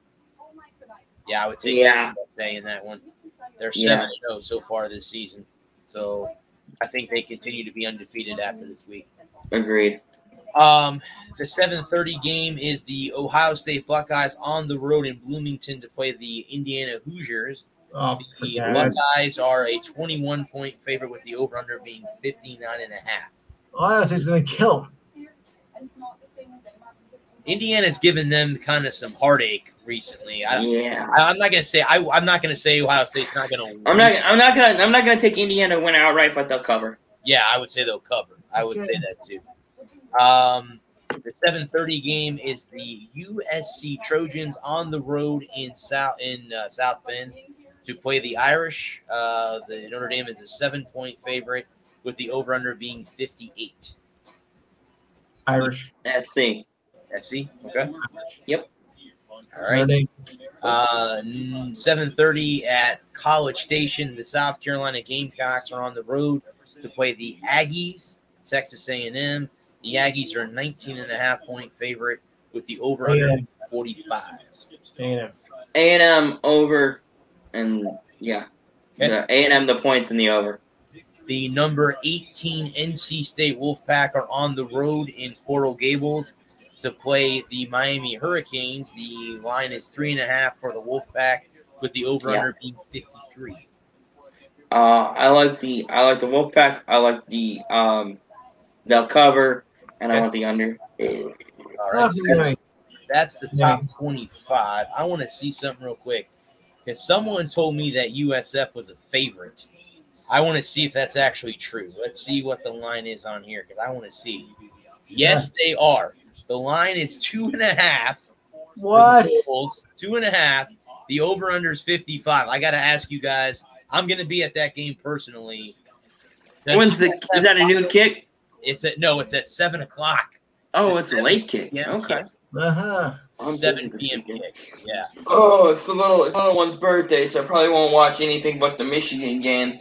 Yeah, I would say Yeah. USTA in that one. They're 7 and 0 so far this season. So I think they continue to be undefeated after this week. Agreed. Um, the 7:30 game is the Ohio State Buckeyes on the road in Bloomington to play the Indiana Hoosiers. Oh, The forget. Buckeyes are a 21 point favorite with the over under being 59 and a half. Honestly, it's going to kill him. Indiana's given them kind of some heartache recently. I, Yeah. I, am not gonna say I, I'm not gonna say Ohio State's not gonna. I'm not. I'm not gonna. I'm not gonna take Indiana to win outright, but they'll cover. Yeah, I would say they'll cover. I would say that too. Um, the 7:30 game is the USC Trojans on the road in South in uh, South Bend to play the Irish. Uh, the Notre Dame is a seven-point favorite with the over/under being 58. Irish. SC. SC, okay. Yep. All right. Uh, 7:30 at College Station. The South Carolina Gamecocks are on the road to play the Aggies, Texas A&M. The Aggies are a 19 and a half point favorite with the over under 45. A&M. A&M over, and yeah, Okay. the A&M the points in the over. The number 18 NC State Wolfpack are on the road in Coral Gables to play the Miami Hurricanes. The line is three and a half for the Wolfpack, with the over under being 53. Uh, I like the I like the Wolfpack. I like the um, they'll cover, and I want the under. All right, so That's that's, that's the top Nice. 25. I want to see something real quick because someone told me that USF was a favorite. I want to see if that's actually true. Let's see what the line is on here because I want to see. Yes, they are. The line is two and a half. What? Bulls, two and a half. The over under is 55. I got to ask you guys. I'm going to be at that game personally. Does When's the is that a noon kick? It's at no, it's at seven o'clock. Oh, It's a it's a seven late kick. p.m. Okay. Uh huh. It's a I'm 7 p.m. kick. Yeah. Oh, it's the little it's the little one's birthday, so I probably won't watch anything but the Michigan game.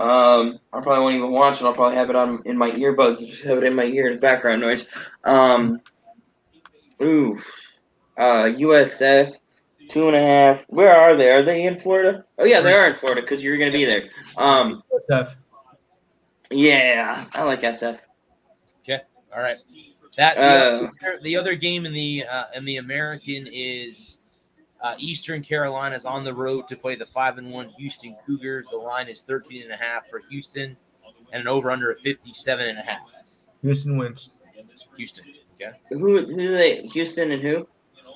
Um, I probably won't even watch it. I'll probably have it on in my earbuds, just have it in my ear as background noise. Um, ooh, uh, USF two and a half. Where are they? Are they in Florida? Oh yeah, they are in Florida because you're gonna be there. Um, Tough. yeah, I like SF. Okay, all right. That the, Uh, other, the other game in the uh, in the American is uh, Eastern Carolina is on the road to play the five and one Houston Cougars. The line is 13 and a half for Houston, and an over under of 57 and a half. Houston wins. Houston. Okay. Who who do they? Houston and who?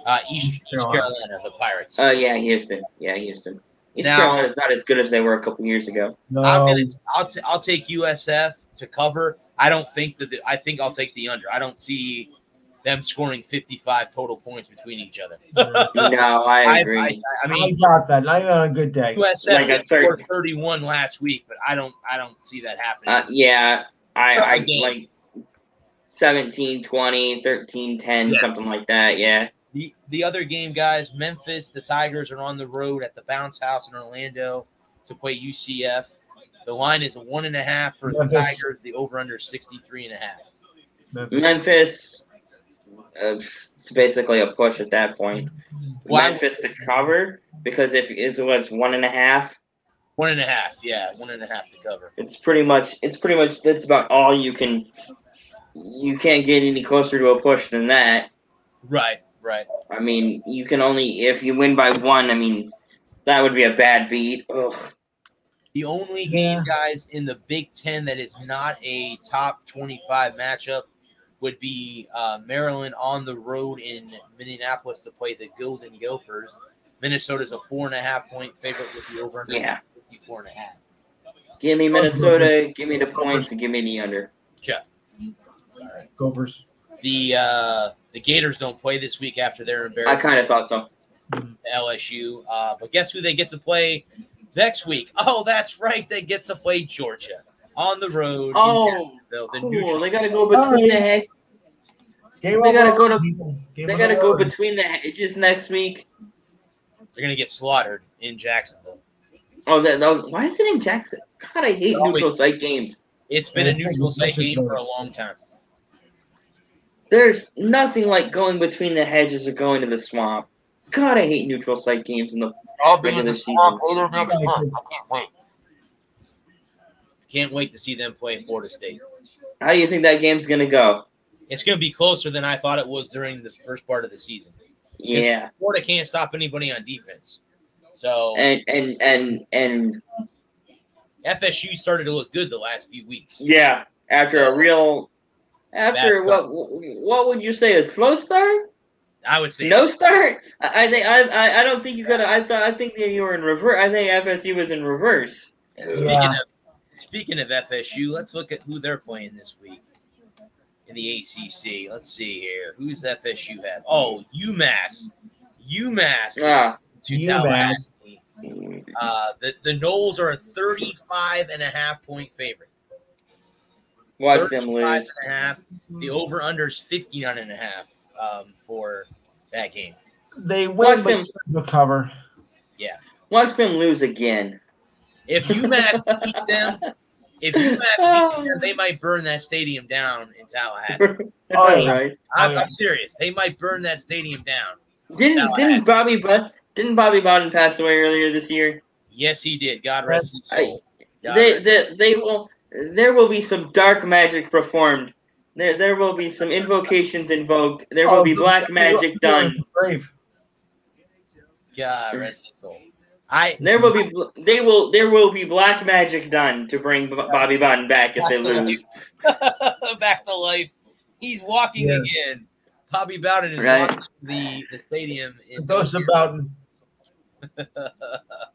Uh, East, East Carolina. Carolina, the Pirates. Oh yeah, Houston. Yeah, Houston. East Now- Carolina's not as good as they were a couple years ago. No. I'm gonna I'll t- I'll take USF to cover. I don't think that the, I think I'll take the under. I don't see them scoring 55 total points between each other. No, I I, agree. I, I I mean, got that. Not even on a good day. USF Like a third- scored 31 last week, but I don't I don't see that happening. Uh, yeah, I, I like 17, 20, 13, 10, Yeah. something like that. Yeah. the the other game, guys, Memphis, the Tigers are on the road at the Bounce House in Orlando to play UCF. The line is one and a half for the Tigers. The over under 63 and a half. Memphis, uh, it's basically a push at that point. Why- Memphis to cover because if it was one and a half, One and a half, yeah, one and a half to cover. it's pretty much it's pretty much that's about all you can. You can't get any closer to a push than that. Right, right. I mean, you can only if you win by one. I mean, that would be a bad beat. Ugh. The only Yeah. game, guys, in the Big Ten that is not a top 25 matchup would be uh, Maryland on the road in Minneapolis to play the Golden Gophers. Minnesota's a four and a half point favorite with the over under Yeah. 54 and a half. Give me Minnesota. Give me the points and give me the under. Gophers. The uh, the Gators don't play this week after their I kind of thought so. LSU. Uh, but guess who they get to play next week? Oh, that's right. They get to play Georgia on the road. Oh, the Cool. neutral. They got to go between the head. Game They gotta go to- Game They got to go already. between the hedges next week. They're gonna get slaughtered in Jacksonville. Oh, that, that why is it in Jackson? God, I hate Always- neutral site games. It's been Yeah, a neutral site game for a long time. There's nothing like going between the hedges or going to the swamp. God, I hate neutral site games in the I'll be in the swamp later next month. I can't wait. Can't wait to see them play Florida State. How do you think that game's gonna go? It's going to be closer than I thought it was during the first part of the season. Yeah, Florida can't stop anybody on defense. So and and and and FSU started to look good the last few weeks. yeah, after a real, Bad after start. what what would you say a slow start? I would say No start. I, I think I, I I don't think you got. I thought I think that you were in reverse. I think FSU was in reverse. Speaking Yeah. of speaking of FSU, let's look at who they're playing this week in the ACC. Let's see here. Who's FSU have? Oh, UMass. UMass is Ah, to UMass. Uh, the the Noles are a 35 and a half point favorite. Watch them lose. and a half. The over under is 59 and a half um, for that game. They win, Watch but them. they'll cover. Watch them lose again. If UMass beats them, if UMass beats them, they might burn that stadium down in Tallahassee. Oh, yeah. right. I'm, Oh, yeah. I'm serious. They might burn that stadium down. Didn't didn't Bobby Bud didn't Bobby Bowden pass away earlier this year? Yes, he did. God rest his soul. God They, rest- they they will there will be some dark magic performed. There there will be some invocations invoked. There will Oh, be the- black magic done. Brave. God rest his soul. I There will be they will there will be black magic done to bring B- Bobby Bowden back if they lose. back to life. He's walking Yeah. again. Bobby Bowden is Right. walking the the stadium. In Ghost of Bowden.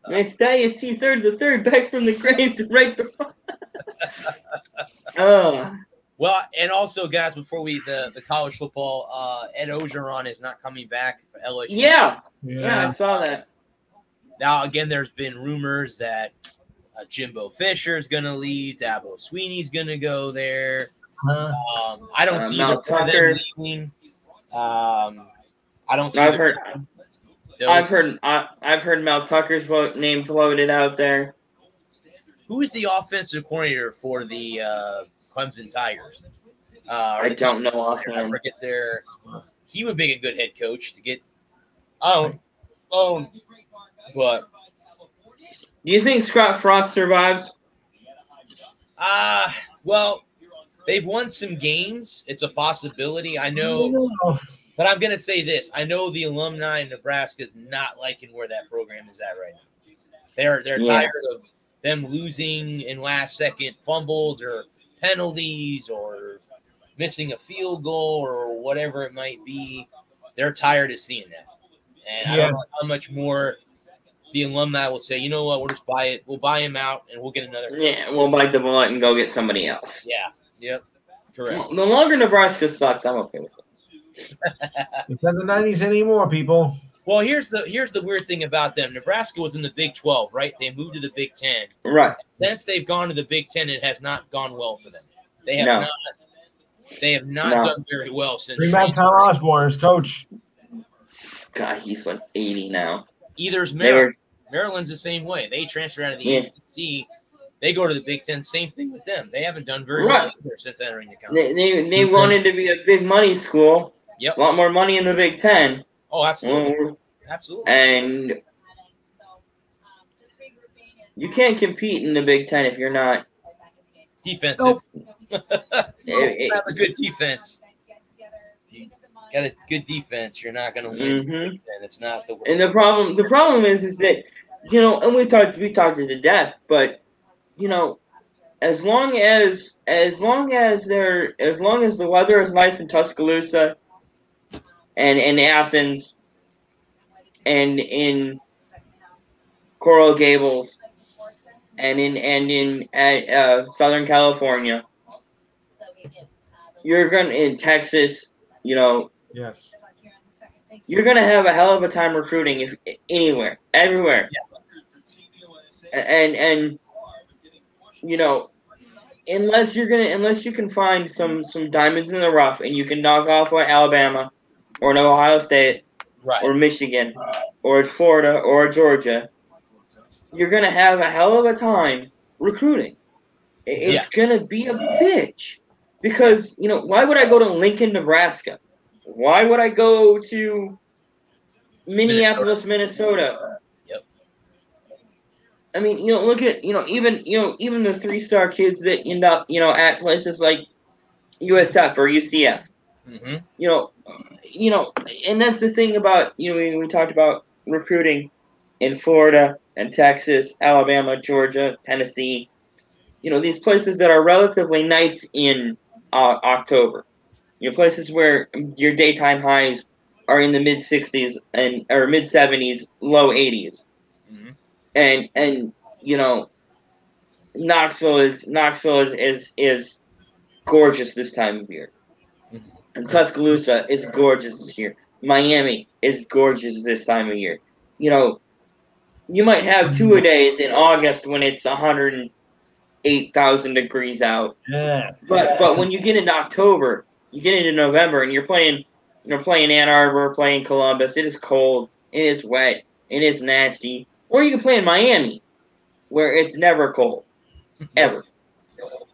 Nice day is T third the third back from the grave to right the. oh, Well, and also, guys, before we the, the college football, uh, Ed Orgeron is not coming back for LSU. yeah, yeah, I saw that. Now, again, there's been rumors that uh, Jimbo Fisher is going to leave. Dabo Swinney's going to go there. Huh? Um, I don't Uh, see Mel either one of them leaving. Um, I don't see. I've heard, one of those. I've heard, I, I've heard Mel Tucker's vote name floated out there. Who is the offensive coordinator for the uh, Clemson Tigers? Uh, I don't know I offhand. forget their. He would be a good head coach to get. I don't. Oh, but Do you think Scott Frost survives? uh well, they've won some games. It's a possibility. I know, but I'm gonna say this: I know the alumni in Nebraska is not liking where that program is at right now. They're they're Yeah. tired of them losing in last second fumbles or penalties or missing a field goal or whatever it might be. They're tired of seeing that. And I don't know how much more the alumni will say, you know what, we'll just buy it. We'll buy him out and we'll get another. Yeah, we'll bite the bullet and go get somebody else. Yeah. Yep. Correct. The longer Nebraska sucks, I'm okay with it. It's not the nineties anymore, people. Well, here's the here's the weird thing about them. Nebraska was in the Big 12, right? They moved to the Big 10. Right. Since they've gone to the Big 10, it has not gone well for them. They have No. not they have not No. done very well since Bring back Tom Osborne as coach. God, he's like 80 now. either is They Maryland. Maryland's the same way. They transfer out of the Yeah. ACC. They go to the Big Ten. Same thing with them. They haven't done very Right. well either since entering the conference. they, they, they Okay. wanted to be a big money school. Yep. A lot more money in the Big Ten. Oh, absolutely, Mm, absolutely. And you can't compete in the Big Ten if you're not. Defensive. It- it- have a good defense. Got a good defense. You're not going to win. Mhm. And it's not the. And the problem, the problem is, is that you know, and we talked, we talked it to death, but you know, as long as, as long as there, as long as the weather is nice in Tuscaloosa, and in Athens, and in Coral Gables, and in and in at, uh, Southern California, you're gonna in Texas, you know, Yes. you're gonna have a hell of a time recruiting if anywhere, everywhere. Yeah. And and you know, unless you're gonna unless you can find some some diamonds in the rough and you can knock off what Alabama or an Ohio State right. or Michigan or Florida or Georgia, you're gonna have a hell of a time recruiting. It's gonna be a bitch because you know why would I go to Lincoln, Nebraska? Why would I go to Minneapolis, Minnesota? Yep. I mean, you know, look at you know even you know even the three star kids that end up you know at places like USF or UCF hmm you know, you know, and that's the thing about you know we, we talked about recruiting in Florida and Texas, Alabama, Georgia, Tennessee. You know these places that are relatively nice in uh, October. You know places where your daytime highs are in the mid 60s and or mid 70s, low 80s, hmm and and you know Knoxville is Knoxville is is, is gorgeous this time of year. And Tuscaloosa is gorgeous this year. Miami is gorgeous this time of year. You know, you might have two a days in August when it's 108,000 degrees out. Yeah. But but when you get into October, you get into November, and you're playing you know, playing Ann Arbor, playing Columbus. It is cold. It is wet. It is nasty. Or you can play in Miami, where it's never cold, ever.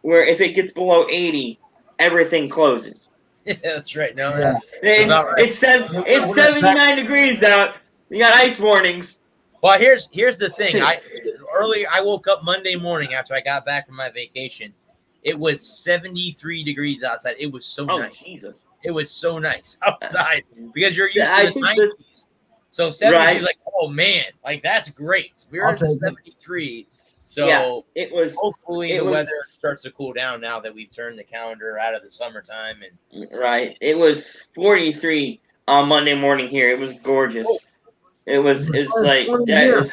Where if it gets below 80, everything closes. Yeah, that's right. No, Yeah. That's about right. It's sev- it's 79 degrees out. You got ice warnings. Well, here's here's the thing. I earlier I woke up Monday morning after I got back from my vacation. It was 73 degrees outside. It was so Oh nice. Jesus! It was so nice outside because you're used I to the think that- 90s. So 70 Right. like, oh man, like that's great. We're I'll at 73. So Yeah. It was hopefully it the was- weather starts to cool down now that we've turned the calendar out of the summertime and right. It was 43 on Monday morning here. It was gorgeous. Oh. It was it was Oh, like that here. was,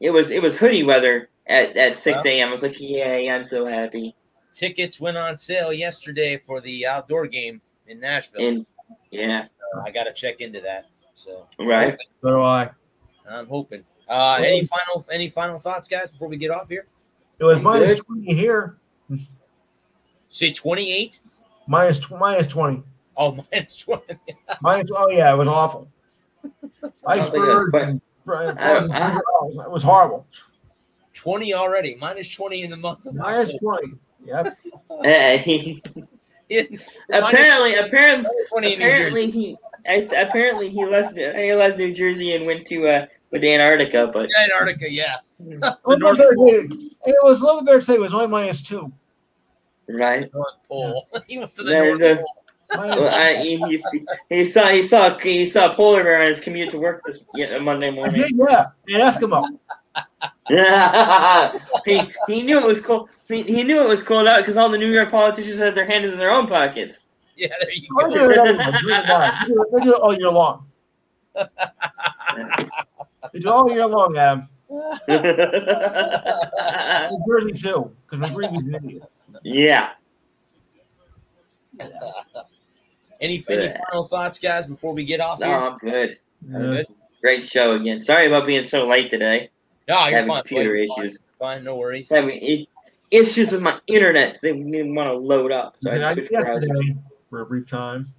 it was it was hoodie weather at at 6 a.m. I was like, yay! I'm so happy. tickets went on sale yesterday for the outdoor game in Nashville. And yeah, So I got to check into that. So right. So do I. I'm hoping. Uh, any final any final thoughts, guys, before we get off here? It was I'm minus good. 20 here. Say 28. Minus, tw- minus 20. Oh, minus 20. Minus, oh, yeah, it was awful. I don't Iceberg. and fr- I- I- it was horrible. 20 already. Minus 20 in the month. of 20. Yep. Uh, he- apparently, apparently, Minus 20 apparently he I- apparently he left he left New Jersey and went to uh with Antarctica, but Jersey. Antarctica, yeah. the North Bear Pole. it. It was a little bit say it was only minus two. right. North Pole. he went to the There- North there- Pole. Minus- Well, I, he, he, he saw he saw he saw a polar bear on his commute to work this yeah, Monday morning. did, yeah. An Eskimo. he he knew it was cold. He, he knew it was cold out because all the New York politicians had their hands in their own pockets. Yeah, there you Oh, go. they do it every month. They do it mine. They do it- they do it all year long. They all year long, Adam. New Jersey too, because McGreevy's an idiot. yeah. any any final thoughts, guys, before we get off No, here? I'm good. I'm good. Great show again. Sorry about being so late today. No, you're Having fine. computer You're fine. issues. Fine, no worries. Having i- issues with my internet. They didn't want to load up, so Did I I switched browsers. yesterday for a brief time.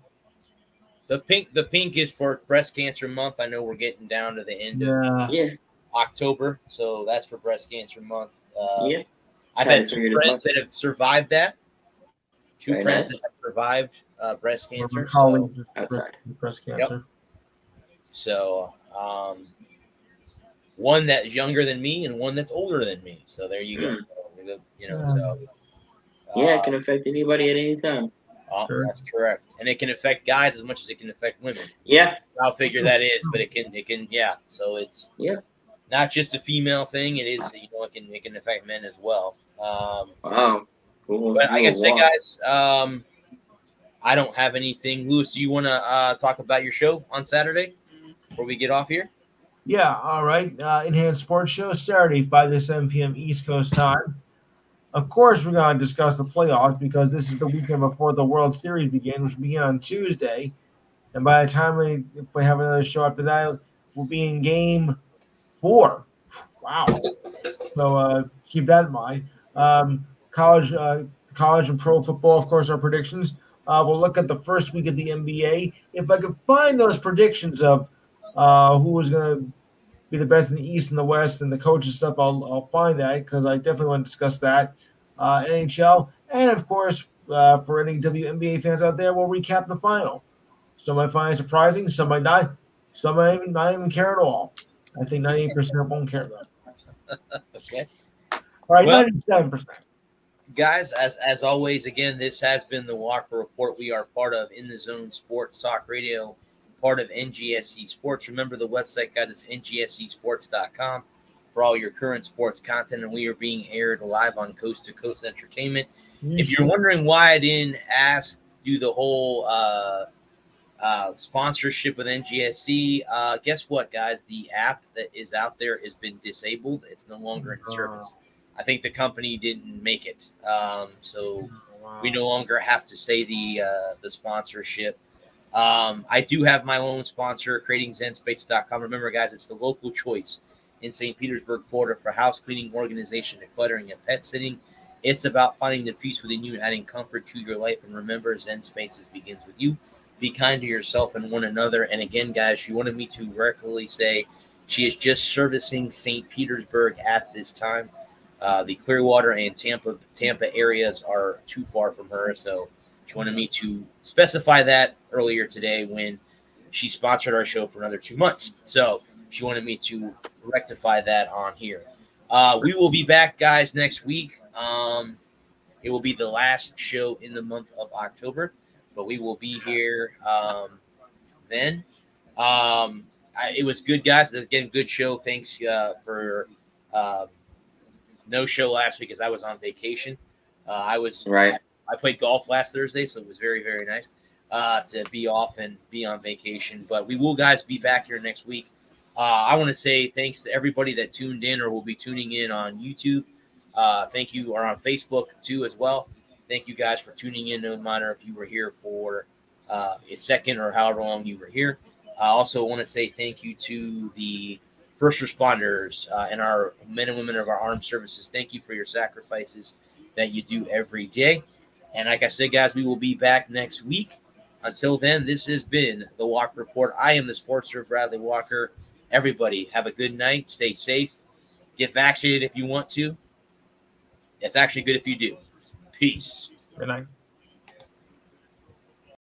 The pink, the pink is for breast cancer month. I know we're getting down to the end of Yeah. Yeah, October, so that's for breast cancer month. Uh, yeah. I've Kinda had two figured as friends that have survived that. Two Very friends nice. that have survived uh, breast cancer. my colleagues with Outside. breast cancer. So, so um, one that's younger than me and one that's older than me. So there you go. Hmm. You know, so Yeah, uh, it can affect anybody at any time. Uh, Sure. that's correct, and it can affect guys as much as it can affect women. Yeah, I'll figure that is, but it can, it can, yeah. So it's Yeah. not just a female thing. It is, you know, it can, it can affect men as well. Um, wow. Cool. But I Cool gotta say, guys, um, I don't have anything. Lewis, do you want to uh, talk about your show on Saturday before we get off here? Yeah, all right. Uh, Enhanced Sports Show Saturday, 5 to 7 p.m. East Coast time. Of course, we're going to discuss the playoffs because this is the weekend before the World Series begins, which will begin on Tuesday. And by the time we, if we have another show after that, we'll be in game four. Wow. So uh, keep that in mind. Um, college, uh, college and pro football, of course, our predictions. Uh, we'll look at the first week of the NBA. If I can find those predictions of uh, who was going to be the best in the East and the West and the coaches stuff. I'll, I'll find that because I definitely want to discuss that. Uh, NHL and of course uh, for any WNBA fans out there, we'll recap the final. Some might find it surprising, some might not. Some might even not even care at all. I think ninety eight percent won't care though. Okay, All right, Well- ninety seven percent. guys. As as always, again, this has been the Walker Report. We are part of In the Zone Sports Talk Radio, part of NGSC Sports. Remember the website, guys. It's ngscsports.com for all your current sports content, and we are being aired live on Coast to Coast Entertainment. if you're wondering why I didn't ask do the whole uh, uh, sponsorship with NGSC, uh, guess what, guys? The app that is out there has been disabled. It's no longer in Oh. service. I think the company didn't make it, um, so Wow. we no longer have to say the uh, the sponsorship. Um, I do have my own sponsor, creatingzenspace.com. Remember, guys, it's the local choice in St. Petersburg, Florida for house cleaning, organization, decluttering, and pet sitting. It's about finding the peace within you and adding comfort to your life. And remember, Zen Spaces begins with you. Be kind to yourself and one another. And again, guys, she wanted me to regularly say she is just servicing St. Petersburg at this time. Uh, the Clearwater and Tampa Tampa areas are too far from her, so wanted me to specify that earlier today when she sponsored our show for another two months. So she wanted me to rectify that on here. Uh, we will be back, guys, next week. Um, it will be the last show in the month of October, but we will be here um, then. Um, I, it was good, guys. Again, good show. Thanks uh, for uh, no show last week as I was on vacation. Uh, I was Right. I played golf last Thursday, so it was very, very nice uh, to be off and be on vacation. But we will, guys, be back here next week. Uh, I want to say thanks to everybody that tuned in or will be tuning in on YouTube. Uh, thank you, or on Facebook too, as well. Thank you guys for tuning in, no matter if you were here for uh, a second or however long you were here. I also want to say thank you to the first responders uh, and our men and women of our armed services. Thank you for your sacrifices that you do every day. And like I said, guys, we will be back next week. Until then, this has been the Walker Report. I am the sportster, Bradley Walker. Everybody, have a good night. Stay safe. Get vaccinated if you want to. It's actually good if you do. Peace. Good night.